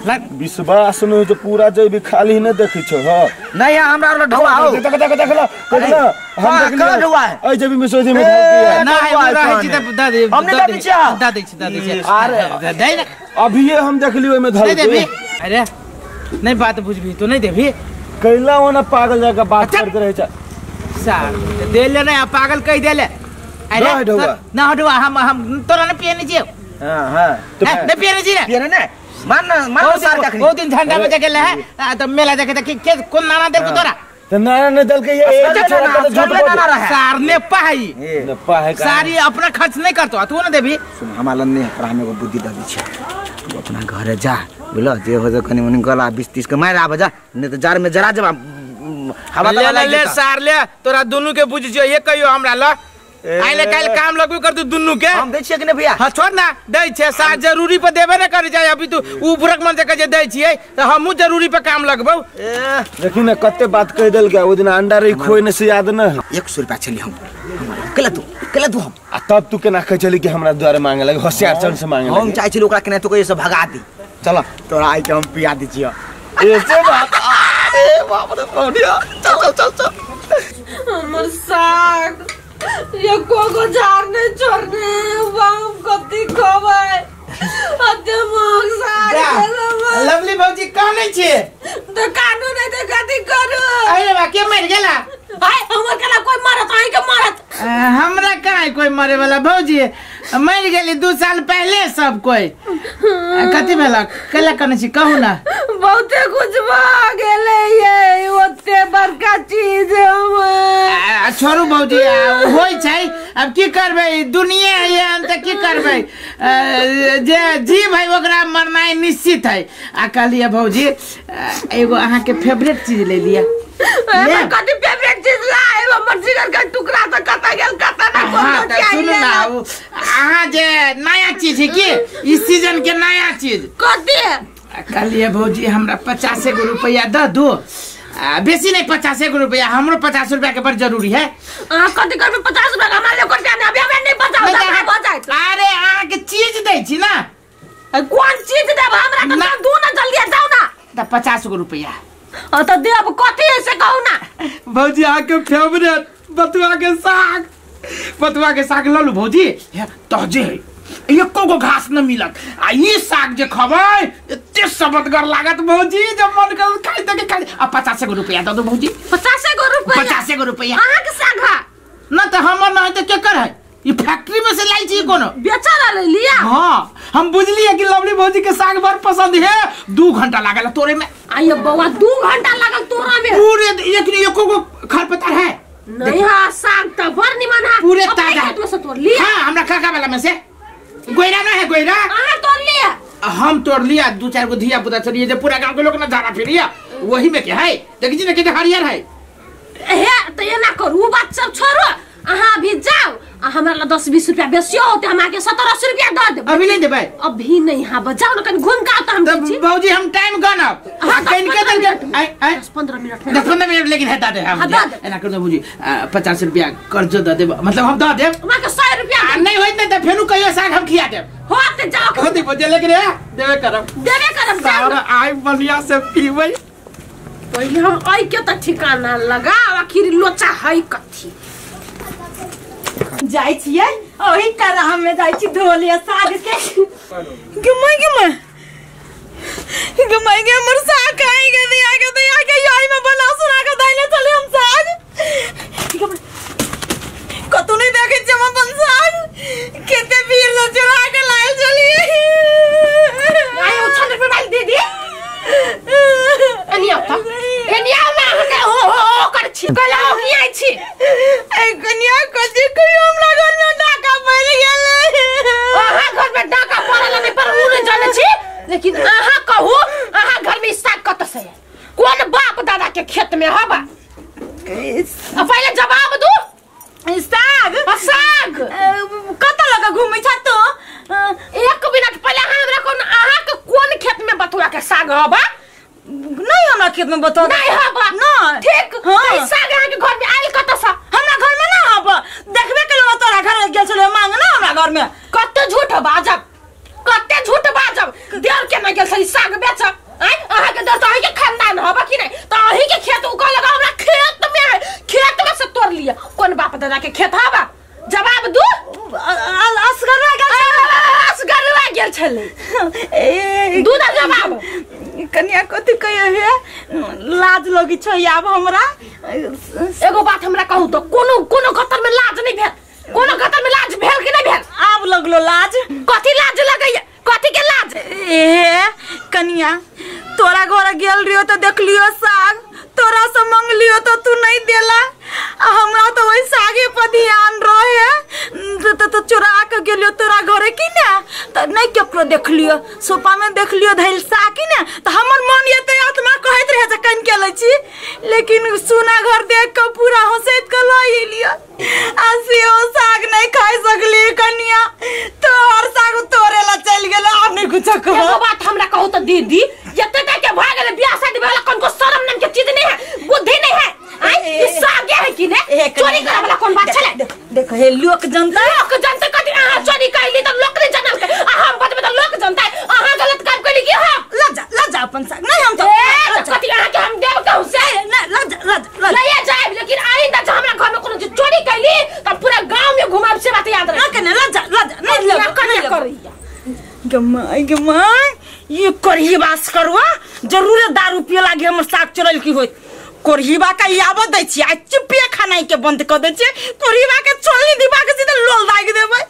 A: ला
C: विश्वास नहीं तो पूरा जे भी खाली नहीं देखै छो हाँ।
E: नहीं है हमरा ला ढवा हो।
C: देख देख देख ला देख ना। हम
E: हाँ,
C: देख
E: कहाँ ढौआ है?
C: ऐ जे भी मिसोजी में ढौआ किया।
A: ना है
E: ढौआ है
A: रहै छी। त दा दे
E: हमने
A: दा
E: दा
A: दे-
E: दै।
A: दा दै छी दा दै छी
C: अरे।
A: दे ना
C: अभी ये हम देख लियो में धर
A: नहीं देबी अरे नहीं बात बुझबी तू नहीं देबी
C: कैला होना पागल जगह बात करते रहे छा।
A: सार दे ले ना पागल कह दे ले।
C: ना हटुआ।
A: ना हटुआ हम हम तोरा न पिए नहीं जियो
E: हाँ। हाँ
A: न पिए नहीं जियो
E: ये ना मान मान सार
A: दिन
E: कखनी
A: दिन झंडा में जगह है। तो मेला देखे तो के कौन नाना दे तोरा?
C: तो दल के ये एक
E: असली
C: छोरा
E: नाना,
C: के
E: रहा है।
A: सार ने पाई
C: न पाहे
A: सारी अपना खर्च नहीं करतो तू ना देबी
E: सुन हमारा नहीं है पर हमें बुद्धि दे दी तू अपना घर जा
F: बुझल? जे हो जा कनी मनी गला बीस तीस के मार आब जा नहीं तो जार में जरा जब हवा
A: ले ले ले। सार ले। तोरा दुनू के बुझ जियो ये कहियो हमरा ल। आइले काल्हि काम लगबे कर तू दुनू के?
F: हम दै छियै कि भैया?
A: हाँ छोड़ ना दै छै साथ ज़रूरी पे देबे ने करे जाए अभी तू उपरक मन से जे दै छियै तो हमहू ज़रूरी पे काम लगबौ।
C: देखी ना कते बात कह दिल क्या वो दिन अंडा रही खोए ने से याद न।
F: एक सौ रुपया चली हम कल तू कल तू हम।
C: आ तब तू केना कह चली कि हमरा द्वारे मांगे लगे होशियार चंद से मांगे
F: हम चाहे ओकरा केना तो कैसे भगा दी। चलो। तोरा आई के हम पिया दी छियो।
C: ऐसे बात
F: अरे बाप रे बढ़िया चल चल चल चल।
B: हमर साग। ये कोको झाड़ने छोड़ने हम कति खबै अते मोग खेलबै
A: लवली भौजी काने छे
B: तो कानू नहीं तो कति करू?
A: अरे बा के मर गेला?
B: हाय हमर केला कोई मारत आई के मारत
A: हमरा कहाँ कोई मरे वाला भौजी मर गेली दू साल पहले सब कोई। कथी भेला कैला कने छी कहू ना।
B: बहुते कुछ भ गेले ये ओते बड़का चीज़
A: छोड़ू भौजी छै। अब की करबै? दुनिया ये त की करबै? जे जी भाई ओकरा मरनाइ निश्चित है। आ कहलिए भौजी एगो अहाँके फेवरेट चीज़ ले लिया
B: के त
A: हाँ त अहाँ जे नया चीज़ है की? इस सीज़न के नया चीज़। कहलिए भौजी हमरा पचासे गो रुपया दू आ, बेसी नहीं पचासे गो रुपया। हमरो पचास रुपया के बड़ ज़रूरी है।
B: करबे? 50 रुपया कमा ले कर अभी अभी नहीं बचाओ ना बचाए
A: अरे चीज़ दै छी ना?
B: कोन चीज़ देब? हमरा के। दू ना जल्दी जाओ ना।
A: त पचास गो रुपया।
B: त कति है से कहू ना।
A: भौजी अहाँके फेवरेट बथुआ के साग। बथुआ के साग ललू भौजी। तजे है एको गो घास न मिलत। आ ई साग जे खबै एते सबतगर लागत भौजी जब मन कर खाइ त के खाइ। आ पचासे गो रुपया दऽ दू भौजी।
B: 50 गो रुपया
A: पचासे गो रुपया
B: अहाँ के साग है?
A: न त हमर न त केकर है? ई फैक्ट्री में से लाई छी कोनो?
B: बेचारा ले लिया।
A: हाँ हम बुझलिए कि लवली भौजी के साग बड़ पसंद है। दू घंटा लागल तोरे में।
B: आइए बउआ दू घंटा लगल तोरा में।
A: पूरे एक एको गो खरपतवार है।
B: नहीं हाँ साग तो बड़ निमन है।
A: पूरे ताज़ा।
B: में से तोड़ लिया
A: हाँ हमरा खरका वाला में से। गोइरा ना है गोइरा?
B: अहाँ तोड़ लिया
A: हम तोड़ लिया दू चार गो धिया पुता चलिए जो पूरा गाँव के लोग ना झाड़ा फिरिया वही में क्या है। देखी ना कितना हरियर है।
B: हे तो ये ना करू बात सब छोड़ो। अहाँ अभी जाओ आ हमरा ला दस बीस रुपया बेसियो होते हम आके सत्तर अस्सी रुपया दे देब
A: अभी नहीं देबै
B: अभी नहीं हाँ बजाओ ना कहीं घूम के तो हम
A: तब
B: छी।
A: भौजी हम टाइम गनब
B: हाँ,
A: कहीं के दिन
B: दस पंद्रह मिनट में
A: दस पंद्रह मिनट लेकिन हटा दे हम
B: हाँ, दऽ दे।
A: एना कर दो आ, पचास रुपया कर्ज दऽ देब मतलब हम दऽ देब
B: हमरा के सौ रुपया
A: नहीं होइत नहीं तो फेनु कहियो साग हम खिया देब
B: हो तो जाओ
A: होती भौजी लेकिन रे देबे करब
B: देवे करब ना।
A: आई बढ़िया से पीबै
B: पहिले हम आई के तो ठिकाना लगा आखिर लोचा है कथी
D: जाइ छियै ओही तरह में जाइ छी धोलिया साग के गमय गमय गमय गे हमर साग खाई के दिया के दिया के यही में बना सुना के दैले चले हम साग कतौ नहीं देखे छी हम साग केते भीड़ से चुरा के लाए चली
B: आई वो छन रुपया दे दी एनी आता एनी आओ ना हके हो हो हो कर छी कहला हो की आई छी
D: कन्या कथी कहियो हमरा घर में डाका पड़ गेल
B: अहाँ घर में डाका पड़ल नहीं पर उ नहीं जाने छी लेकिन अहाँ कहू अहाँ घर में ई साग कत से है? कौन बाप दादा के खेत में हबा अब पहले जवाब दू
D: साग
B: आ साग
D: कत लगा घूमै छ तो
B: एक मिनट पहले अहाँ हमरा कौन अहाँ के कौन खेत में बथुआ के साग हबा
D: नहीं हमरा खेत में बता
B: नहीं हबा
D: नहीं
B: ठीक
D: हाँ।
B: तो ई साग अहाँ के घर में आइल कत से
D: हमरा घर में ना अब देखबे के लोग तोरा घर में गेल छले मांग ना हमरा घर में
B: कते झूठ बाजब कते झूठ बाजब देर के नहीं गेल सही साग बेचब आय अहाँ के दर तो अहीं के खानदान हबा कि नहीं तो अहीं के खेत उगा लगा हमरा खेत में है खेत में से तोड़ लिया कौन बाप दादा के खेत हबा जवाब दू
D: असगर
B: असगरवा गेल छले
D: ए
B: दू दा जवाब
D: कन्या कथी कहे हे हमरा
B: एगो बात हमरा कहू तो कोनो कोनो गतर में लाज नहीं भेल कोनो गतर में लाज भेल कि नहीं भेल
D: आब लगलो लाज
B: कथी लाज लगैया कथी के लाज
D: ए कन्या तोरा घर गेल रियो तो देखलियो साग तोरा से मंगलियो तो तू नहीं देला आ हमरा तो वही सागे पर ध्यान रहे तो, तो, तो चुरा के गेलियो तोरा घरे की ना त नहीं केकरो देख लियो सोफा में देख लियो धैल साकी ने तो हमर मन ये ते आत्मा कहत रहे जे कन के लै छी लेकिन सुना घर देख के पूरा हंसैत के लई लियो आ सेहो साग नहीं खाई सकली कनिया तोहर साग तोरे ला चल गेलो आप नहीं कुछ कहो
B: एगो बात हमरा कहू तो दीदी जते तक के भाग गेले बियाह शादी वाला कौन को शर्म नाम के चीज़ नहीं है बुद्धि नहीं है आई ई सागे है कि ने चोरी करे वाला कौन बात छले
D: देख हे लोक जनता
B: लोक जनता कथि अहाँ चोरी कैली त लोक नहीं जानल के आ हम बतबे त लोक जनता अहाँ गलत काम कैली की हम?
D: लज्जा लज्जा अपन साग नहीं हम तो
B: ए तो अहाँ के हम देव कहू से?
D: लज्जा लज्जा लज्जा।
B: लइया जाए लेकिन आइंदा जब हमरा घर में कोनो चीज़ चोरी कैली त पूरा गाँव में घुमाब से बात याद
D: ना
B: रहे
D: कने लज्जा लज्जा। नहीं
B: या
D: लज्जा
B: कने
D: नहीं
B: करिया
D: गमाई गमाई ये करही बास करवा ज़रूर दारू पिए लागे हमर साग चोरल की होई कोरहीबा का याबत दै छी आ चुपिया खानाई के बंद कर दै छी कोरहीबा के छोली दिबा के सीधे लोल दाग देबै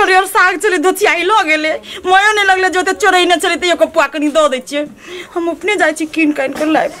D: कते और साग चले धोतियाई लो गेले। मयो नहीं लगले, जो चोरई न चले त एको पुआ कनी दो दै हम अपने जाए छी कीन काइन कर लाइब